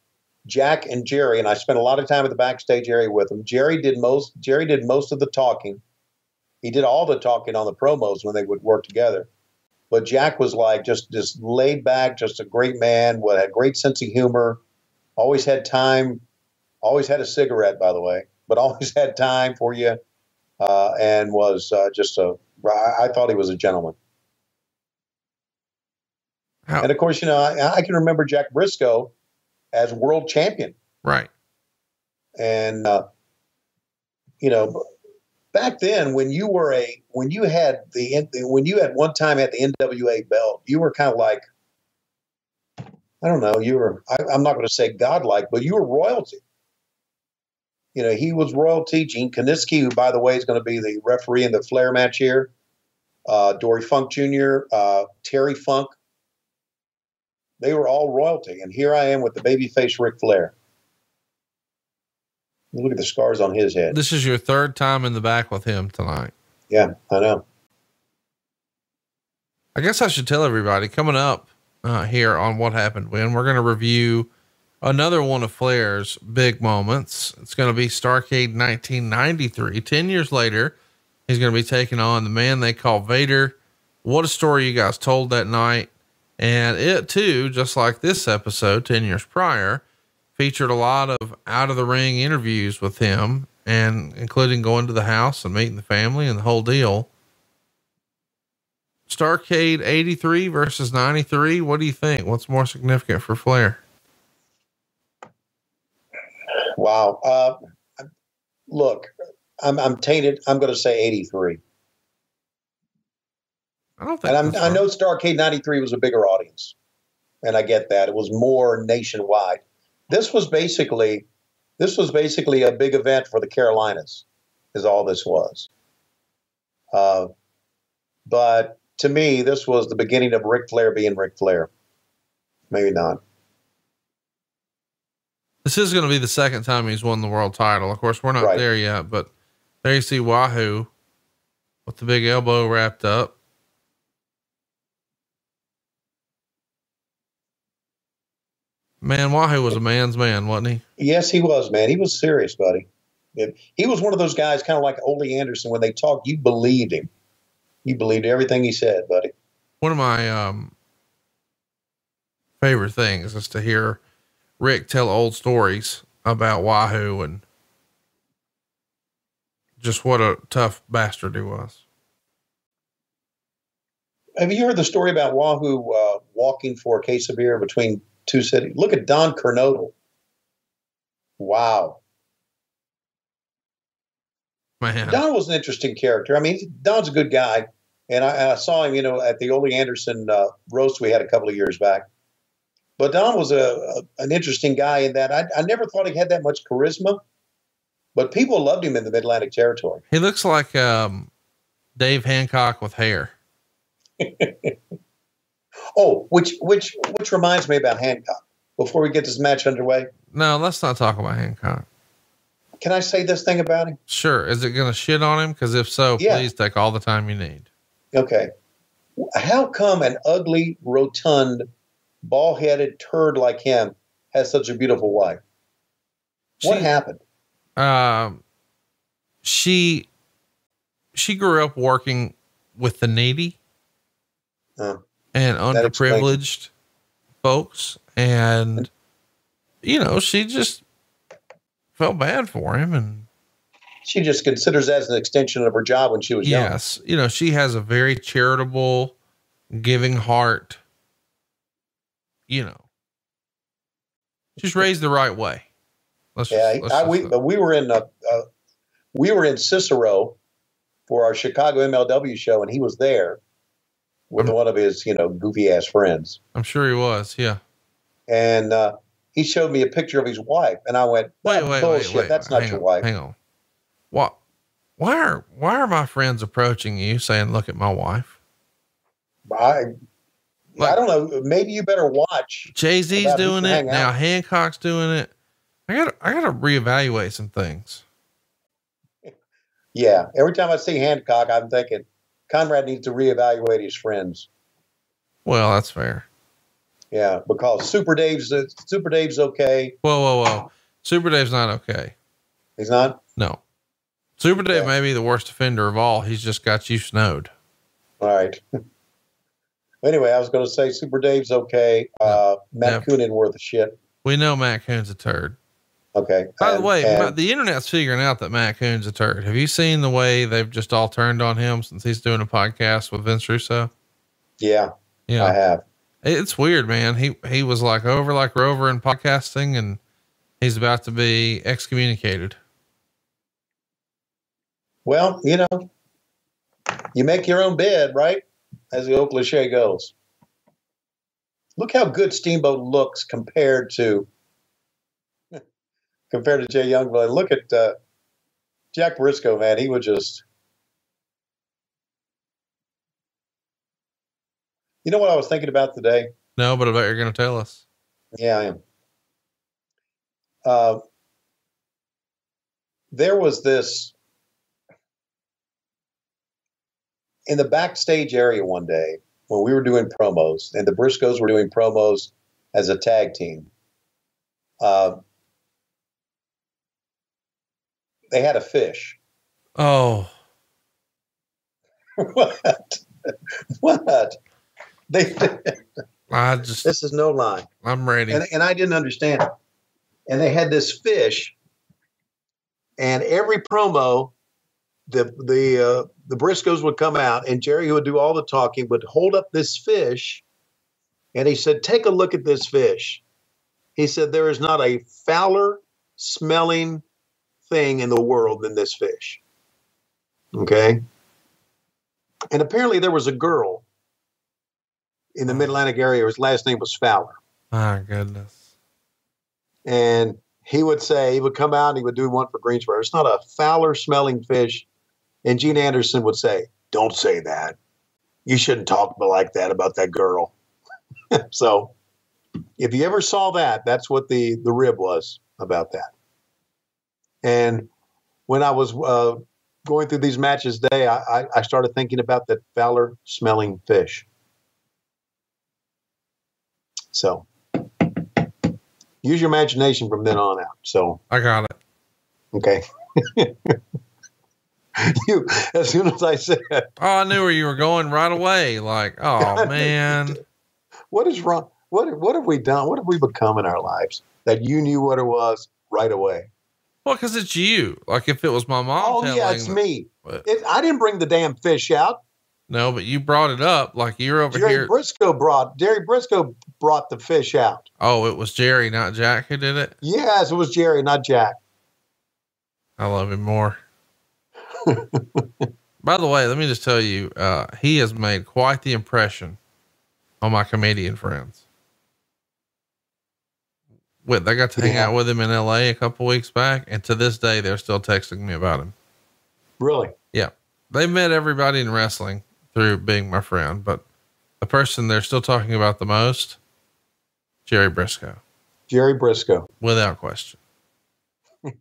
Jack and Jerry, and I spent a lot of time at the backstage area with them. Jerry did most. Jerry did most of the talking. He did all the talking on the promos when they would work together. But Jack was like just just laid back, just a great man. What had great sense of humor. Always had time. Always had a cigarette, by the way, but [LAUGHS] always had time for you. Uh, and was uh, just a. I thought he was a gentleman. How? And of course, you know, I, I can remember Jack Briscoe as world champion. Right. And, uh, you know, back then when you were a, when you had the, when you had one time at the NWA belt, you were kind of like, I don't know, you were, I, I'm not going to say godlike, but you were royalty. You know, he was royalty. Gene Kiniski, who, by the way, is going to be the referee in the Flair match here. Uh, Dory Funk Jr., uh, Terry Funk, they were all royalty. And here I am with the babyface Ric Flair. Look at the scars on his head. This is your third time in the back with him tonight. Yeah, I know. I guess I should tell everybody coming up uh, here on what happened when we're going to review another one of Flair's big moments. It's going to be Starrcade 1993. 10 years later, he's going to be taking on the man they call Vader. What a story you guys told that night. And it too, just like this episode 10 years prior, featured a lot of out of the ring interviews with him and including going to the house and meeting the family and the whole deal. Starrcade 83 versus 93. What do you think? What's more significant for Flair? Wow. Uh, look, I'm, I'm tainted. I'm going to say 83. I don't think. And i know Starrcade '93 was a bigger audience, and I get that it was more nationwide. This was basically, this was basically a big event for the Carolinas, is all this was. Uh, but to me, this was the beginning of Ric Flair being Ric Flair. Maybe not. This is going to be the second time he's won the world title. Of course, we're not right. there yet, but there you see Wahoo with the big elbow wrapped up. Man, Wahoo was a man's man, wasn't he? Yes, he was, man. He was serious, buddy. He was one of those guys, kind of like Ole Anderson. When they talked, you believed him. You believed everything he said, buddy. One of my um, favorite things is to hear Rick tell old stories about Wahoo and just what a tough bastard he was. Have you heard the story about Wahoo uh, walking for a case of beer between Two City. Look at Don Kernodle. Wow. Man. Don was an interesting character. I mean, Don's a good guy, and I, I saw him, you know, at the Ole Anderson uh, roast we had a couple of years back. But Don was a, a an interesting guy in that I, I never thought he had that much charisma, but people loved him in the Mid Atlantic Territory. He looks like um, Dave Hancock with hair. [LAUGHS] Oh, which which which reminds me about Hancock. Before we get this match underway, No, let's not talk about Hancock. can I say this thing about him? Sure. Is it going to shit on him? Because if so, Yeah. please take all the time you need. Okay. How come an ugly, rotund, ball headed turd like him has such a beautiful wife? What happened? Um, she she grew up working with the needy Uh, and That explains it. underprivileged folks, and you know she just felt bad for him, and she just considers that as an extension of her job when she was young. yes, you know she has a very charitable, giving heart. You know, she's raised the right way. Let's Yeah, just, I, we, but we were in uh, uh, we were in Cicero for our Chicago MLW show, and he was there with I'm- one of his, you know, goofy ass friends, I'm sure he was. Yeah. and uh, he showed me a picture of his wife, and I went, Wait, "That's wait, bullshit. wait, wait. That's not your on, wife." Hang on. What? Why are why are my friends approaching you saying, "Look at my wife"? I, I don't know. Maybe you better watch. Jay Z's doing it now. out. Hancock's doing it. I got I got to reevaluate some things. [LAUGHS] Yeah, every time I see Hancock, I'm thinking Conrad needs to reevaluate his friends. Well, that's fair. Yeah, because Super Dave's uh, Super Dave's okay. Whoa, whoa, whoa. Super Dave's not okay. He's not. No. Super Dave Yeah. may be the worst offender of all. He's just got you snowed. All right. [LAUGHS] anyway, I was going to say Super Dave's okay. Uh, Matt Yeah. Koon isn't worth a shit. We know Matt Koon's a turd. Okay. By the way, and- the internet's figuring out that Matt Koon's a turd. Have you seen the way they've just all turned on him since he's doing a podcast with Vince Russo? yeah, Yeah. I have. It's weird, man. He he was like over like Rover in podcasting, and he's about to be excommunicated. Well, you know, you make your own bed, right? As the old cliche goes. Look how good Steamboat looks compared to compared to Jay Youngblood. Look at uh, Jack Briscoe, man. He would just. You know what I was thinking about today? No, but I bet you're going to tell us. Yeah, I am. Uh, there was this in the backstage area one day when we were doing promos, and the Briscoes were doing promos as a tag team. Uh, they had a fish. Oh, [LAUGHS] what? what? They. [LAUGHS] I just This is no lie. I'm ready. and, and I didn't understand it. And they had this fish, and every promo, the the uh, the Briscoes would come out, and Jerry, who would do all the talking, would hold up this fish, and he said, "Take a look at this fish." He said, "There is not a fouler smelling thing in the world than this fish." Okay. And apparently, there was a girl in the Mid Atlantic area. Whose last name was Fowler My goodness. and he would say he would come out and he would do one for Greensboro. It's not a Fowler smelling fish. And Gene Anderson would say, "Don't say that. You shouldn't talk like that about that girl." [LAUGHS] so, if you ever saw that, that's what the the rib was about that. And when I was uh, going through these matches today, I, I, started thinking about that fouler smelling fish. So use your imagination from then on out. So I got it. okay. [LAUGHS] you as soon as I said Oh, I knew where you were going right away. Like, oh [LAUGHS] man. what is wrong? What what have we done? What have we become in our lives that you knew what it was right away? Well, because it's you. Like if it was my mom. oh yeah, it's me. It, I didn't bring the damn fish out. No, but you brought it up. Like you're over Jerry here. Briscoe brought Jerry Briscoe brought the fish out. Oh, it was Jerry, not Jack, who did it. Yes, it was Jerry, not Jack. I love him more. [LAUGHS] By the way, let me just tell you, uh, he has made quite the impression on my comedian friends. With I got to hang Yeah. out with him in LA a couple weeks back, and to this day they're still texting me about him. Really? Yeah. They met everybody in wrestling through being my friend, but the person they're still talking about the most, Jerry Briscoe, Jerry Briscoe. without question. [LAUGHS]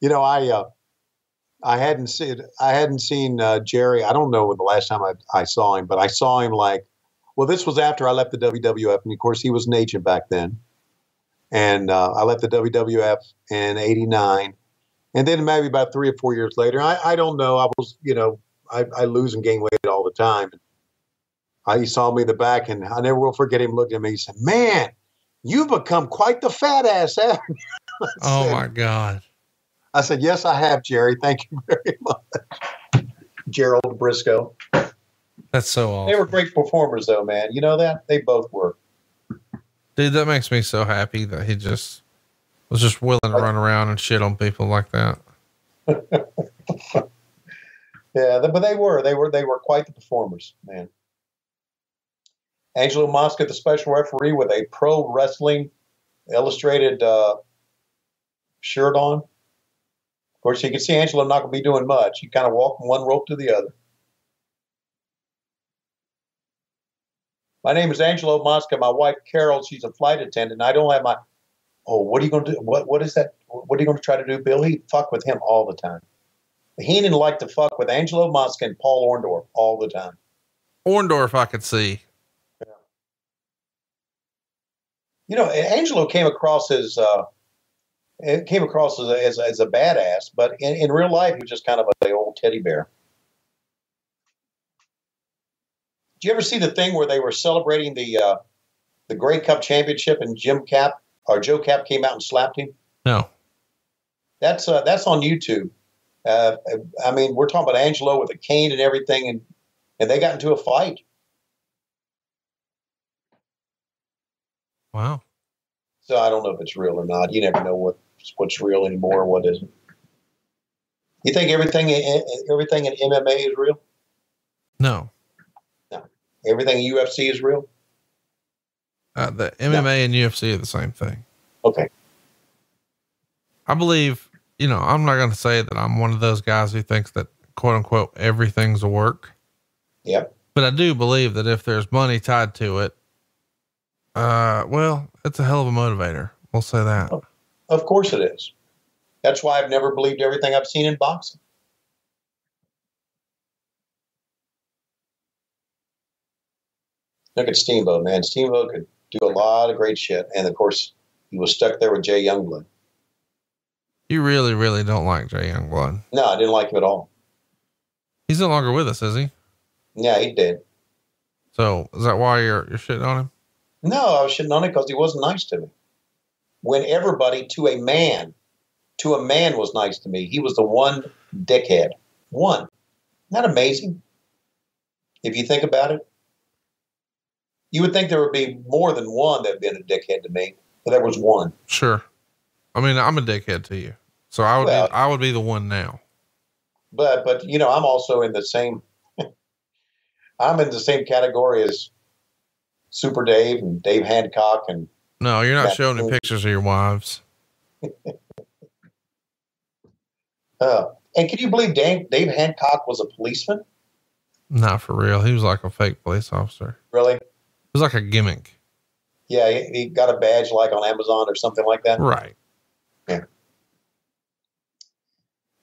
You know, I uh, I hadn't seen I hadn't seen uh, Jerry. I don't know when the last time I, I saw him, but I saw him like, well, this was after I left the WWF, and of course he was an agent back then. And uh, I left the WWF in '89, and then maybe about three or four years later, I, I don't know. I was, you know, I, I lose and gain weight all the time. I, he saw me in the back, and I never will forget him looking at me. He said, "Man, you've become quite the fat ass." haven't you?" [LAUGHS] Oh said- my God. I said, Yes, I have, Jerry. Thank you [LAUGHS] very much. Gerald Briscoe. That's so awesome. They were great performers, though, man. You know that? They both were. Dude, that makes me so happy that he just was just willing to run around and shit on people like that. [LAUGHS] Yeah, but they were. They were. They were quite the performers, man. Angelo Mosca, the special referee, with a pro wrestling illustrated uh, shirt on. Of course, you can see Angelo not going to be doing much. He kind of walked from one rope to the other. My name is Angelo Mosca. My wife Carol, she's a flight attendant. I don't have my. Oh, what are you going to do? What What is that? What are you going to try to do, Bill? He fuck with him all the time. He didn't like to fuck with Angelo Mosca and Paul Orndorff all the time. Orndorff, I could see. Yeah. You know, Angelo came across as uh, came across as a, as, a, as a badass, but in, in real life, he was just kind of a old teddy bear. Did you ever see the thing where they were celebrating the uh, the Grey Cup championship and Jim Kapp or Joe Kapp came out and slapped him? No. That's uh, that's on YouTube. Uh, I mean, we're talking about Angelo with a cane and everything, and and they got into a fight. Wow. So I don't know if it's real or not. You never know what what's real anymore, what isn't. You think everything everything in MMA is real? No. Everything in UFC is real? Uh, the MMA and UFC are the same thing. Okay. I believe, you know, I'm not going to say that I'm one of those guys who thinks that quote unquote everything's a work, Yep. but I do believe that if there's money tied to it, uh, well, it's a hell of a motivator. We'll say that. Of course it is. That's why I've never believed everything I've seen in boxing. Look at Steamboat, man. Steamboat could do a lot of great shit. And of course, he was stuck there with Jay Youngblood. You really, really don't like Jay Youngblood. No, I didn't like him at all. He's no longer with us, is he? Yeah, he did. So is that why you're, you're shitting on him? No, I was shitting on him because he wasn't nice to me. When everybody, to a man, to a man was nice to me, he was the one dickhead. One. Isn't that amazing? If you think about it, you would think there would be more than one that had been a dickhead to me, but there was one. Sure. I mean, I'm a dickhead to you. So I would Well- be, I would be the one now. But but you know, I'm also in the same. [LAUGHS] I'm in the same category as Super Dave and Dave Hancock and No, you're not showing me pictures of your wives. [LAUGHS] uh, and can you believe Dave Dave Hancock was a policeman? Not for real. He was like a fake police officer. Really? It was like a gimmick. Yeah, he, he got a badge like on Amazon or something like that. Right. Yeah.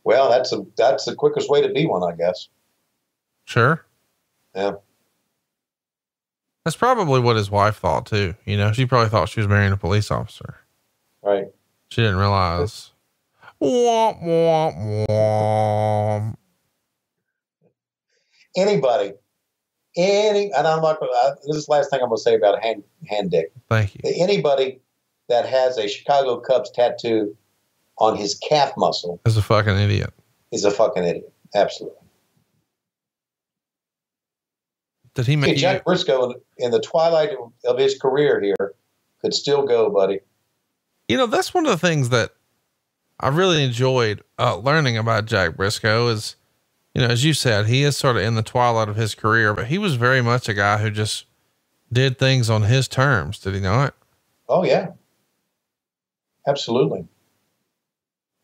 Well, that's a that's the quickest way to be one, I guess. Sure. Yeah. That's probably what his wife thought too. You know, she probably thought she was marrying a police officer. Right. She didn't realize. Womp, womp, womp. Anybody, any, and I'm not. I, this is the last thing I'm going to say about hand hand dick. Thank you. Anybody that has a Chicago Cubs tattoo on his calf muscle Is a fucking idiot. is a fucking idiot. Absolutely. Did he make you? Jack Briscoe, in, in the twilight of his career here, could still go, buddy. You know, that's one of the things that I really enjoyed uh, learning about Jack Briscoe is, you know, as you said, he is sort of in the twilight of his career, but he was very much a guy who just did things on his terms. Did he not? Oh yeah, absolutely.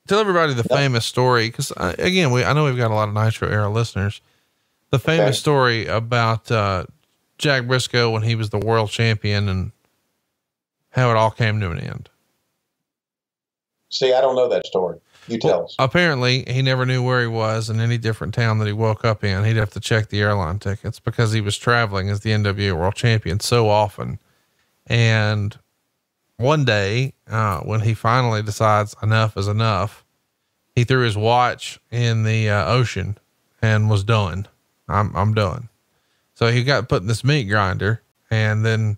Tell everybody the Yep. famous story. Cause uh, again, we, I know we've got a lot of Nitro era listeners. The famous Okay. story about, uh, Jack Briscoe when he was the world champion and how it all came to an end. See, I don't know that story. You tell us. Apparently, he never knew where he was in any different town that he woke up in. He'd have to check the airline tickets because he was traveling as the NWA World Champion so often. And one day, uh, when he finally decides enough is enough, he threw his watch in the uh, ocean and was done. I'm I'm done. So he got put in this meat grinder, and then,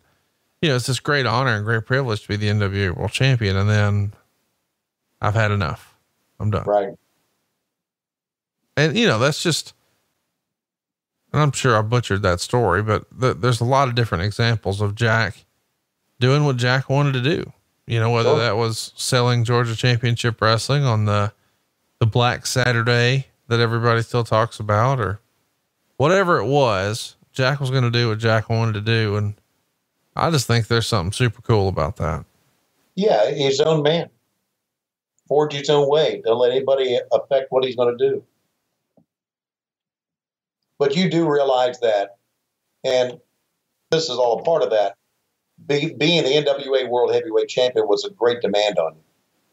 you know, it's this great honor and great privilege to be the NWA World Champion. And then, I've had enough. I'm done. Right. And you know, that's just, and I'm sure I butchered that story, but th- there's a lot of different examples of Jack doing what Jack wanted to do. You know, whether Sure. that was selling Georgia Championship Wrestling on the the Black Saturday that everybody still talks about, or whatever it was, Jack was going to do what Jack wanted to do, and I just think there's something super cool about that. Yeah, his own man. Forge his own way. Don't let anybody affect what he's going to do. But you do realize that, and this is all a part of that. Be, being the NWA World Heavyweight Champion was a great demand on you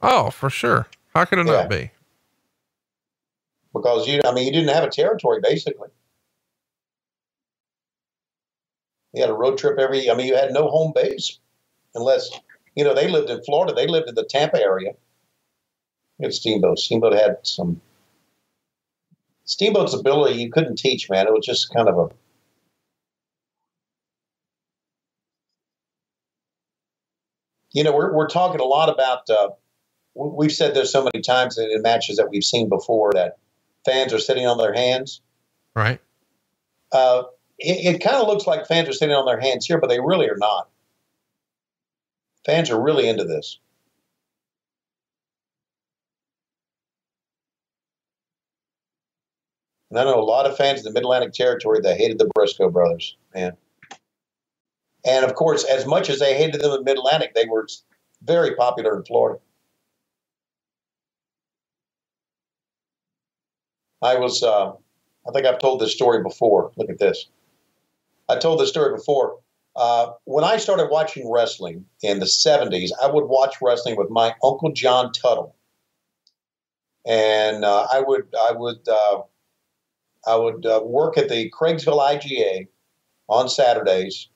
Oh, for sure. How could it Yeah. not be? because you, I mean, you didn't have a territory basically. You had a road trip every. I mean, you had no home base unless you know they lived in Florida. They lived in the Tampa area. Had Steamboat. Steamboat had some. Steamboat's ability you couldn't teach, man. It was just kind of a. You know, we're we're talking a lot about. Uh, we- we've said this so many times in, in matches that we've seen before that fans are sitting on their hands. Right. Uh, it, it kind of looks like fans are sitting on their hands here, but they really are not. Fans are really into this. And I know a lot of fans in the Mid Atlantic territory that hated the Briscoe brothers, man. And of course, as much as they hated them in Mid Atlantic, they were very popular in Florida. I was, uh, I think I've told this story before. Look at this. I told this story before. Uh, when I started watching wrestling in the 70s, I would watch wrestling with my uncle John Tuttle. And uh, I would, I would, uh, I would uh, work at the Craigsville IGA on Saturdays.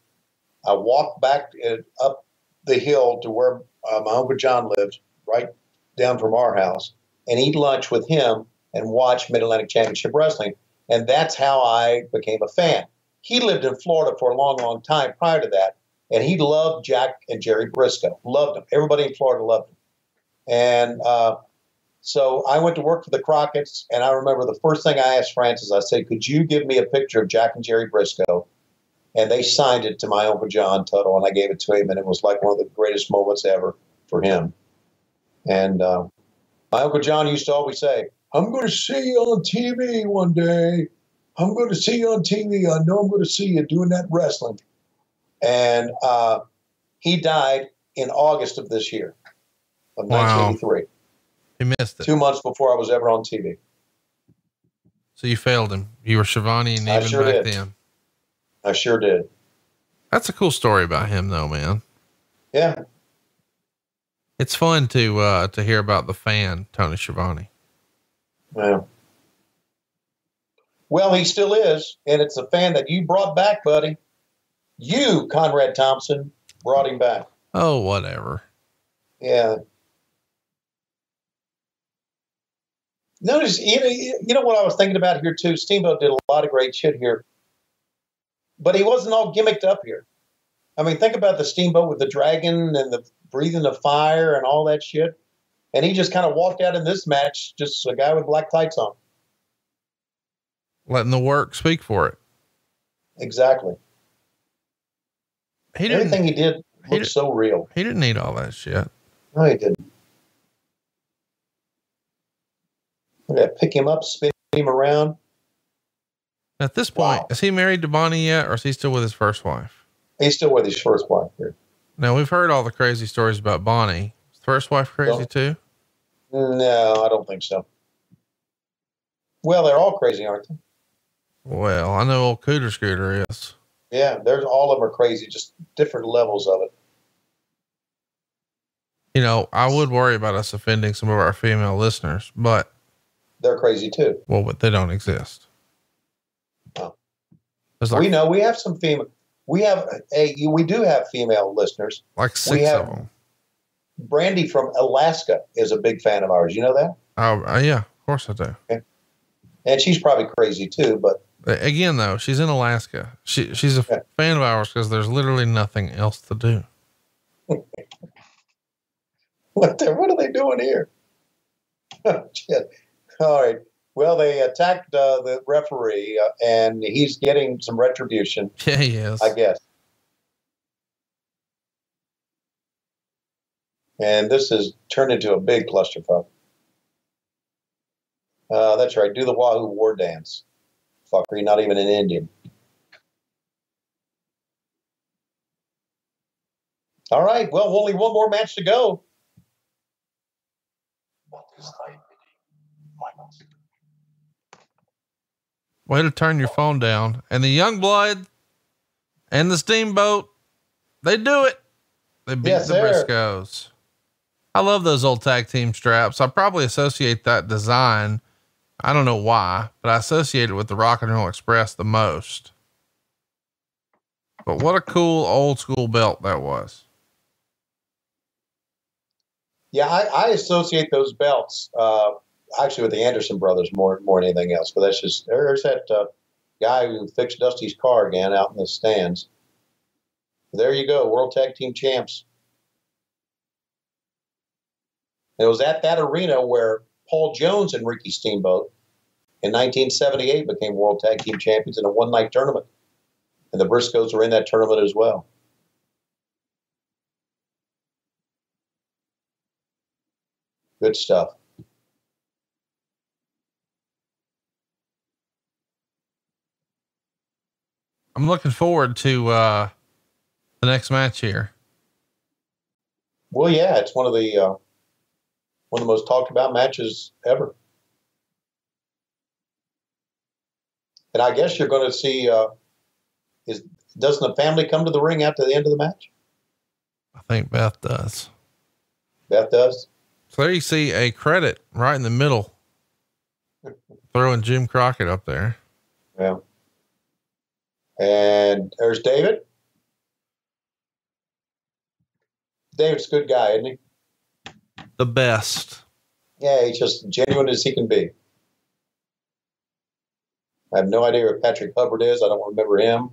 I walked back uh, up the hill to where uh, my uncle John lived, right down from our house, and eat lunch with him and watch Mid Atlantic Championship Wrestling. And that's how I became a fan. He lived in Florida for a long, long time prior to that, and he loved Jack and Jerry Briscoe. Loved them. Everybody in Florida loved them. And uh, so I went to work for the Crockett's, and I remember the first thing I asked Francis, I said, "Could you give me a picture of Jack and Jerry Briscoe?" And they signed it to my uncle John Tuttle, and I gave it to him, and it was like one of the greatest moments ever for him. And uh, my uncle John used to always say, "I'm going to see you on TV one day. I'm going to see you on TV. I know I'm going to see you doing that wrestling." And uh, he died in August of this year, of Wow. 1983 Missed it. two months before I was ever on TV. So you failed him. You were Shivani and even sure back did. then. I sure did. That's a cool story about him though, man. Yeah. It's fun to uh to hear about the fan, Tony Schiavone. Yeah. Well, he still is, and it's a fan that you brought back, buddy. You, Conrad Thompson, brought him back. Oh, whatever. Yeah. Notice, you know, you know what I was thinking about here too. Steamboat did a lot of great shit here, but he wasn't all gimmicked up here. I mean, think about the Steamboat with the dragon and the breathing of fire and all that shit, and he just kind of walked out in this match, just a guy with black tights on. Letting the work speak for it. exactly. He didn't. Everything he did he looked did- so real. He didn't need all that shit. No, he didn't. Look at that. Pick him up, spin him around. At this point, Wow. is he married to Bonnie yet, or is he still with his first wife? He's still with his first wife here. Now we've heard all the crazy stories about Bonnie. Is the first wife crazy No. too? No, I don't think so. Well, they're all crazy, aren't they? Well, I know old Cooter Scooter is. Yeah, there's all of them are crazy, just different levels of it. You know, I would worry about us offending some of our female listeners, but They're crazy too. well, but they don't exist. Oh. Like, we know we have some female. We have a we do have female listeners. like six have- of them. Brandy from Alaska is a big fan of ours. You know that, Oh, uh, yeah, of course I do. and she's probably crazy too. But Again, though, she's in Alaska. She she's a Yeah. fan of ours because there's literally nothing else to do. [LAUGHS] what the, what are they doing here? [LAUGHS] Shit. All right. Well, they attacked uh, the referee, uh, and he's getting some retribution, [LAUGHS] Yeah, he is. I guess. And this has turned into a big clusterfuck. Uh, that's right. Do the Wahoo War Dance. Fucker, you're not even an Indian. All right. Well, only one more match to go. Way to turn your phone down. And the young blood and the steamboat, they do it. They beat Yes, the sir. Briscoes. I love those old tag team straps. I probably associate that design. I don't know why, but I associate it with the Rock and Roll Express the most. But what a cool old school belt that was. Yeah, I, I associate those belts uh, actually with the Anderson brothers more more than anything else. But that's just there's that uh, guy who fixed Dusty's car again out in the stands. There you go, World Tag Team Champs. It was at that arena where Paul Jones and Ricky Steamboat in 1978 became World Tag Team Champions in a one night tournament. And the Briscoes were in that tournament as well. Good stuff. I'm looking forward to uh the next match here. Well, yeah, it's one of the uh, one of the most talked about matches ever. And I guess you're going to see. Uh, is doesn't the family come to the ring after the end of the match? I think Beth does. Beth does. So there you see a credit right in the middle. [LAUGHS] Throwing Jim Crockett up there. Yeah. And there's David. David's a good guy, isn't he? The best. Yeah, he's just genuine as he can be. I have no idea who Patrick Hubbard is. I don't remember him.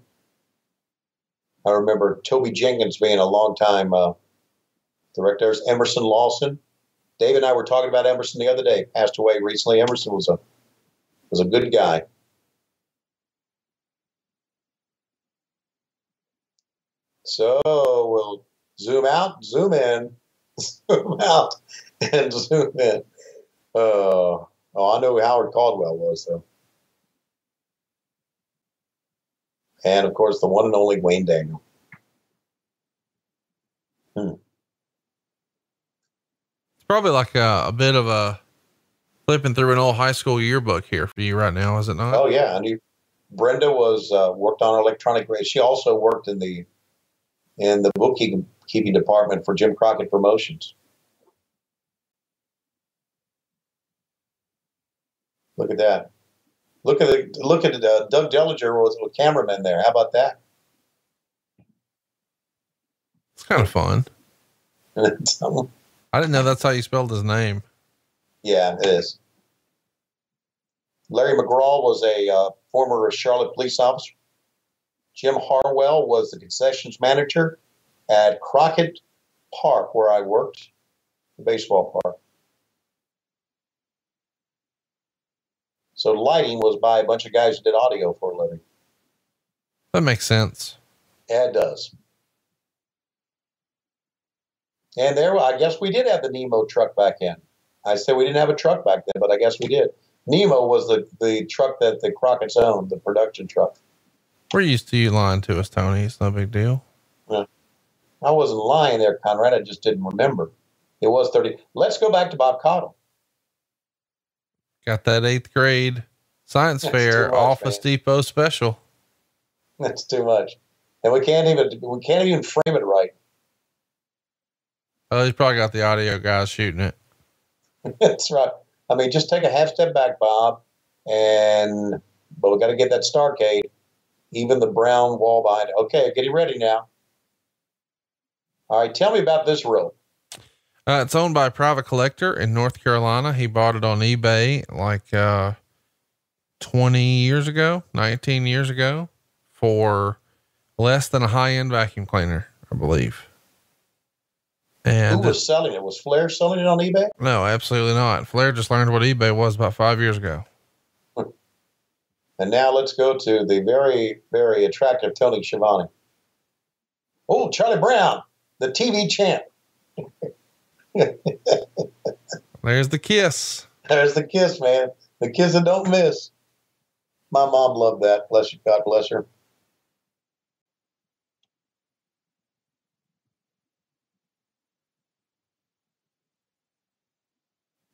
I remember Toby Jenkins being a long time uh, director. There's Emerson Lawson. Dave and I were talking about Emerson the other day. Passed away recently. Emerson was a was a good guy. So we'll zoom out, zoom in, [LAUGHS] zoom out, and zoom in. Uh, oh, I know who Howard Caldwell was, though. And of course, the one and only Wayne Daniel. It's probably like a, a bit of a flipping through an old high school yearbook here for you right now, is it not? Oh yeah, and you, Brenda was uh, worked on electronic. She also worked in the in the bookkeeping keeping department for Jim Crockett Promotions. Look at that. Look at the look at uh, Doug Dellinger was a cameraman there. How about that? It's kind of fun. [LAUGHS] I didn't know that's how you spelled his name. Yeah, it is. Larry McGraw was a uh, former Charlotte police officer. Jim Harwell was the concessions manager at Crockett Park, where I worked, the baseball park. So lighting was by a bunch of guys who did audio for a living. That makes sense. Yeah, it does. And there, I guess we did have the Nemo truck back in. I said we didn't have a truck back then, but I guess we did. Nemo was the, the truck that the Crockett's owned, the production truck. We're used to you lying to us, Tony. It's no big deal. Yeah. I wasn't lying there, Conrad. I just didn't remember. It was 30. Let's go back to Bob Caudle. Got that eighth grade science That's fair much, Office man. Depot special. That's too much. And we can't even we can't even frame it right. Oh, he's probably got the audio guys shooting it. [LAUGHS] That's right. I mean, just take a half step back, Bob, and but we got to get that Starrcade, even the brown wall behind it. Okay, getting ready now. All right, tell me about this rope. Uh, it's owned by a private collector in North Carolina. He bought it on eBay like uh, 20 years ago, 19 years ago, for less than a high end vacuum cleaner, I believe. And Who was selling it? Was Flair selling it on eBay? no, absolutely not. Flair just learned what eBay was about five years ago. And now let's go to the very, very attractive Tony Schiavone. Oh, Charlie Brown, the TV champ. [LAUGHS] There's the kiss. There's the kiss, man. The kiss that don't miss. My mom loved that. Bless you. God bless her.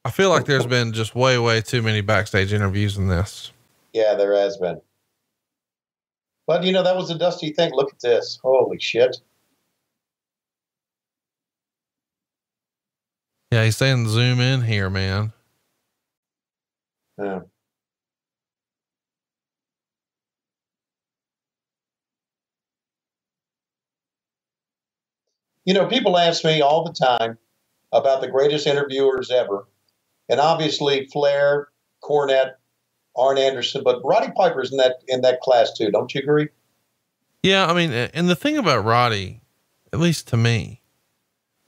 I feel like there's been just way, way too many backstage interviews in this. Yeah, there has been. But you know, that was a dusty thing. Look at this. Holy shit. Yeah, he's saying zoom in here, man. Yeah. You know, people ask me all the time about the greatest interviewers ever. And obviously Flair, Cornette, Arn Anderson, but Roddy Piper's in that in that class too, don't you agree? Yeah, I mean, and the thing about Roddy, at least to me,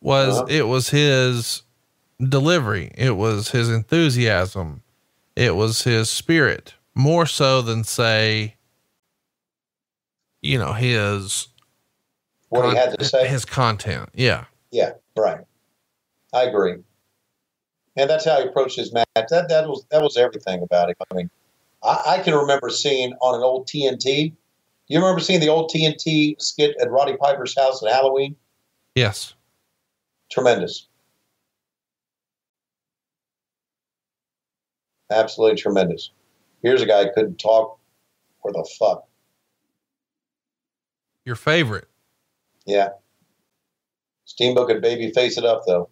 was Uh-huh. it was his delivery, it was his enthusiasm, it was his spirit, more so than say, you know, his What he had to say. his content. Yeah. Yeah, right. I agree. And that's how he approached his match. That that was that was everything about it. I mean, I, I can remember seeing on an old TNT. You remember seeing the old TNT skit at Roddy Piper's house at Halloween? Yes. Tremendous. Absolutely tremendous. Here's a guy who couldn't talk for the fuck. Your favorite. Yeah. Steamboat could baby face it up though.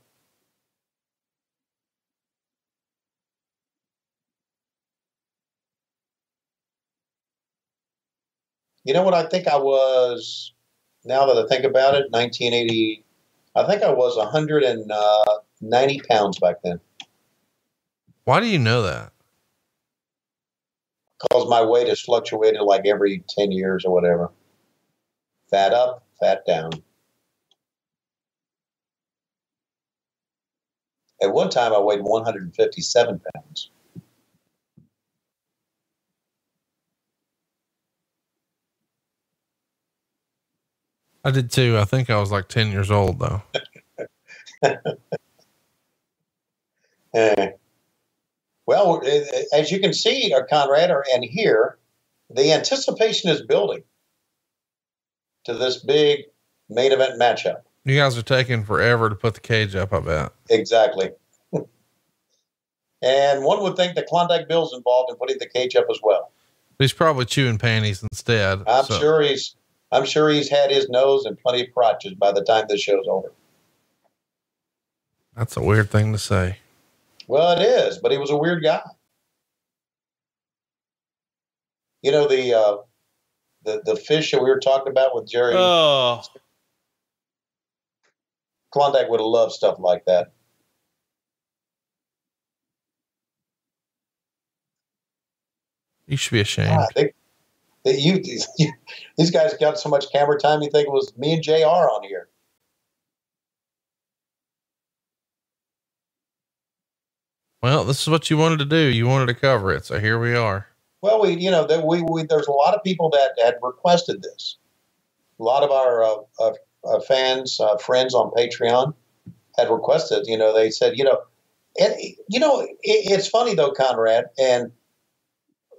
You know what I think I was now that I think about it, 1980 I think I was 190 uh, pounds back then. Why do you know that? Because my weight has fluctuated like every 10 years or whatever. Fat up, fat down. At one time, I weighed 157 pounds. I did too. I think I was like 10 years old though. [LAUGHS] Eh. Well, eh, as you can see, uh, Conrad, and here, the anticipation is building to this big main event matchup. You guys are taking forever to put the cage up, I bet. Exactly. [LAUGHS] and one would think that Klondike Bill's involved in putting the cage up as well. He's probably chewing panties instead. I'm so- sure he's I'm sure he's had his nose and plenty of crotches by the time this show's over. That's a weird thing to say. Well, it is, but he was a weird guy. You know the uh, the the fish that we were talking about with Jerry Oh, Klondike would have loved stuff like that. you should be ashamed. Ah, they, they, you, [LAUGHS] these guys got so much camera time. You think it was me and Jr. on here? Well, this is what you wanted to do. You wanted to cover it. So here we are. Well, we, you know, that we, we, there's a lot of people that had requested this. A lot of our uh, uh, uh, fans, uh, friends on Patreon had requested. You know, they said, you know, and you know, it, it's funny though, Conrad, and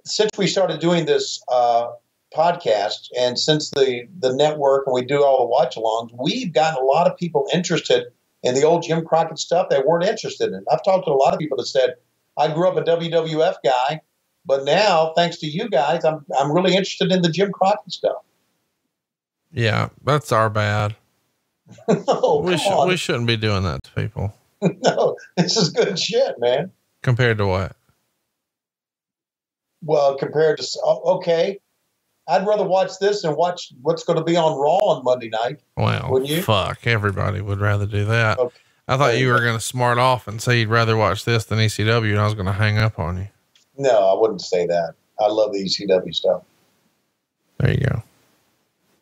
since we started doing this uh, podcast, and since the the network and we do all the watch-alongs, we've gotten a lot of people interested in the old Jim Crockett stuff they weren't interested in. I've talked to a lot of people that said, "I grew up a WWF guy." But now, thanks to you guys, I'm I'm really interested in the Jim Crockett stuff. Yeah, that's our bad. [LAUGHS] no, we should we shouldn't be doing that to people. [LAUGHS] no, this is good shit, man. Compared to what? Well, compared to oh, okay, I'd rather watch this and watch what's going to be on Raw on Monday night. Well, wouldn't you? Fuck, everybody would rather do that. Okay. I thought you were going to smart off and say you'd rather watch this than ECW, and I was going to hang up on you. No, I wouldn't say that. I love the ECW stuff. There you go.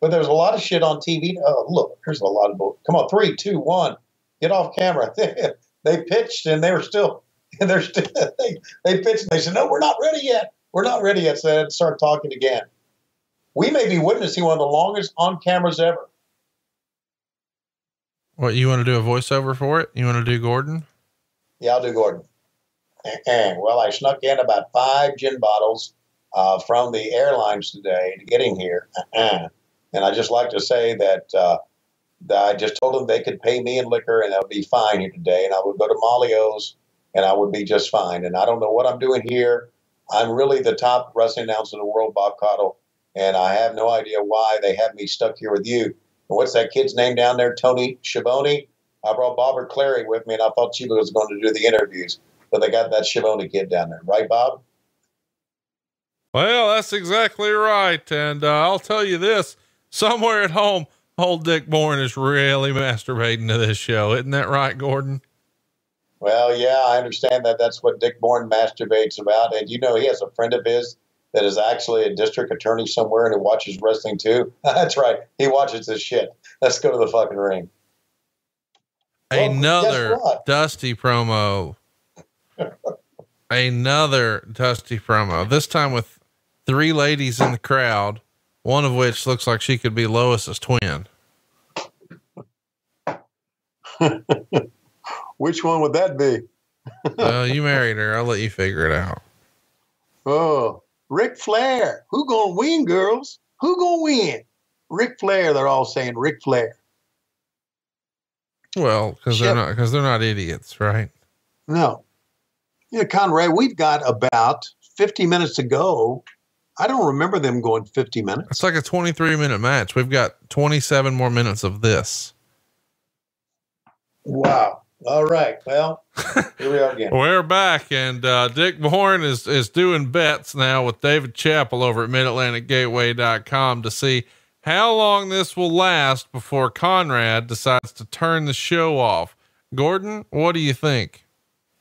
But there's a lot of shit on TV. Oh, look, here's a lot of bull. Come on, three, two, one, get off camera. [LAUGHS] they pitched and they were still, and [LAUGHS] they're still, [LAUGHS] they, they pitched and they said, no, we're not ready yet. We're not ready yet. So start talking again. We may be witnessing one of the longest on cameras ever. What, you want to do a voiceover for it? You want to do Gordon? Yeah, I'll do Gordon. well, I snuck in about five gin bottles uh, from the airlines today to getting here. and I just like to say that, uh, that I just told them they could pay me in liquor and I would be fine here today. And I would go to Malio's and I would be just fine. And I don't know what I'm doing here. I'm really the top wrestling announcer in the world, Bob Caudle. And I have no idea why they have me stuck here with you. And what's that kid's name down there? Tony Schiavone. I brought Bobby Clary with me, and I thought she was going to do the interviews but they got that Schiavone kid down there, right, Bob? Well, that's exactly right. And uh, I'll tell you this somewhere at home, old Dick Bourne is really masturbating to this show. Isn't that right, Gordon? Well, yeah, I understand that that's what Dick Bourne masturbates about. And you know, he has a friend of his that is actually a district attorney somewhere and he watches wrestling too. [LAUGHS] that's right. He watches this shit. Let's go to the fucking ring. Another well, Dusty promo [LAUGHS] Another Dusty promo, this time with three ladies in the crowd, one of which looks like she could be Lois's twin. [LAUGHS] which one would that be? well, you married her. I'll let you figure it out. Oh, Ric Flair. Who gonna win, girls? Who gonna win? Ric Flair. They're all saying Ric Flair. Well, because they're not because they're not idiots, right? No. Yeah, Conrad, we've got about 50 minutes to go. I don't remember them going 50 minutes. It's like a 23 minute match. We've got 27 more minutes of this. Wow. All right. Well, [LAUGHS] here we are again. We're back, and uh, Dick Bourne is is doing bets now with David Chappell over at MidAtlanticGateway.com to see how long this will last before Conrad decides to turn the show off. Gordon, what do you think?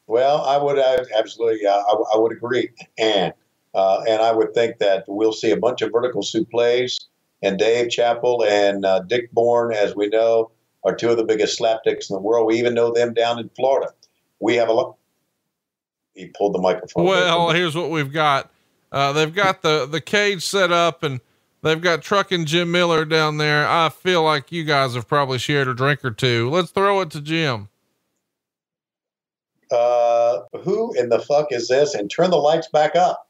Well, I would uh, absolutely, uh, I, I, would agree, and uh, and I would think that we'll see a bunch of vertical plays. And Dave Chappell and uh, Dick Bourne, as we know, are two of the biggest slapdicks in the world. We even know them down in Florida. We have a lot. He pulled the microphone. Well, here's what we've got. Uh, they've got the the cage set up and. They've got Truck and Jim Miller down there. I feel like you guys have probably shared a drink or two. Let's throw it to Jim uh, who in the fuck is this? And turn the lights back up.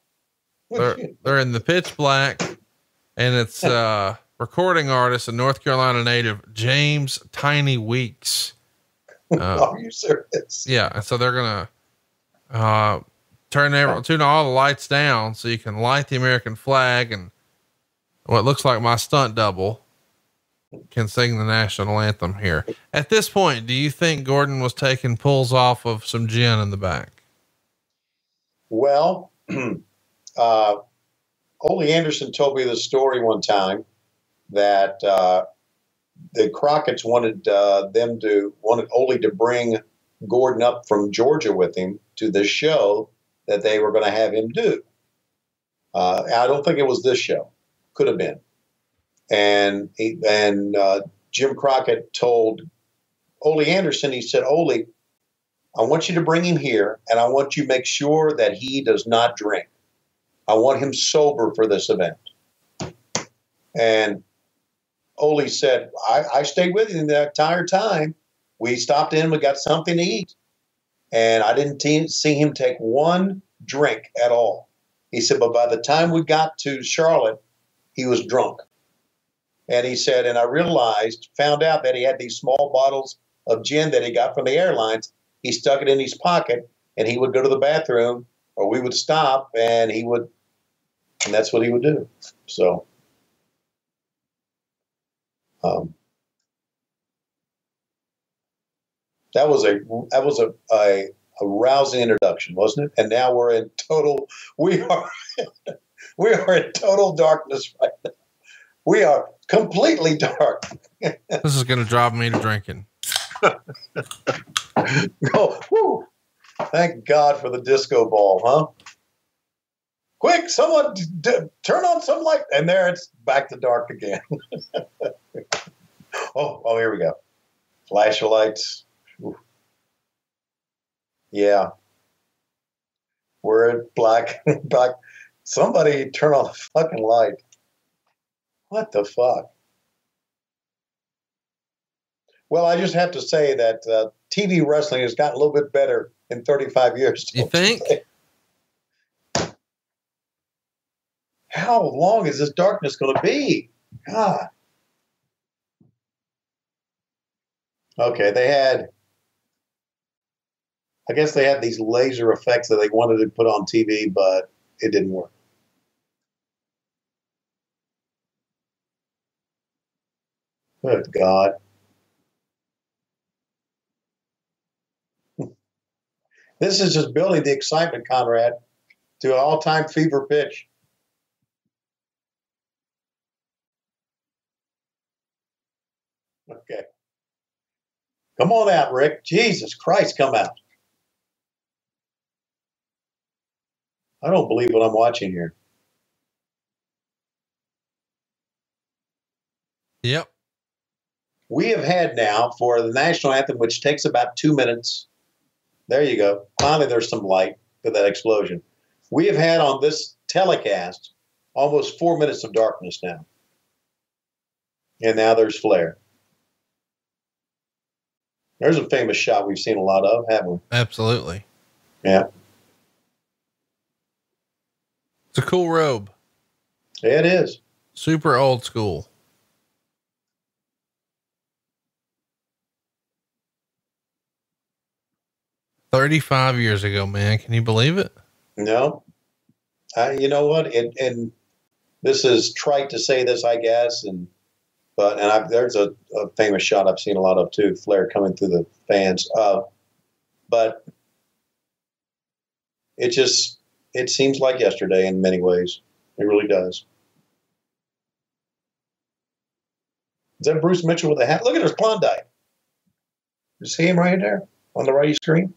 they're, they're in the pitch black, and it's [LAUGHS] uh, recording artist and North Carolina native James Tiny Weeks. [LAUGHS] Uh, Are you serious? Yeah, and so they're gonna uh, turn every, turn all the lights down so you can light the American flag and what looks like my stunt double can sing the national anthem here. At this point, do you think Gordon was taking pulls off of some gin in the back? Well, [CLEARS THROAT] uh, Ole Anderson told me the story one time that uh, the Crockett's wanted uh, them to wanted Ole to bring Gordon up from Georgia with him to the show that they were going to have him do. Uh, I don't think it was this show. Could have been and he, and uh, Jim Crockett told Ole Anderson, he said, Ole, I want you to bring him here, and I want you to make sure that he does not drink. I want him sober for this event. And Ole said, I, I stayed with him the entire time. We stopped in, we got something to eat. And I didn't te- see him take one drink at all. He said, but by the time we got to Charlotte, he was drunk. And he said, and I realized, found out that he had these small bottles of gin that he got from the airlines. He stuck it in his pocket and he would go to the bathroom or we would stop and he would, and that's what he would do. So, um, that was a that was a, a a rousing introduction, wasn't it? And now we're in total we are [LAUGHS] we are in total darkness right now. We are completely dark. [LAUGHS] this is going to drive me to drinking. [LAUGHS] oh, whew. Thank God for the disco ball, huh? Quick, someone d- d- turn on some light. And there it's back to dark again. Oh, oh, here we go. Flash of lights. Ooh. Yeah. We're at black. [LAUGHS] black. Somebody turn on the fucking light. What the fuck? Well, I just have to say that uh, TV wrestling has gotten a little bit better in 35 years. You think? How long is this darkness going to be? God. Okay, they had. I guess they had these laser effects that they wanted to put on TV, but it didn't work. Good God. [LAUGHS] This is just building the excitement, Conrad, to an all time fever pitch. Okay. Come on out, Rick. Jesus Christ, come out. I don't believe what I'm watching here. Yep. We have had now for the national anthem, which takes about two minutes. There you go. Finally, there's some light for that explosion. We have had on this telecast almost four minutes of darkness now. And now there's Flair. There's a famous shot we've seen a lot of, haven't we? Absolutely. Yeah. It's a cool robe. Yeah, it is. Super old school. Thirty-five years ago, man. Can you believe it? No. Uh, you know what? And, and this is trite to say this, I guess, and but and I've, there's a, a famous shot I've seen a lot of too, Flair coming through the fans. Uh, but it just it seems like yesterday in many ways. It really does. Is that Bruce Mitchell with a hat? Look at there's Klondike. You see him right there on the right screen?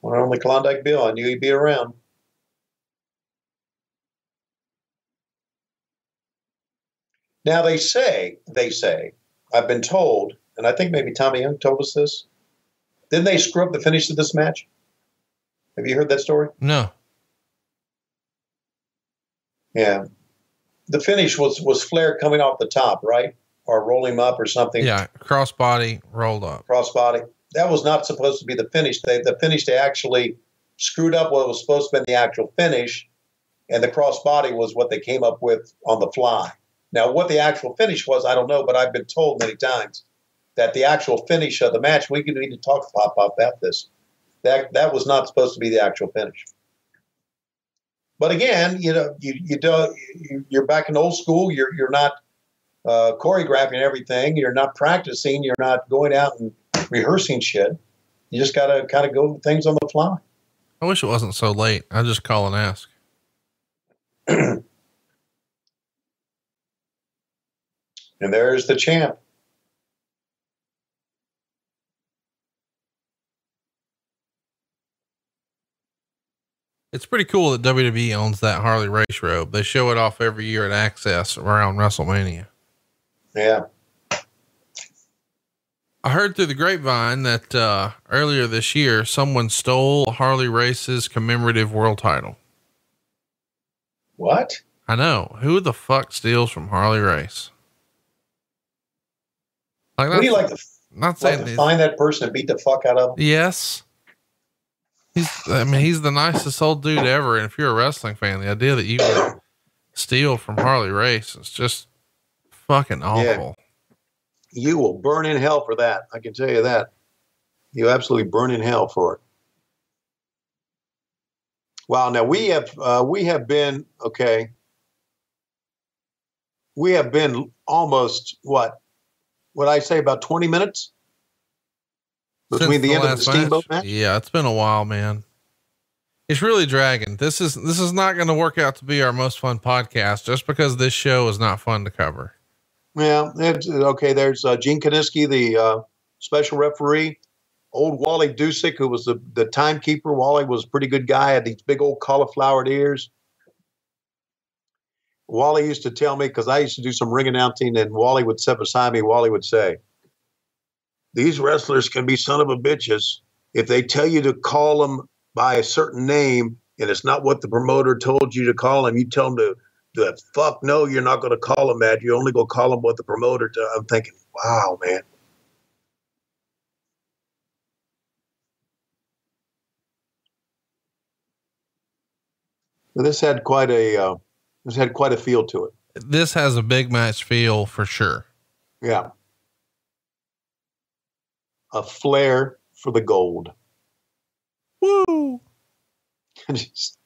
One only Klondike Bill. I knew he'd be around. Now they say, they say, I've been told, and I think maybe Tommy Young told us this. Didn't they screw up the finish of this match? Have you heard that story? No. Yeah. The finish was was Flair coming off the top, right? Or roll him up or something. Yeah. Crossbody rolled up. Crossbody. That was not supposed to be the finish. They, the finish they actually screwed up what was supposed to be the actual finish, and the crossbody was what they came up with on the fly. Now, what the actual finish was, I don't know, but I've been told many times that the actual finish of the match, we can need to talk Pop about this. That that was not supposed to be the actual finish. But again, you know, you you don't you're back in old school. You're you're not uh, choreographing everything. You're not practicing. You're not going out and rehearsing shit. You just got to kind of go things on the fly. I wish it wasn't so late. I just call and ask. [CLEARS THROAT] and there's the champ. It's pretty cool that WWE owns that Harley Race robe. They show it off every year at Axxess around WrestleMania. Yeah. I heard through the grapevine that uh, earlier this year, someone stole Harley Race's commemorative world title. What? I know. Who the fuck steals from Harley Race? Like, Would you like to, not like to find that person and beat the fuck out of them? Yes. He's, I mean, he's the nicest old dude ever. And if you're a wrestling fan, the idea that you would steal from Harley Race is just fucking awful. You will burn in hell for that. I can tell you that. You absolutely burn in hell for it. Wow. Now we have uh, we have been okay. We have been almost what? What I say about twenty minutes between Since the, end of the Steamboat match. Yeah, it's been a while, man. It's really dragging. This is this is not going to work out to be our most fun podcast just because this show is not fun to cover. Yeah, it's, okay. There's uh, Gene Kiniski, the uh, special referee. Old Wally Dusek, who was the, the timekeeper. Wally was a pretty good guy, had these big old cauliflowered ears. Wally used to tell me, because I used to do some ring announcing, and Wally would sit beside me. Wally would say, These wrestlers can be son of a bitches. If they tell you to call them by a certain name and it's not what the promoter told you to call them, you tell them to the fuck no, you're not going to call them that. You're only going to call them what the promoter. To, I'm thinking, wow, man. This had quite a uh, this had quite a feel to it. This has a big match feel for sure. Yeah, a flair for the gold. Woo! [LAUGHS] Just-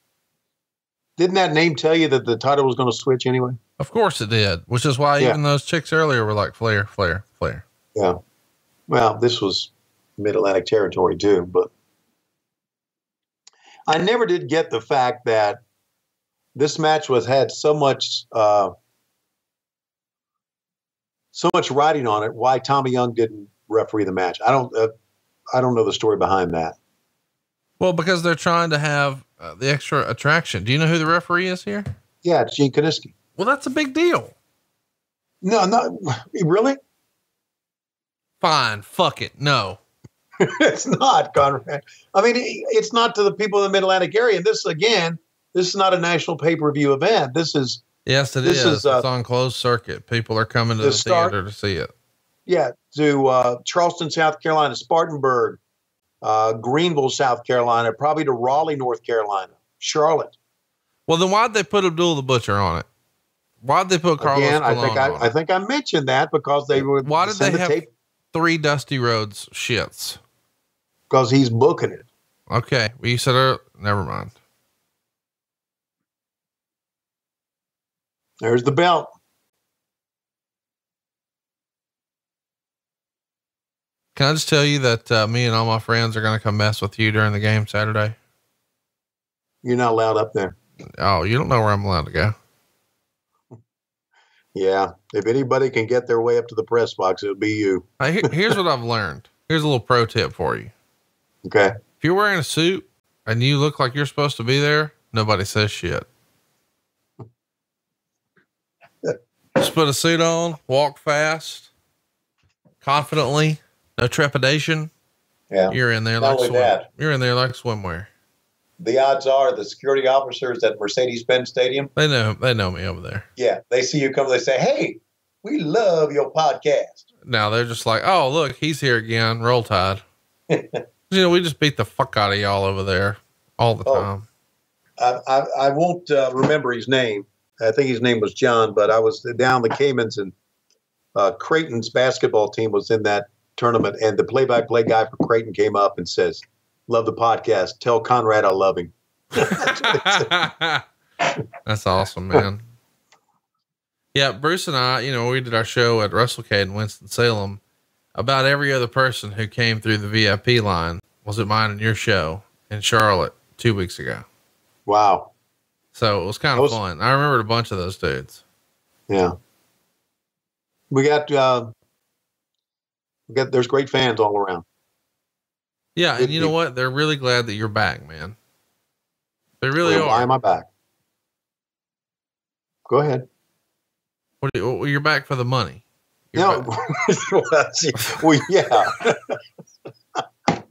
Didn't that name tell you that the title was going to switch anyway? Of course it did, which is why Yeah. even those chicks earlier were like Flair, Flair, Flair. Yeah. Well, this was Mid Atlantic territory too, but I never did get the fact that this match was had so much uh, so much writing on it. Why Tommy Young didn't referee the match? I don't. Uh, I don't know the story behind that. Well, because they're trying to have uh, the extra attraction. Do you know who the referee is here? Yeah, it's Gene Kiniski. Well, that's a big deal. No, no, really. Fine. Fuck it. No. [LAUGHS] it's not, Conrad. I mean, it's not to the people in the Mid Atlantic area. And this, again, this is not a national pay per view event. This is, Yes, it This is. is, uh, it's on closed circuit. People are coming to the the, start- theater to see it. yeah, to uh, Charleston, South Carolina, Spartanburg, uh, Greenville, South Carolina, probably to Raleigh, North Carolina, Charlotte. Well, then why'd they put Abdul the Butcher on it? Why'd they put Carlos Again, I Colon think I, I think I mentioned that because they were Why did they the have tape three Dusty Rhodes shits? because he's booking it. Okay. Well, you said, uh, never mind. There's the belt. Can I just tell you that uh, me and all my friends are going to come mess with you during the game Saturday? You're not allowed up there. Oh, you don't know where I'm allowed to go. Yeah, if anybody can get their way up to the press box, it would be you. Hey, here's what I've learned. Here's a little pro tip for you. Okay. If you're wearing a suit and you look like you're supposed to be there, nobody says shit. Just put a suit on, walk fast, confidently, no trepidation. Yeah. You're in there Not like swim. You're in there like swimwear. The odds are the security officers at Mercedes-Benz Stadium, They know they know me over there. yeah, they see you come, they say, "Hey, we love your podcast." Now they're just like, oh look, he's here again. Roll Tide. [LAUGHS] you know, we just beat the fuck out of y'all over there all the Oh. time. I, I, I won't uh, remember his name. I think his name was John, but I was down the Caymans and uh, Creighton's basketball team was in that tournament, and the play-by-play guy for Creighton came up and says, "Love the podcast. Tell Conrad I love him." [LAUGHS] That's awesome, man. Yeah, Bruce and I, you know, we did our show at WrestleCade in Winston Salem. About every other person who came through the VIP line was at mine and your show in Charlotte two weeks ago. Wow. So it was kind of Those- fun. I remembered a bunch of those dudes. Yeah. We got uh, we got there's great fans all around. Yeah, and Good you know what? They're really glad that you're back, man. They really Well, Why am I back? Go ahead. What you, well, you're back for the money. You're No, [LAUGHS] well, yeah. [LAUGHS]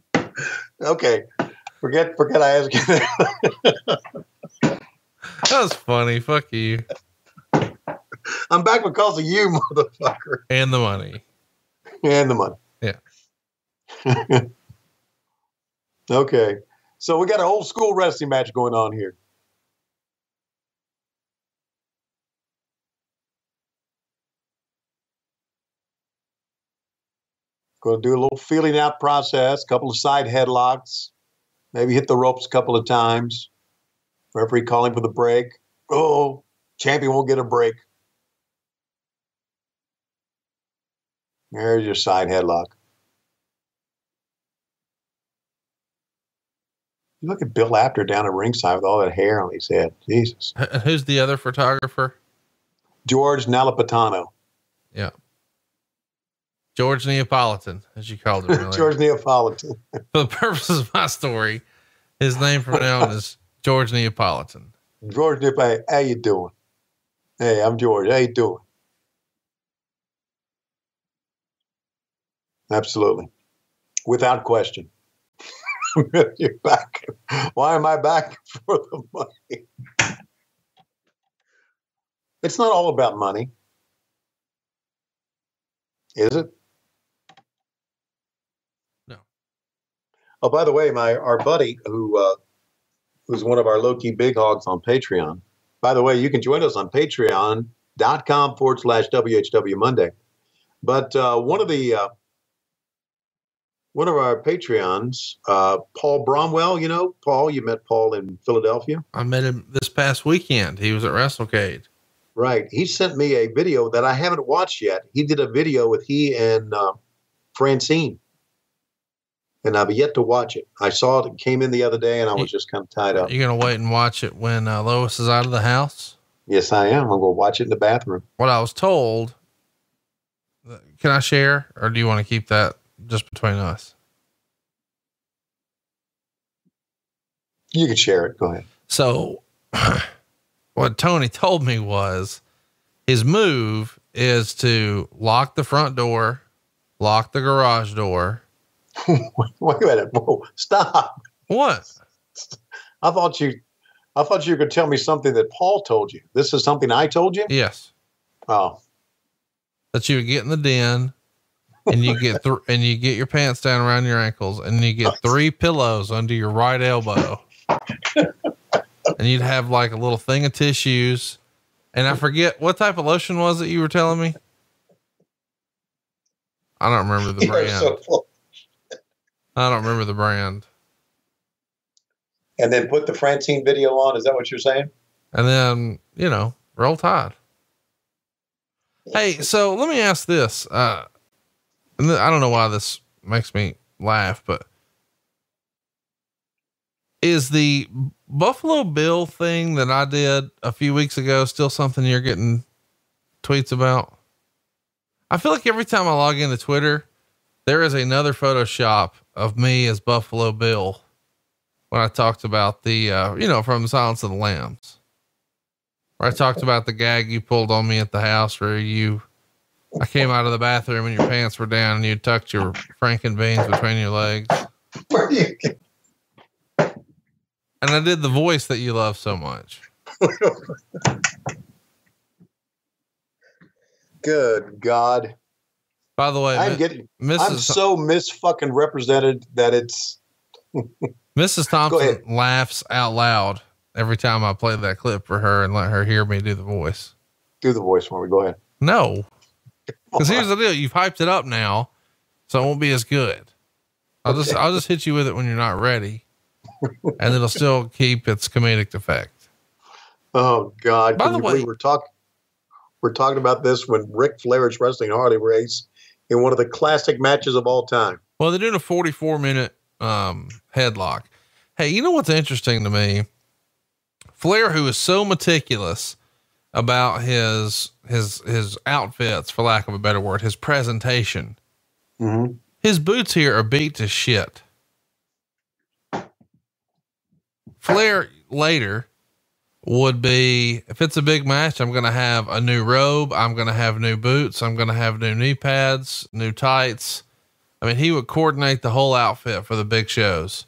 okay, forget forget I asked you. that. [LAUGHS] [LAUGHS] That was funny. Fuck you. I'm back because of you, motherfucker. And the money. And the money. Yeah. [LAUGHS] okay. So we got an old school wrestling match going on here. Going to do a little feeling out process, couple of side headlocks, maybe hit the ropes a couple of times. Referee calling for the break. Oh, champion won't get a break. There's your side headlock. You look at Bill Apter down at ringside with all that hair on his head. Jesus. H- Who's the other photographer? George Napolitano. Yeah. George Neapolitan, as you called him. [LAUGHS] George Neapolitan. For the purposes of my story, his name from now on is George Neapolitan. George Neapolitan. How you doing? Hey, I'm George. How you doing? Absolutely. Without question. [LAUGHS] You're back. Why am I back [LAUGHS] for the money? It's not all about money. Is it? No. Oh, by the way, my our buddy who uh, who's one of our low key big hogs on Patreon. By the way, you can join us on patreon.com forward slash WHW Monday. But uh, one of the uh, one of our Patreons, uh, Paul Bromwell, you know, Paul, you met Paul in Philadelphia. I met him this past weekend. He was at WrestleCade. Right. He sent me a video that I haven't watched yet. He did a video with he and uh, Francine. And I've yet to watch it. I saw it, it came in the other day, and I was just kind of tied up. You're going to wait and watch it when uh, Lois is out of the house? Yes, I am. I'm going to watch it in the bathroom. What I was told, can I share or do you want to keep that just between us? You can share it. Go ahead. So, [CLEARS THROAT] what Tony told me was his move is to lock the front door, lock the garage door. [LAUGHS] Wait a minute. Whoa, stop. What? I thought you I thought you were going to tell me something that Paul told you. This is something I told you? Yes. Oh. That you would get in the den and you get th- and you get your pants down around your ankles and you get three pillows under your right elbow. and you'd have like a little thing of tissues. And I forget what type of lotion was it you were telling me? I don't remember the [LAUGHS] You're brand. so full. I don't remember the brand. And then put the Francine video on. Is that what you're saying? And then, you know, roll tide. Hey, [LAUGHS] so let me ask this. Uh, and th- I don't know why this makes me laugh, but is the Buffalo Bill thing that I did a few weeks ago still something you're getting tweets about? I feel like every time I log into Twitter, there is another Photoshop of me as Buffalo Bill when I talked about the, uh, you know, from Silence of the Lambs, where I talked about the gag you pulled on me at the house where you, I came out of the bathroom and your pants were down and you tucked your Franken beans between your legs. And I did the voice that you love so much. [LAUGHS] Good God. By the way, I'm getting Mrs. I'm so mis fucking represented that it's [LAUGHS] Mrs. Thompson laughs out loud every time I play that clip for her and let her hear me do the voice. do the voice for me. Go ahead. No, [LAUGHS] because here's the deal: you've hyped it up now, so it won't be as good. I'll just I'll just hit you with it when you're not ready, and it'll still keep its comedic effect. Oh God! By the way- we're talking we're talking about this when Ric Flair's wrestling Harley Race in one of the classic matches of all time. Well, they're doing a 44 minute um, headlock. Hey, you know what's interesting to me? Flair, who is so meticulous about his his his outfits, for lack of a better word, his presentation. Mm-hmm. His boots here are beat to shit. Flair later would be if it's a big match, I'm going to have a new robe, I'm going to have new boots, I'm going to have new knee pads, new tights. I mean, he would coordinate the whole outfit for the big shows,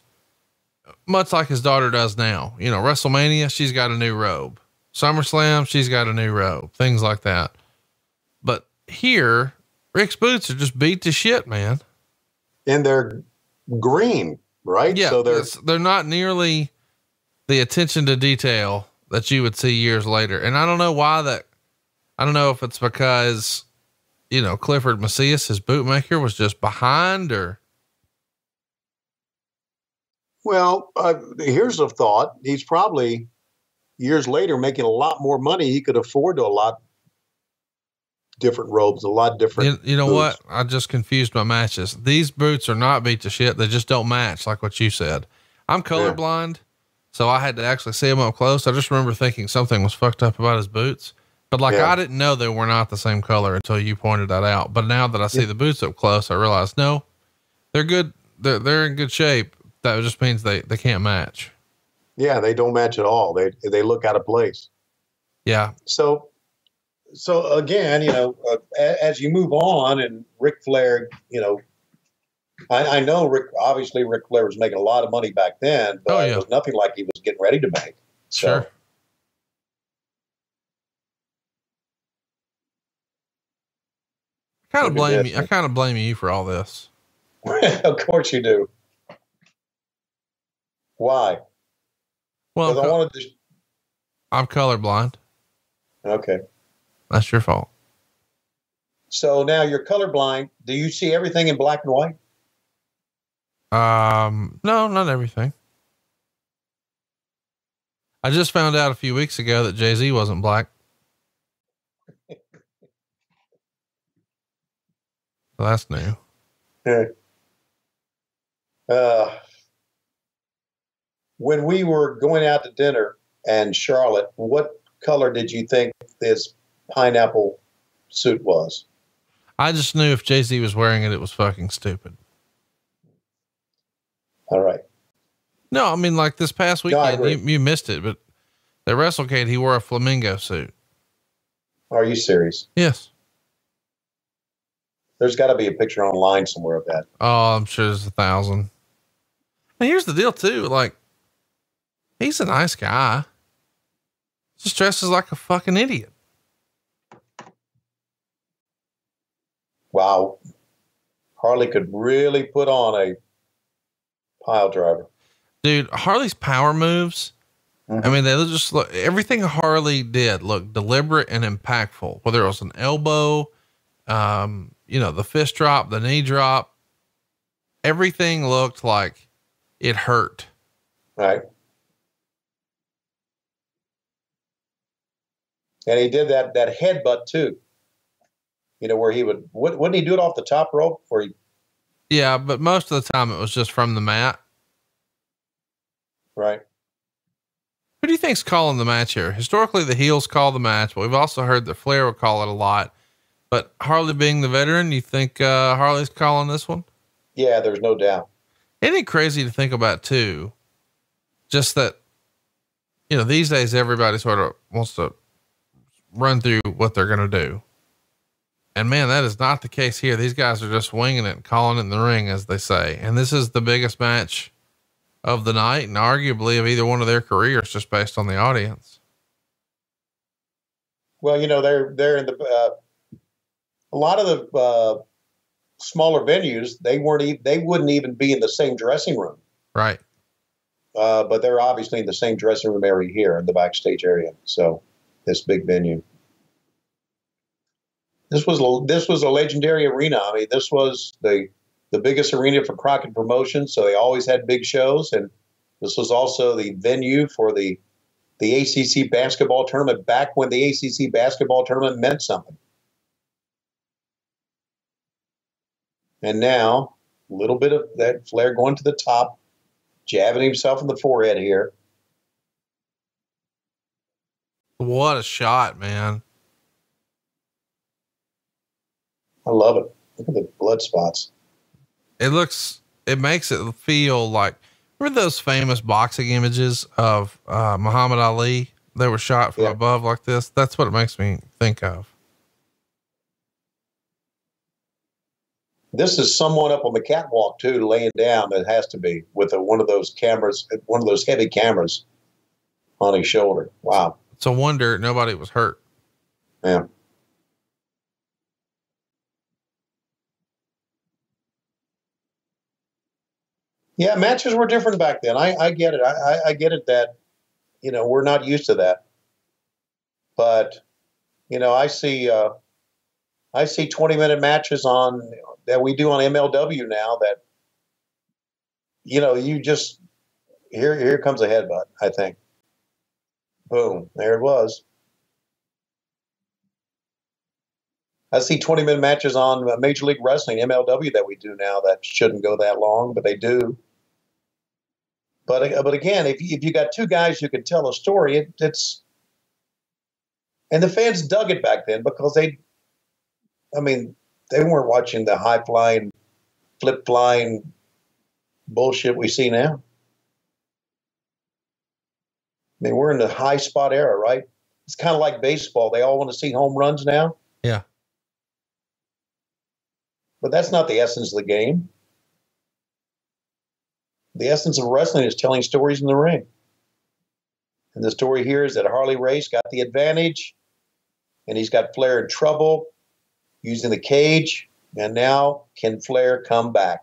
much like his daughter does now. You know, WrestleMania, she's got a new robe. SummerSlam, she's got a new robe, things like that. But here, Rick's boots are just beat to shit, man. And they're green, right? Yeah, So they're they're not nearly the attention to detail that you would see years later. And I don't know why that. I don't know if it's because, you know, Clifford Macias, his bootmaker, was just behind, or well. Uh, here's a thought: he's probably years later making a lot more money. He could afford to a lot different robes, a lot different. you, you know boots. what? I just confused my matches. These boots are not beat to shit. They just don't match, like what you said. I'm colorblind, so I had to actually see him up close. I just remember thinking something was fucked up about his boots. But like Yeah. I didn't know they were not the same color until you pointed that out. But now that I see the boots up close, I realize no, they're good. They're they're in good shape. That just means they they can't match. Yeah, they don't match at all. They they look out of place. Yeah, So, so again, you know, uh, as you move on, and Ric Flair, you know, I, I know Rick. Obviously, Ric Flair was making a lot of money back then, but Oh, it was nothing like he was getting ready to make. So, sure. Kind of blame you. I kind of blame you for all this. [LAUGHS] of course you do. Why? Well, I wanted to. I'm colorblind. Okay. That's your fault. So now you're colorblind. Do you see everything in black and white? Um, no, not everything. I just found out a few weeks ago that Jay Z wasn't black. So that's new. Yeah. Uh, when we were going out to dinner and Charlotte, what color did you think this pineapple suit was? I just knew if Jay Z was wearing it, it was fucking stupid. All right. No, I mean, like this past No, weekend, you, you missed it, but at WrestleCade, he wore a flamingo suit. Are you serious? Yes. There's got to be a picture online somewhere of that. Oh, I'm sure there's a thousand. And here's the deal too. Like, he's a nice guy. Just dresses like a fucking idiot. Wow. Harley could really put on a pile driver. Dude, Harley's power moves. I mean, they just look everything Harley did looked deliberate and impactful, whether it was an elbow, um, you know, the fist drop, the knee drop, everything looked like it hurt. Right. And he did that that headbutt too. You know, where he would wouldn't wouldn't he do it off the top rope where he Yeah, but most of the time it was just from the mat. right? Who do you think's calling the match here? Historically, the heels call the match, but we've also heard that Flair would call it a lot. But Harley being the veteran, you think uh, Harley's calling this one? Yeah, there's no doubt. Isn't it crazy to think about too? Just that, you know, these days everybody sort of wants to run through what they're going to do. And man, that is not the case here. These guys are just winging it and calling it in the ring, as they say. And this is the biggest match of the night and arguably of either one of their careers, just based on the audience. Well, you know, they're they're in the uh, a lot of the uh, smaller venues. They weren't e- they wouldn't even be in the same dressing room, Right. uh, but they're obviously in the same dressing room area here in the backstage area. So this big venue. This was this was a legendary arena. I mean, this was the the biggest arena for Crockett Promotions, so they always had big shows, and this was also the venue for the the ACC basketball tournament back when the ACC basketball tournament meant something. And now, a little bit of that Flair going to the top, jabbing himself in the forehead here. What a shot, man. I love it. Look at the blood spots. It looks, it makes it feel like, remember those famous boxing images of uh, Muhammad Ali? They were shot from Yeah. above like this. That's what it makes me think of. This is someone up on the catwalk too, laying down. It has to be with a, one of those cameras, one of those heavy cameras on his shoulder. Wow. It's a wonder nobody was hurt. Yeah. Yeah, matches were different back then. I, I get it. I, I, get it that, you know, we're not used to that. But, you know, I see uh, I see 20 minute matches on that we do on MLW now that, you know, you just here here comes a headbutt, I think. Boom, there it was. I see 20 minute matches on Major League Wrestling, MLW, that we do now that shouldn't go that long, but they do. But uh, but again, if you, if you got two guys who can tell a story, it, it's and the fans dug it back then because they, I mean, they weren't watching the high flying, flip flying bullshit we see now. I mean, we're in the high spot era, right? It's kind of like baseball. They all want to see home runs now. Yeah. But that's not the essence of the game. The essence of wrestling is telling stories in the ring. And the story here is that Harley Race got the advantage, and he's got Flair in trouble using the cage. And now, can Flair come back?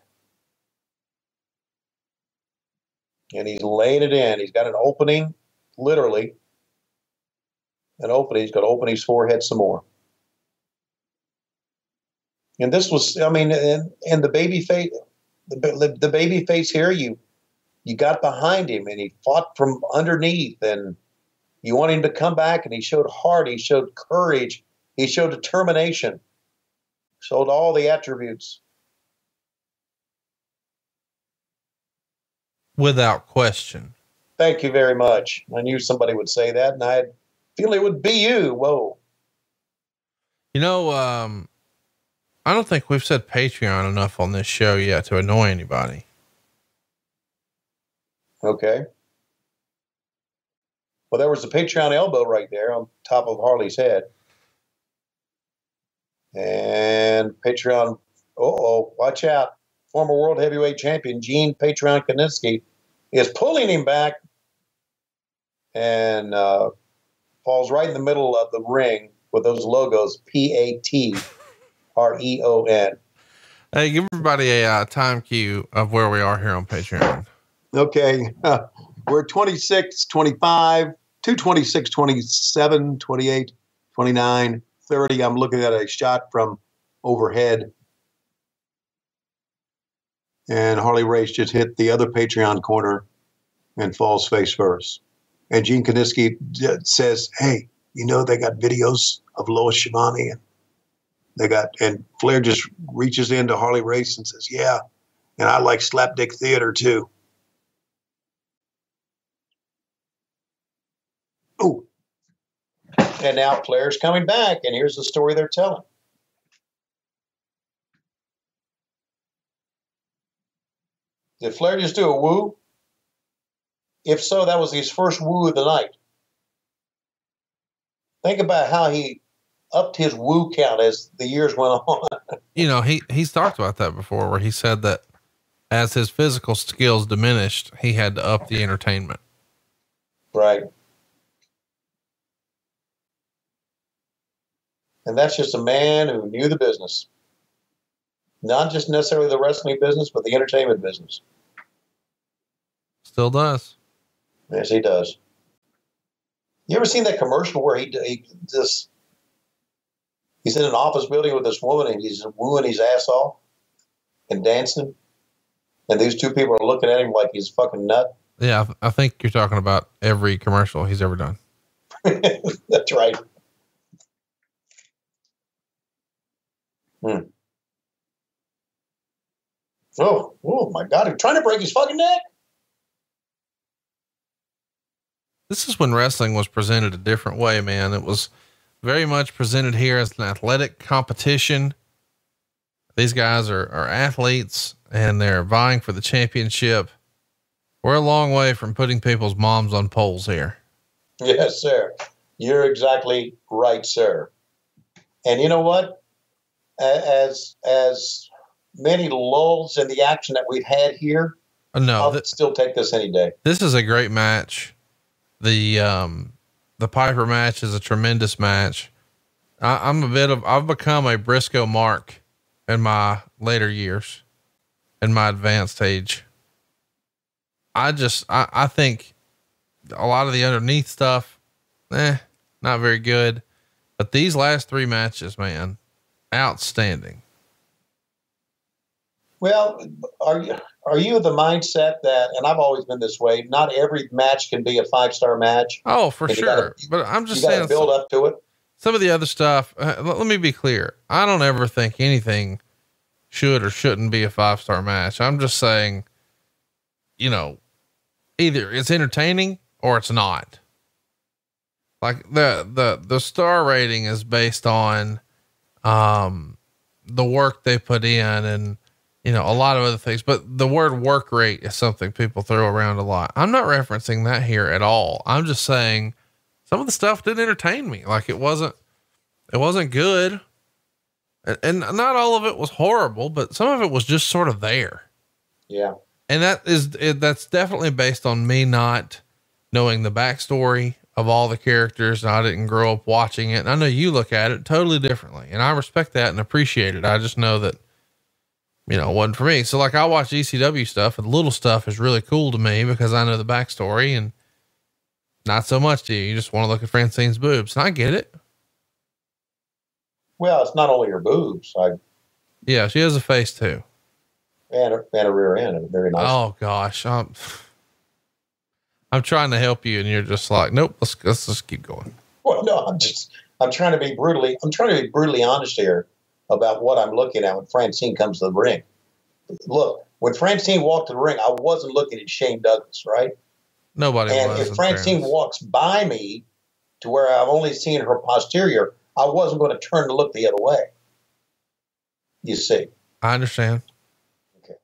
And he's laying it in. He's got an opening, literally, an opening. He's got to open his forehead some more. And this was, I mean, and, and the baby face, the, the baby face here, you you got behind him and he fought from underneath and you want him to come back and he showed heart, he showed courage, he showed determination, showed all the attributes. Without question. Thank you very much. I knew somebody would say that and I feel it would be you. Whoa. You know, um, I don't think we've said Patreon enough on this show yet to annoy anybody. Okay. Well, there was a Patreon elbow right there on top of Harley's head. And Patreon, oh, watch out. Former world heavyweight champion Gene Patreon Kiniski is pulling him back and uh, falls right in the middle of the ring with those logos P A T R E O N. Hey, give everybody a uh, time cue of where we are here on Patreon. Okay. [LAUGHS] we're 26, 25, 226, 27, 28, 29, 30. I'm looking at a shot from overhead. And Harley Race just hit the other Patreon corner and falls face first. And Gene Kiniski uh, says, Hey, you know, they got videos of Lois Schiavone and they got, and Flair just reaches into Harley Race and says, Yeah, and I like slapdick theater too. Ooh. And now Flair's coming back, and here's the story they're telling. Did Flair just do a woo? If so, that was his first woo of the night. Think about how he upped his woo count as the years went on. [LAUGHS] you know, he he's talked about that before, where he said that as his physical skills diminished, he had to up the entertainment. Right. And that's just a man who knew the business. Not just necessarily the wrestling business, but the entertainment business. Still does. Yes, he does. You ever seen that commercial where he, he just he's in an office building with this woman and he's wooing his ass off and dancing, and these two people are looking at him like he's fucking nut. Yeah, I think you're talking about every commercial he's ever done. [LAUGHS] That's right. Hmm. Oh, oh my God! He's trying to break his fucking neck. This is when wrestling was presented a different way, man. It was very much presented here as an athletic competition. These guys are, are athletes and they're vying for the championship. We're a long way from putting people's moms on poles here. Yes, sir. You're exactly right, sir. And you know what? As as many lulls in the action that we've had here, Uh, no, I'll th- still take this any day. this is a great match. The, um, the Piper match is a tremendous match. I, I'm a bit of, I've become a Brisco mark in my later years, in my advanced age. I just, I, I think a lot of the underneath stuff, eh, not very good. But these last three matches, man, outstanding. Well, are you are you the mindset that, and I've always been this way, not every match can be a five star match? Oh, for sure. gotta- but I'm just saying, build up to it. some of the other stuff, uh, let, let me be clear. I don't ever think anything should or shouldn't be a five star match. I'm just saying, you know, either it's entertaining or it's not. Like the, the, the star rating is based on, um, the work they put in and, you know, a lot of other things, but the word work rate is something people throw around a lot. I'm not referencing that here at all. I'm just saying some of the stuff didn't entertain me. Like it wasn't, it wasn't good. And, and not all of it was horrible, but some of it was just sort of there. Yeah. And that is, it, that's definitely based on me not knowing the backstory of all the characters. And I didn't grow up watching it. And I know you look at it totally differently and I respect that and appreciate it. I just know that, you know, it wasn't for me. So like I watch ECW stuff and the little stuff is really cool to me because I know the backstory and not so much to you. You just want to look at Francine's boobs. And I get it. Well, it's not only her boobs, I Yeah, she has a face too. and a, and a rear end, and a very nice. Oh gosh, I'm um, [LAUGHS] I'm trying to help you, and you're just like, nope. Let's let's just keep going. Well, no, I'm just I'm trying to be brutally I'm trying to be brutally honest here about what I'm looking at when Francine comes to the ring. Look, when Francine walked to the ring, I wasn't looking at Shane Douglas, right? Nobody and was. if Francine fairness. walks by me to where I've only seen her posterior, I wasn't going to turn to look the other way. You see, I understand. Okay.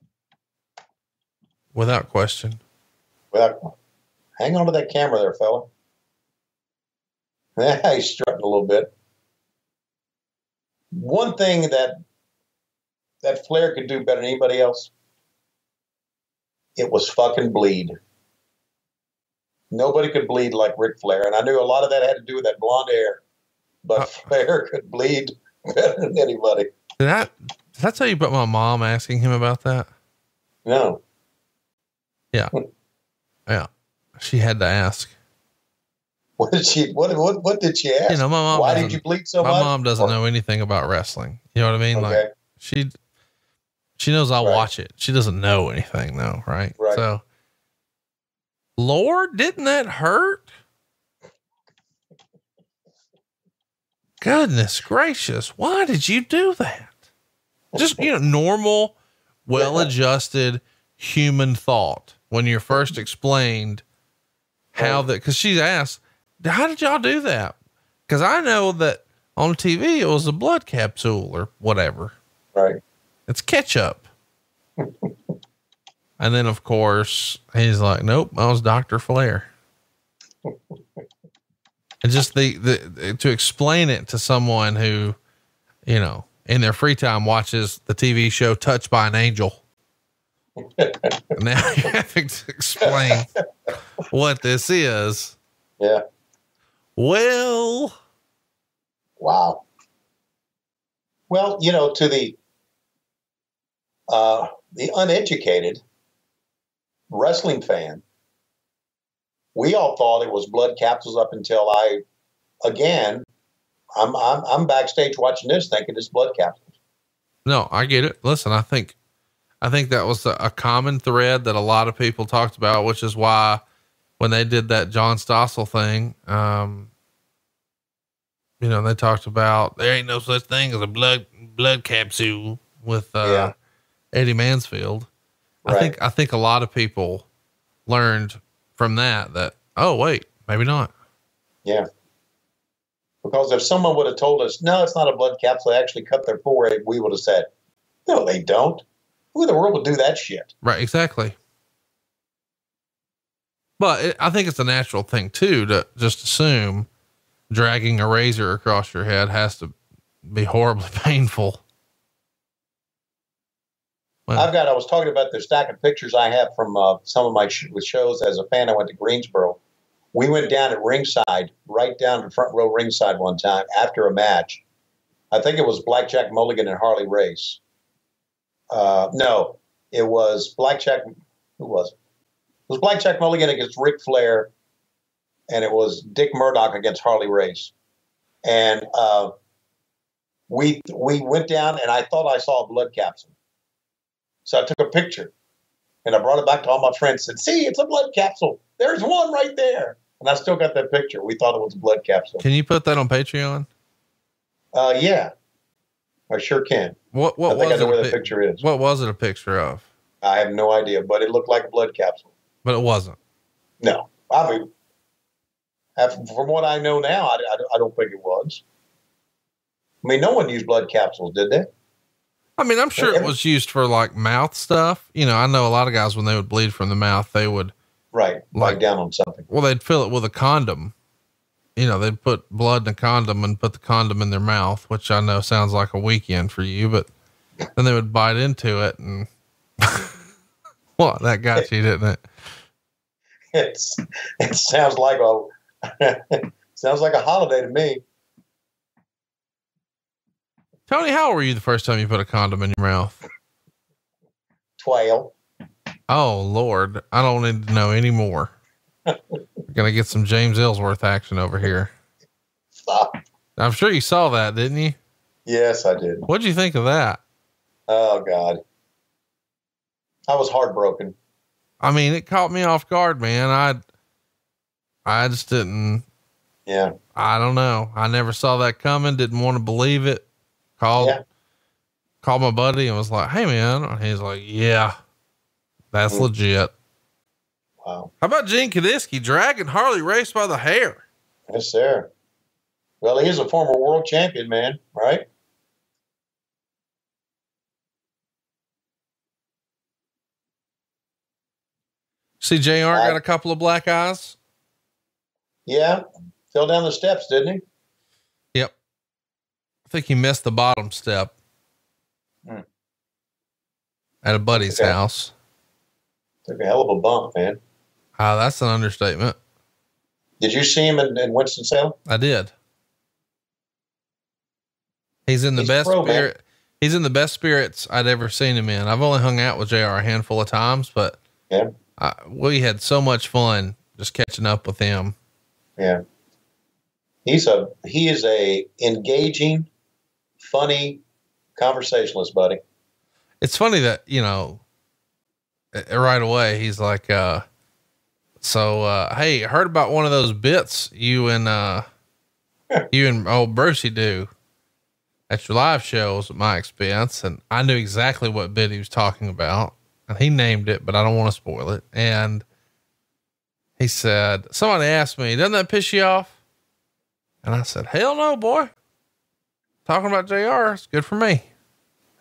Without question. without hang on to that camera there, fella. [LAUGHS] Yeah, he's strutting a little bit. One thing that that Flair could do better than anybody else, it was fucking bleed. Nobody could bleed like Ric Flair, and I knew a lot of that had to do with that blonde hair. But Uh, [LAUGHS] Flair could bleed [LAUGHS] better than anybody. Did I did I tell you about my mom asking him about that? No, Yeah. Yeah. She had to ask. what did she? What what, what did she ask? You know, my mom. Why did you bleed so my much? mom doesn't Or- know anything about wrestling. You know what I mean? Okay. Like she she knows I Right. watch it. She doesn't know anything though, right? Right. So Lord, didn't that hurt? Goodness gracious, why did you do that? Just you know, normal, [LAUGHS] well adjusted human thought when you're first explained how that because she asked, How did y'all do that? Because I know that on TV it was a blood capsule or whatever. Right. It's ketchup. [LAUGHS] and then of course he's like, Nope, I was Dr. Flair. and just the, the to explain it to someone who, you know, in their free time watches the TV show Touched by an Angel. Now [LAUGHS] you're having to explain what this is. Yeah. Well, Wow. Well, you know, to the uh, the uneducated wrestling fan, we all thought it was blood capsules up until I, again, I'm I'm, I'm backstage watching this, thinking it's blood capsules. no, I get it. Listen, I think, I think that was a, a common thread that a lot of people talked about, which is why when they did that John Stossel thing, um, you know, they talked about there ain't no such thing as a blood blood capsule with uh, Yeah. Eddie Mansfield. I think I think a lot of people learned from that that oh wait maybe not. Yeah. Because if someone would have told us, no, it's not a blood capsule, they actually cut their forehead, we would have said, no, they don't. Who in the world would do that shit? Right, exactly. But it, I think it's a natural thing too to just assume dragging a razor across your head has to be horribly [LAUGHS] painful. Well, I've got. I was talking about the stack of pictures I have from uh, some of my sh- shows as a fan. I went to Greensboro, we went down at ringside, right down to front row ringside one time after a match. I think it was Blackjack Mulligan and Harley Race. Uh, no, it was Blackjack. Who was it? It was Blackjack Mulligan against Ric Flair, and it was Dick Murdoch against Harley Race. And uh, we we went down, and I thought I saw a blood capsule, so I took a picture, and I brought it back to all my friends. and Said, "See, it's a blood capsule. There's one right there." And I still got that picture. We thought it was a blood capsule. Can you put that on Patreon? Uh, yeah, I sure can. What what I think I was know it? where the pic- picture is. What was it a picture of? I have no idea, but it looked like a blood capsule. But it wasn't. No, I mean, uh, af- from what I know now, I, I, I don't think it was. I mean, no one used blood capsules, did they? I mean, I'm sure it was used for like mouth stuff. You know, I know a lot of guys when they would bleed from the mouth, they would Right, like down on something. well, they'd fill it with a condom. You know, they'd put blood in a condom and put the condom in their mouth, which I know sounds like a weekend for you, but then they would bite into it and [LAUGHS] what that got you, didn't it? It's it sounds like a [LAUGHS] sounds like a holiday to me. Tony, how old were you the first time you put a condom in your mouth? Twelve. Oh Lord, I don't need to know anymore. [LAUGHS] Gonna get some James Ellsworth action over here. Stop. I'm sure you saw that, didn't you? Yes, I did. What'd you think of that? Oh God, I was heartbroken. I mean, it caught me off guard, man. I, I just didn't. Yeah, I don't know. I never saw that coming. Didn't want to believe it. Called, Yeah. called my buddy and was like, "Hey, man." And he's like, "Yeah, that's Mm. legit." Wow. How about Gene Kiniski dragging Harley Race by the hair? Yes, sir. Well, he's a former world champion, man. Right? See, Jr. got a couple of black eyes. Yeah. Fell down the steps, didn't he? Yep. I think he missed the bottom step Hmm. at a buddy's Okay. house. Took a hell of a bump, man. Ah, that's an understatement. Did you see him in, in Winston Salem? I did. He's in the He's best pro, man. He's in the best spirits I'd ever seen him in. I've only hung out with JR a handful of times, but Yeah. I, we had so much fun just catching up with him. Yeah. He's a he is a engaging, funny conversationalist, buddy. It's funny that, you know, uh, right away, he's like, uh, so, uh, hey, I heard about one of those bits you and, uh, [LAUGHS] you and old Brucey do at your live shows at my expense. And I knew exactly what bit he was talking about. And he named it, but I don't want to spoil it. And he said, somebody asked me, doesn't that piss you off? And I said, hell no, boy. Talking about JR is good for me.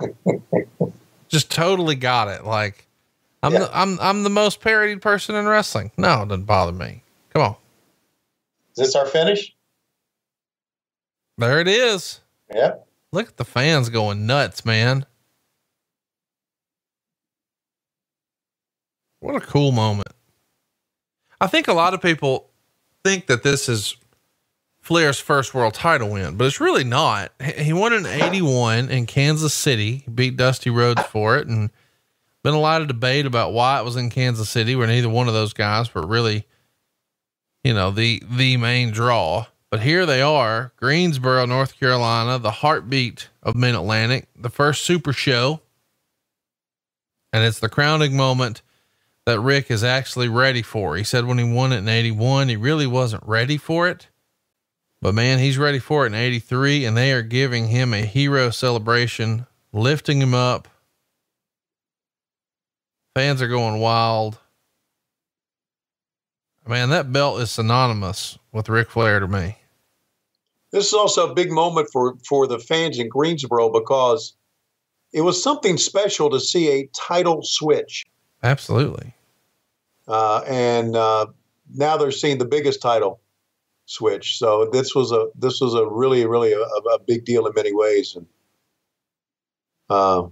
[LAUGHS] Just totally got it. Like, I'm Yeah. the, I'm I'm the most parodied person in wrestling. No, it doesn't bother me. Come on. Is this our finish? There it is. Yep. Look at the fans going nuts, man. What a cool moment. I think a lot of people think that this is Flair's first world title win, but it's really not. He- He won in 81 in Kansas City, He beat Dusty Rhodes for it, and been a lot of debate about why it was in Kansas City, where neither one of those guys were really, you know, the the main draw. But here they are, Greensboro, North Carolina, the heartbeat of Mid Atlantic, the first super show. And it's the crowning moment that Ric is actually ready for. He said when he won it in 81, he really wasn't ready for it. But man, he's ready for it in 83, and they are giving him a hero celebration, lifting him up. Fans are going wild. Man, that belt is synonymous with Ric Flair to me. This is also a big moment for for the fans in Greensboro because it was something special to see a title switch, Absolutely. uh, and uh, now they're seeing the biggest title switch. So this was a this was a really really a, a big deal in many ways, and uh,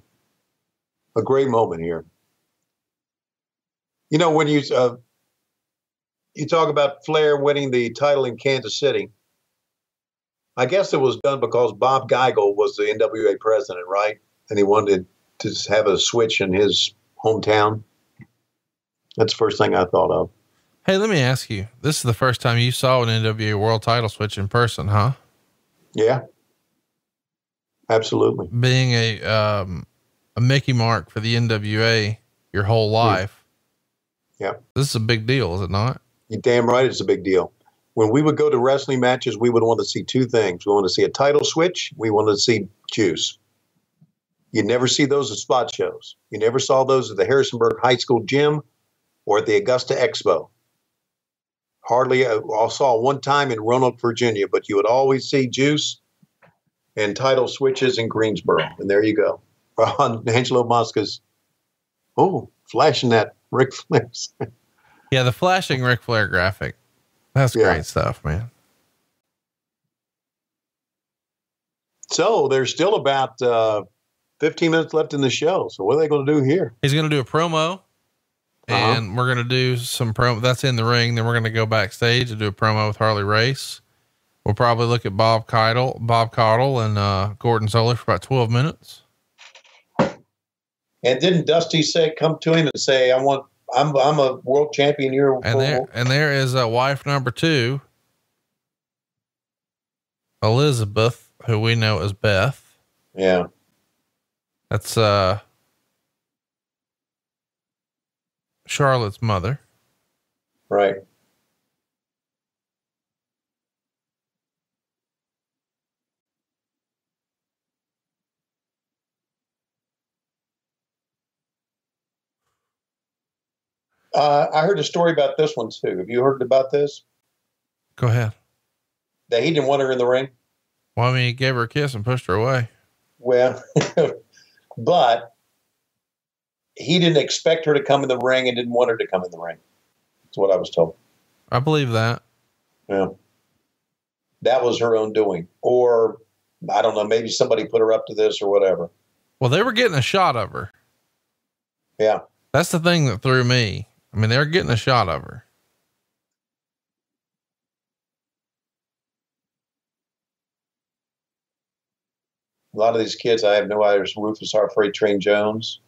a great moment here. You know when you uh, you talk about Flair winning the title in Kansas City. I guess it was done because Bob Geigel was the NWA president, right? And he wanted to have a switch in his hometown. That's the first thing I thought of. Hey, let me ask you. This is the first time you saw an NWA World Title switch in person, huh? Yeah, absolutely. Being a um, a Mickey Mark for the NWA your whole life. Yeah, this is a big deal, is it not? You're damn right, it's a big deal. When we would go to wrestling matches, we would want to see two things. We want to see a title switch. We wanted to see juice. You never see those at spot shows. You never saw those at the Harrisonburg High School gym or at the Augusta Expo. Hardly, uh, I saw one time in Roanoke, Virginia, but you would always see juice and title switches in Greensboro. And there you go. On [LAUGHS] Angelo Mosca's, oh, flashing that Ric Flair. yeah, the flashing Ric Flair graphic. That's yeah. great stuff, man. So there's still about uh, 15 minutes left in the show. So what are they going to do here? He's going to do a promo uh-huh. and we're gonna do some promo. That's in the ring. Then we're gonna go backstage and do a promo with Harley Race. We'll probably look at Bob Caudle, Bob Caudle, and uh, Gordon Solie for about twelve minutes. And didn't Dusty say come to him and say, "I want, I'm, I'm a world champion here." And there, and there is a wife number two, Elizabeth, who we know as Beth. Yeah, that's uh Charlotte's mother. Right. Uh, I heard a story about this one too. Have you heard about this? Go ahead. That he didn't want her in the ring. Well, I mean, he gave her a kiss and pushed her away. Well, [LAUGHS] but he didn't expect her to come in the ring and didn't want her to come in the ring. That's what I was told. I believe that. Yeah. That was her own doing. Or I don't know, maybe somebody put her up to this or whatever. Well, they were getting a shot of her. Yeah. That's the thing that threw me. I mean, they're getting a shot of her. A lot of these kids, I have no idea. There's Rufus R. Freight Train Jones.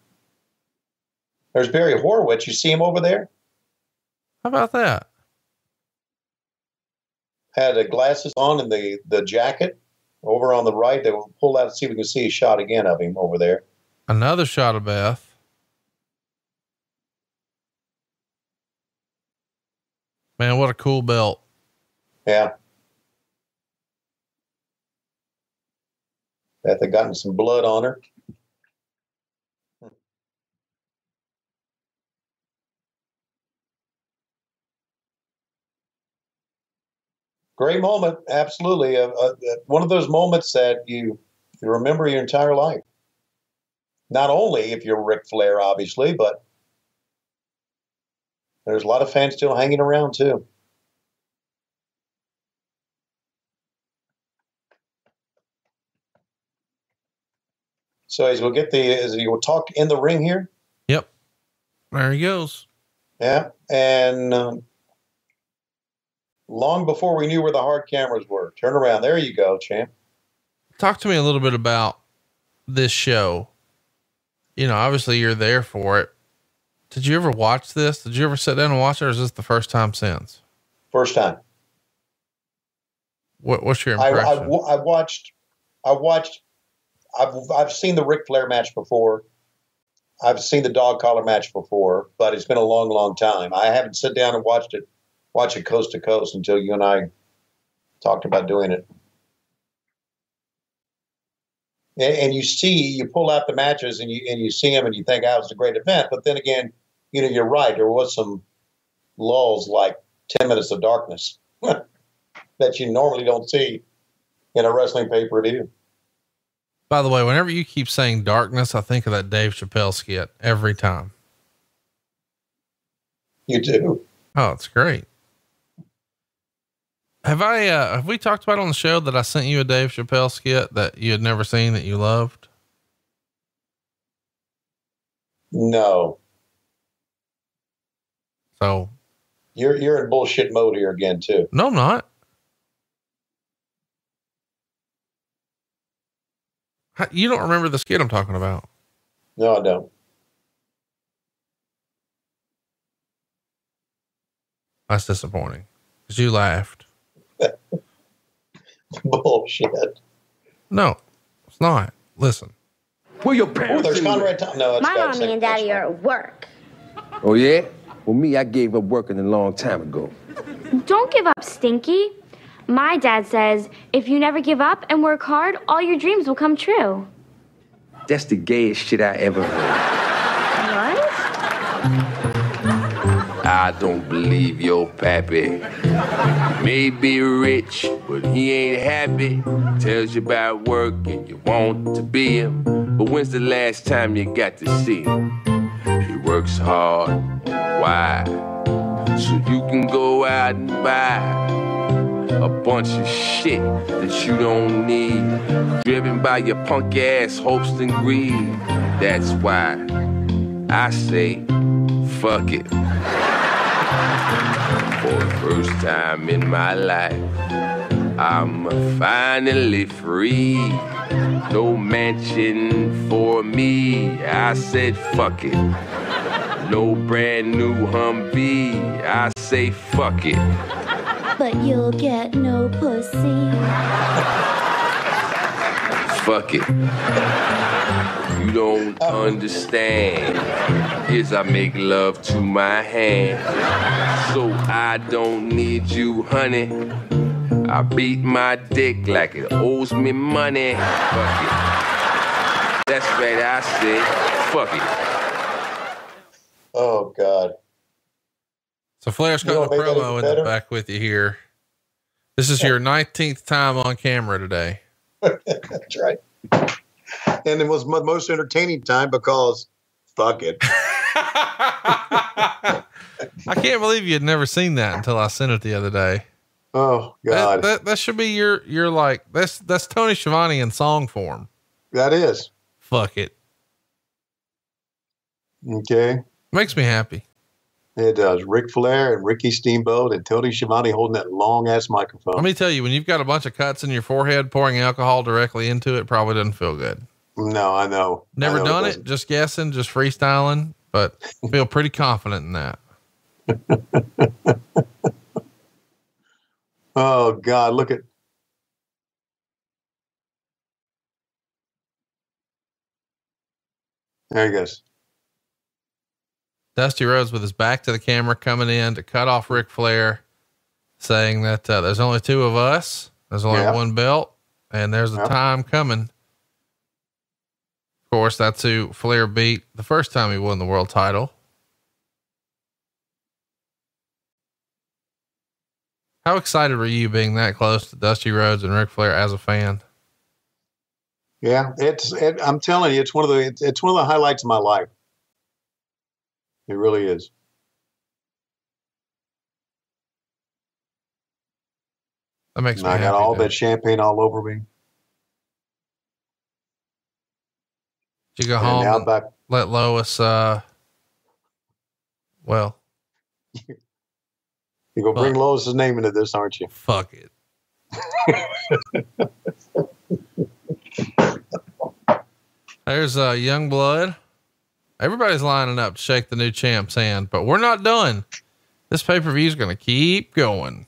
There's Barry Horowitz. You see him over there? How about that? Had the glasses on and the, the jacket over on the right. They will pull out and see if we can see a shot again of him over there. Another shot of Beth. Man, what a cool belt. Yeah. Beth had gotten some blood on her. great moment. Absolutely. Uh, uh, one of those moments that you, you remember your entire life. Not only if you're Ric Flair, obviously, but there's a lot of fans still hanging around too. So as we'll get the as you will talk in the ring here. Yep, there he goes. Yeah, and um, long before we knew where the hard cameras were. Turn around. There you go, champ. Talk to me a little bit about this show. You know, obviously you're there for it. Did you ever watch this? Did you ever sit down and watch it, or is this the first time since? First time. What, what's your impression? I, I, I watched. I watched. I've I've seen the Ric Flair match before. I've seen the dog collar match before, but it's been a long, long time. I haven't sat down and watched it watch it coast to coast until you and I talked about doing it. And, and you see, you pull out the matches and you and you see them and you think, "Oh, it's a great event." But then again, you know, you're right. There was some lulls like ten minutes of darkness [LAUGHS] that you normally don't see in a wrestling pay per view. By the way, whenever you keep saying darkness, I think of that Dave Chappelle skit every time. You do. Oh, it's great. Have I, uh, have we talked about on the show that I sent you a Dave Chappelle skit that you had never seen that you loved? No. So You're you're in bullshit mode here again too. No, I'm not. You don't remember the skit I'm talking about. No, I don't. That's disappointing because you laughed. [LAUGHS] Bullshit. No, it's not. Listen, Where your Oh, parents? there's? Conrad Tom. No, it's My got mommy and daddy are at work. Oh yeah? Well, me, I gave up working a long time ago. Don't give up, Stinky. My dad says if you never give up and work hard, all your dreams will come true. That's the gayest shit I ever heard. What? I don't believe your pappy. May be rich, but he ain't happy. Tells you about work and you want to be him. But when's the last time you got to see him? Works hard. Why? So you can go out and buy a bunch of shit that you don't need. Driven by your punk ass hopes and greed. That's why I say, fuck it. For the first time in my life, I'm finally free. No mansion for me. I said, fuck it. No brand new Humvee. I say, fuck it. But you'll get no pussy. Fuck it. You don't understand. Is I make love to my hand. So I don't need you, honey. I beat my dick like it owes me money. Fuck it. That's right, I said, fuck it. Oh God. so Flair's got a promo in the back with you here. This is your 19th time on camera today. [LAUGHS] That's right. And it was my most entertaining time because fuck it. [LAUGHS] I can't believe you had never seen that until I sent it the other day. Oh That, God. that, that should be your, your like, that's, that's Tony Schiavone in song form. that is. Fuck it. Okay. Makes me happy. It does. Ric Flair and Ricky Steamboat and Tony Schiavone holding that long ass microphone. Let me tell you, when you've got a bunch of cuts in your forehead, pouring alcohol directly into it probably doesn't feel good. no, I know. Never I know done it, doesn't. just guessing, just freestyling, but [LAUGHS] feel pretty confident in that. [LAUGHS] Oh God, look at there he goes. Dusty Rhodes with his back to the camera coming in to cut off Ric Flair, saying that uh, there's only two of us, there's only Yeah. one belt, and there's a Yep. time coming. Of course, that's who Flair beat the first time he won the world title. How excited were you being that close to Dusty Rhodes and Ric Flair as a fan? Yeah, it's. It, I'm telling you, it's one of the. It's, it's one of the highlights of my life. It really is. That makes And me I happy. got all that champagne all over me. Did you go And home now back. let Lois, uh, well, [LAUGHS] You go bring. Lois's name into this, aren't you? fuck it. [LAUGHS] There's uh, young blood. Everybody's lining up to shake the new champ's hand, but we're not done. This pay per view is going to keep going.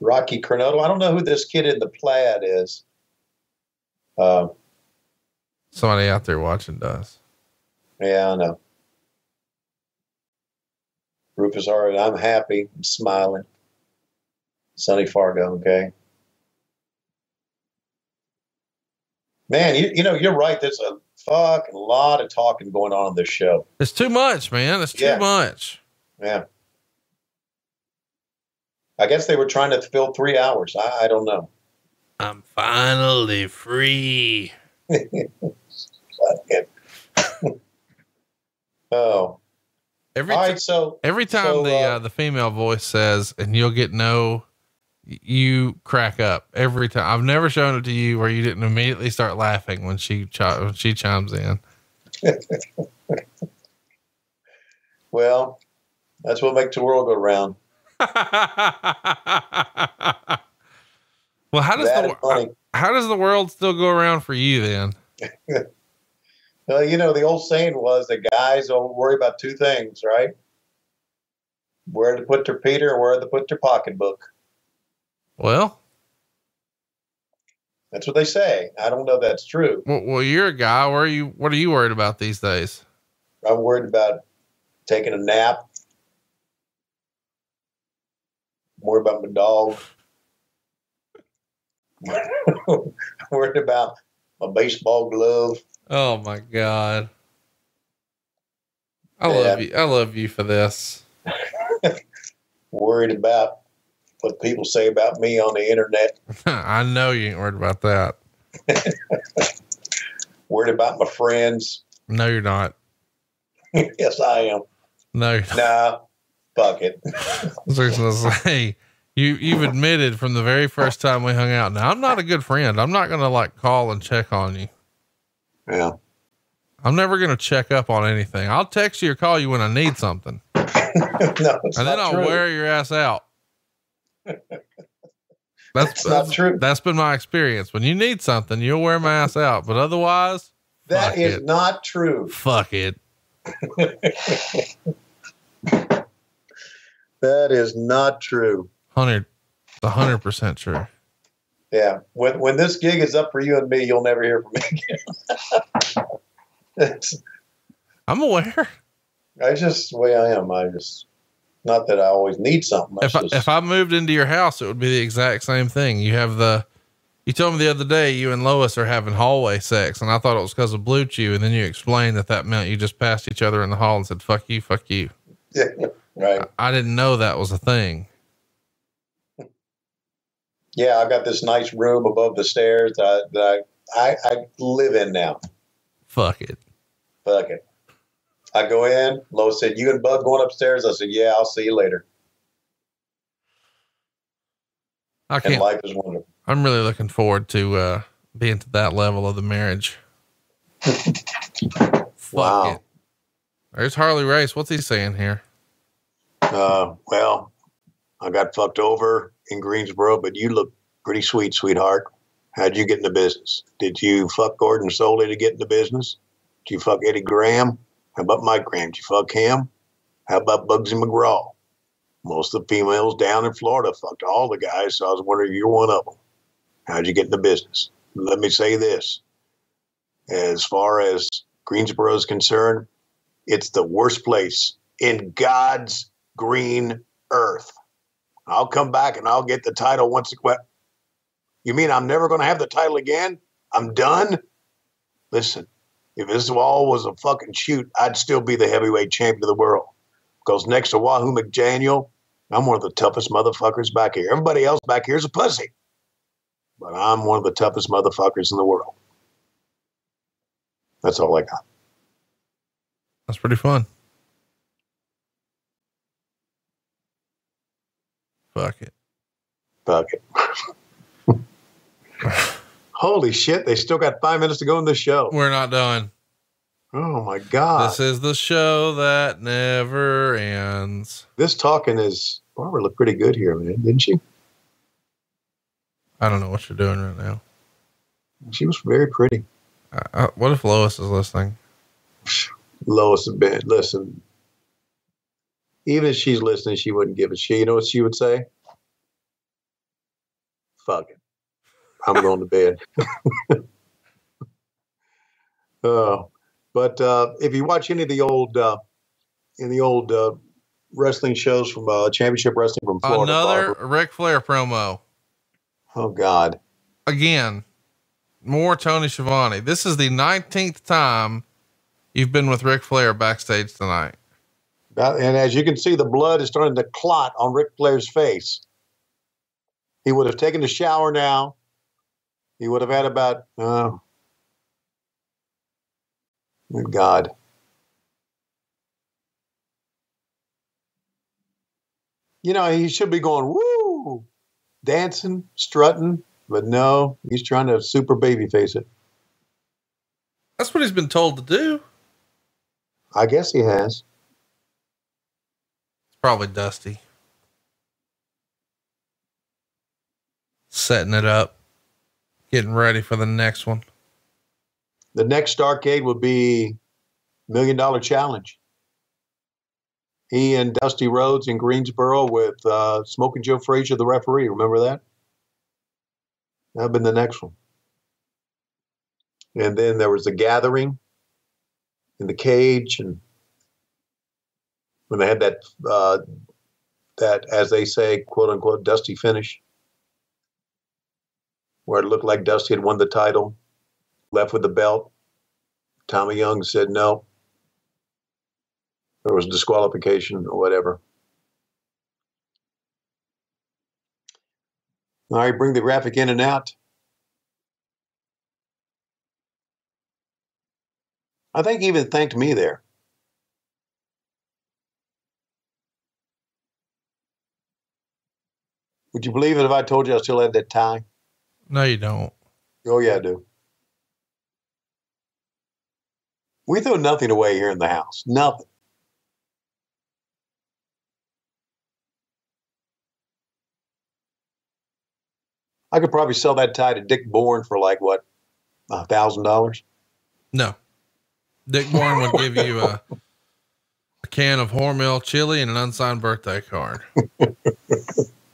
Rocky Cornado. I don't know who this kid in the plaid is. Uh, Somebody out there watching does. yeah, I know. Rufus Howard. I'm happy. I'm smiling. Sonny Fargo. Okay. Man, you, you know, you're right. There's a fucking lot of talking going on on this show. It's too much, man. It's too Yeah. much. Yeah. I guess they were trying to fill three hours. I, I don't know. I'm finally free. [LAUGHS] oh. Every All right. So Every time So, the uh, uh, the female voice says, and you'll get no, you crack up every time. I've never shown it to you where you didn't immediately start laughing when she chi- when she chimes in. [LAUGHS] Well, That's what makes the world go round. [LAUGHS] well, how does That the uh, how does the world still go around for you then? [LAUGHS] Well, you know, the old saying was that guys don't worry about two things, right? Where to put their Peter and where to put their pocketbook. Well, That's what they say. I don't know if that's true. well, well you're a guy. Where are you? What are you worried about these days? I'm worried about taking a nap. I'm about my dog. [LAUGHS] Worried about my baseball glove. Oh my god. I Yeah. love you. I love you for this. [LAUGHS] Worried about what people say about me on the internet. [LAUGHS] I know you ain't worried about that. Worried about my friends. No, you're not. [LAUGHS] yes, I am. No. Nah, fuck it. [LAUGHS] I was gonna say you you've admitted from the very first time we hung out. Now I'm not a good friend. I'm not gonna like call and check on you. Yeah. I'm never gonna check up on anything. I'll text you or call you when I need something, no, and then I'll true. wear your ass out. That's It's not true. that's been my experience. When you need something, you'll wear my ass out, but otherwise, that is it. not true. fuck it. [LAUGHS] That is not true. Hundred, a hundred percent true. Yeah. When when this gig is up for you and me, you'll never hear from me again. [LAUGHS] I'm aware. I just the way I am. I just not that I always need something. I if I, just, if I moved into your house, it would be the exact same thing. You have the, you told me the other day you and Lois are having hallway sex, and I thought it was because of BlueChew, and then you explained that that meant you just passed each other in the hall and said "fuck you, fuck you." yeah, [LAUGHS] right. I didn't know that was a thing. Yeah, I've got this nice room above the stairs that, I, that I, I I live in now. Fuck it. Fuck it. I go in. Lois said, "You and Bud going upstairs?" I said, "Yeah, I'll see you later." I And can't. life is wonderful. I'm really looking forward to uh, being to that level of the marriage. [LAUGHS] Fuck Wow. it. There's Harley Race. What's he saying here? Uh, well, I got fucked over in Greensboro, but you look pretty sweet, sweetheart. How'd you get in the business? Did you fuck Gordon Solie to get in the business? Did you fuck Eddie Graham? How about Mike you fuck him? How about Bugsy McGraw? Most of the females down in Florida fucked all the guys, so I was wondering you're one of them. How'd you get in the business? Let me say this. As far as Greensboro is concerned, it's the worst place in God's green earth. I'll come back and I'll get the title once. What? You mean I'm never going to have the title again? I'm done? Listen, if this all was a fucking shoot, I'd still be the heavyweight champion of the world. Because next to Wahoo McDaniel, I'm one of the toughest motherfuckers back here. Everybody else back here is a pussy. But I'm one of the toughest motherfuckers in the world. That's all I got. That's pretty fun. Fuck it. Fuck it. [LAUGHS] Holy shit, they still got five minutes to go in the show. We're not done. Oh my God. This is the show that never ends. This talking is Barbara looked pretty good here, man, didn't she? I don't know what you're doing right now. She was very pretty. Uh, uh, what if Lois is listening? Lois and Ben, listen. Even if she's listening, she wouldn't give a shit. You know what she would say? Fuck it. I'm going to bed. [LAUGHS] Oh, but uh, if you watch any of the old, uh, in the old uh, wrestling shows from uh, Championship Wrestling from Florida, Another Barbara- Ric Flair promo. oh God, Again, more Tony Schiavone. This is the 19th time you've been with Ric Flair backstage tonight. That- and as you can see, the blood is starting to clot on Ric Flair's face. He would have taken a shower now. He would have had about, oh, good God. You know, he should be going, woo, dancing, strutting, but no, he's trying to super baby face it. That's what he's been told to do. I guess he has. It's Probably Dusty. Setting it up, getting ready for the next one. The next Starrcade would be Million Dollar Challenge. He and Dusty Rhodes in Greensboro with uh, Smoking Joe Frazier, the referee. Remember that? That'd been the next one. And then there was the gathering in the cage, and when they had that uh, that, as they say, quote unquote, dusty finish, where it looked like Dusty had won the title, left with the belt. Tommy Young said no. There was disqualification or whatever. All right, bring the graphic in and out. I think he even thanked me there. Would you believe it if I told you I still had that tie? No, you don't. Oh, yeah, I do. We throw nothing away here in the house. Nothing. I could probably sell that tie to Dick Bourne for like what, a thousand dollars? No. Dick Bourne would give you a, a can of Hormel chili and an unsigned birthday card. [LAUGHS]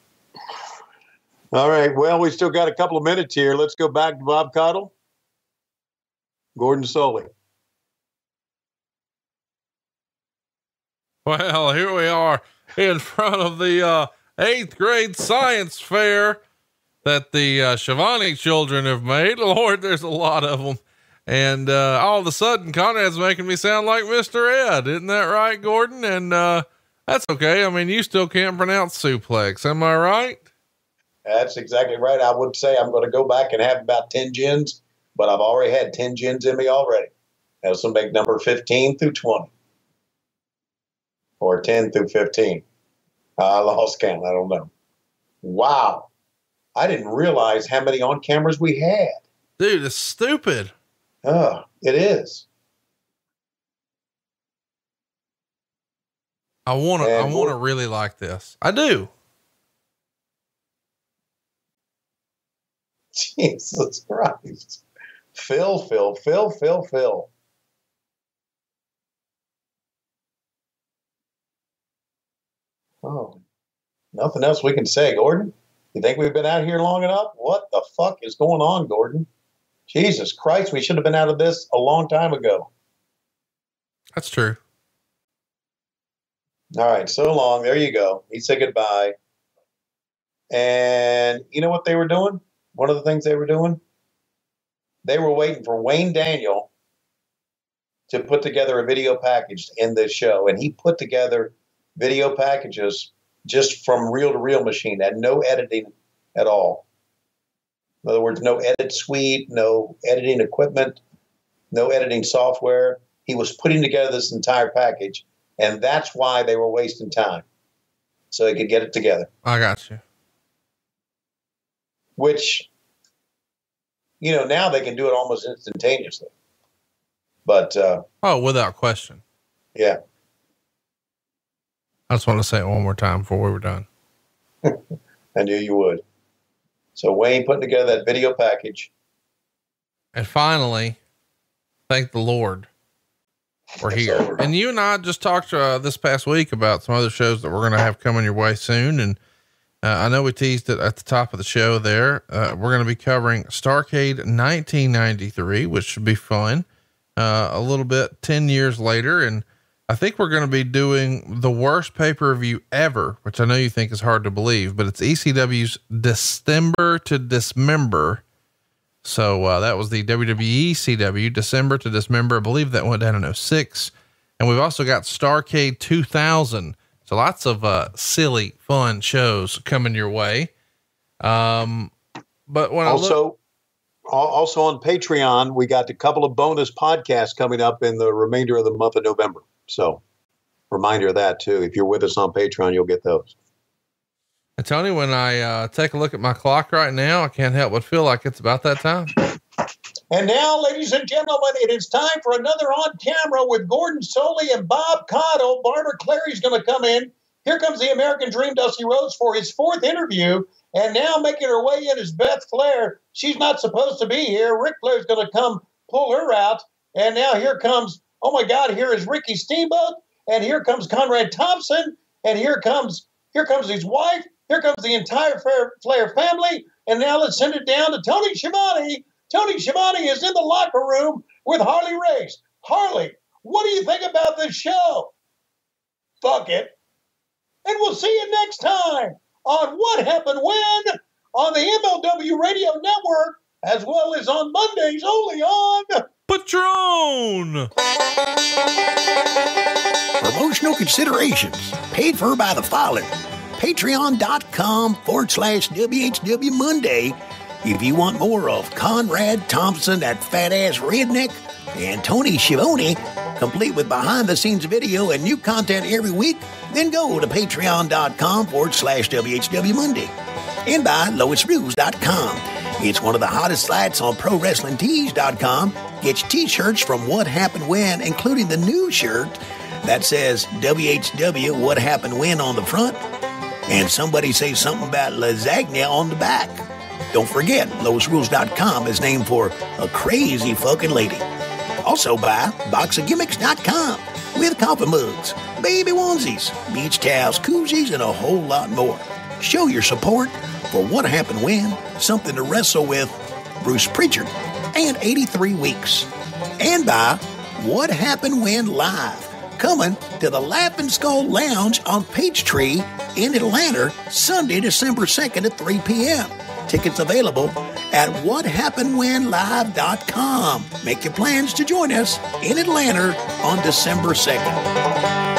All right. Well, we still got a couple of minutes here. Let's go back to Bob Caudle. Gordon Solie. Well, here we are in front of the uh, eighth grade science fair that the uh, Schiavone children have made. [LAUGHS] Lord, there's a lot of them. And uh, all of a sudden, Conrad's making me sound like Mr. Ed. Isn't that right, Gordon? And uh, that's okay. I mean, you still can't pronounce suplex. Am I right? That's exactly right. I would say I'm going to go back and have about 10 gins, but I've already had 10 gins in me already. That was make number 15 through 20 or 10 through 15. I lost count. I don't know. Wow. I didn't realize how many on cameras we had. Dude, it's stupid. Oh, it is. I want to, I want to really like this. I do. [LAUGHS] Jesus Christ. Phil, Phil, Phil, Phil, Phil. Oh, nothing else we can say, Gordon. You think we've been out here long enough? What the fuck is going on, Gordon? Jesus Christ, we should have been out of this a long time ago. That's true. All right, so long. There you go. He said goodbye. And you know what they were doing? One of the things they were doing? They were waiting for Wayne Daniel to put together a video package in this show. And he put together video packages just from reel to reel machine, had no editing at all. In other words, no edit suite, no editing equipment, no editing software. He was putting together this entire package, and that's why they were wasting time. So he could get it together. I got you. Which, you know, now they can do it almost instantaneously. But uh, oh, without question. Yeah. I just want to say it one more time before we were done. [LAUGHS] I knew you would. So Wayne putting together that video package. And finally, thank the Lord we're here. Over. And you and I just talked uh, this past week about some other shows that we're going to have coming your way soon. And uh, I know we teased it at the top of the show there. Uh, we're going to be covering Starrcade 1993, which should be fun. Uh, a little bit 10 years later. And I think we're going to be doing the worst pay per view ever, which I know you think is hard to believe, but it's ECW's December to Dismember. So uh, that was the WWE CW December to Dismember. I believe that went down in 06. And we've also got Starrcade 2000. So lots of uh, silly, fun shows coming your way. Um, but when also, look- also on Patreon, we got a couple of bonus podcasts coming up in the remainder of the month of November. So, reminder of that too. If you're with us on Patreon, you'll get those. And Tony, when I uh, take a look at my clock right now, I can't help but feel like it's about that time. And now, ladies and gentlemen, it is time for another on camera with Gordon Solie and Bob Caudle. Barbara Clary's going to come in Here comes the American Dream, Dusty Rhodes, for his fourth interview. And now making her way in is Beth Flair. She's not supposed to be here. Ric Flair's going to come pull her out. And now here comes, oh my God, here is Ricky Steamboat. And here comes Conrad Thompson. And here comes, here comes his wife. Here comes the entire Flair family. And now let's send it down to Tony Schiavone. Tony Schiavone is in the locker room with Harley Race. Harley, what do you think about this show? Fuck it. And we'll see you next time on What Happened When on the MLW Radio Network, as well as on Mondays only on Patreon. Promotional considerations paid for by the following patreon.com forward slash WHW Monday if you want more of Conrad Thompson, that fat ass redneck, and Tony Schiavone, complete with behind the scenes video and new content every week, then go to patreon.com forward slash WHW Monday and buy LoisRules.com. It's one of the hottest sites on ProWrestlingTees.com. Get t shirts from What Happened When, including the new shirt that says WHW What Happened When on the front, and somebody say something about lasagna on the back. Don't forget, LoisRules.com is named for a crazy fucking lady. Also buy BoxOfGimmicks.com with coffee mugs, baby onesies, beach towels, koozies, and a whole lot more. Show your support for What Happened When, Something to Wrestle with, Bruce Prichard, and 83 Weeks. And by What Happened When Live, coming to the Laughing Skull Lounge on Peachtree in Atlanta, Sunday, December 2nd at 3 p.m. Tickets available at whathappenedwhenlive.com. Make your plans to join us in Atlanta on December 2nd.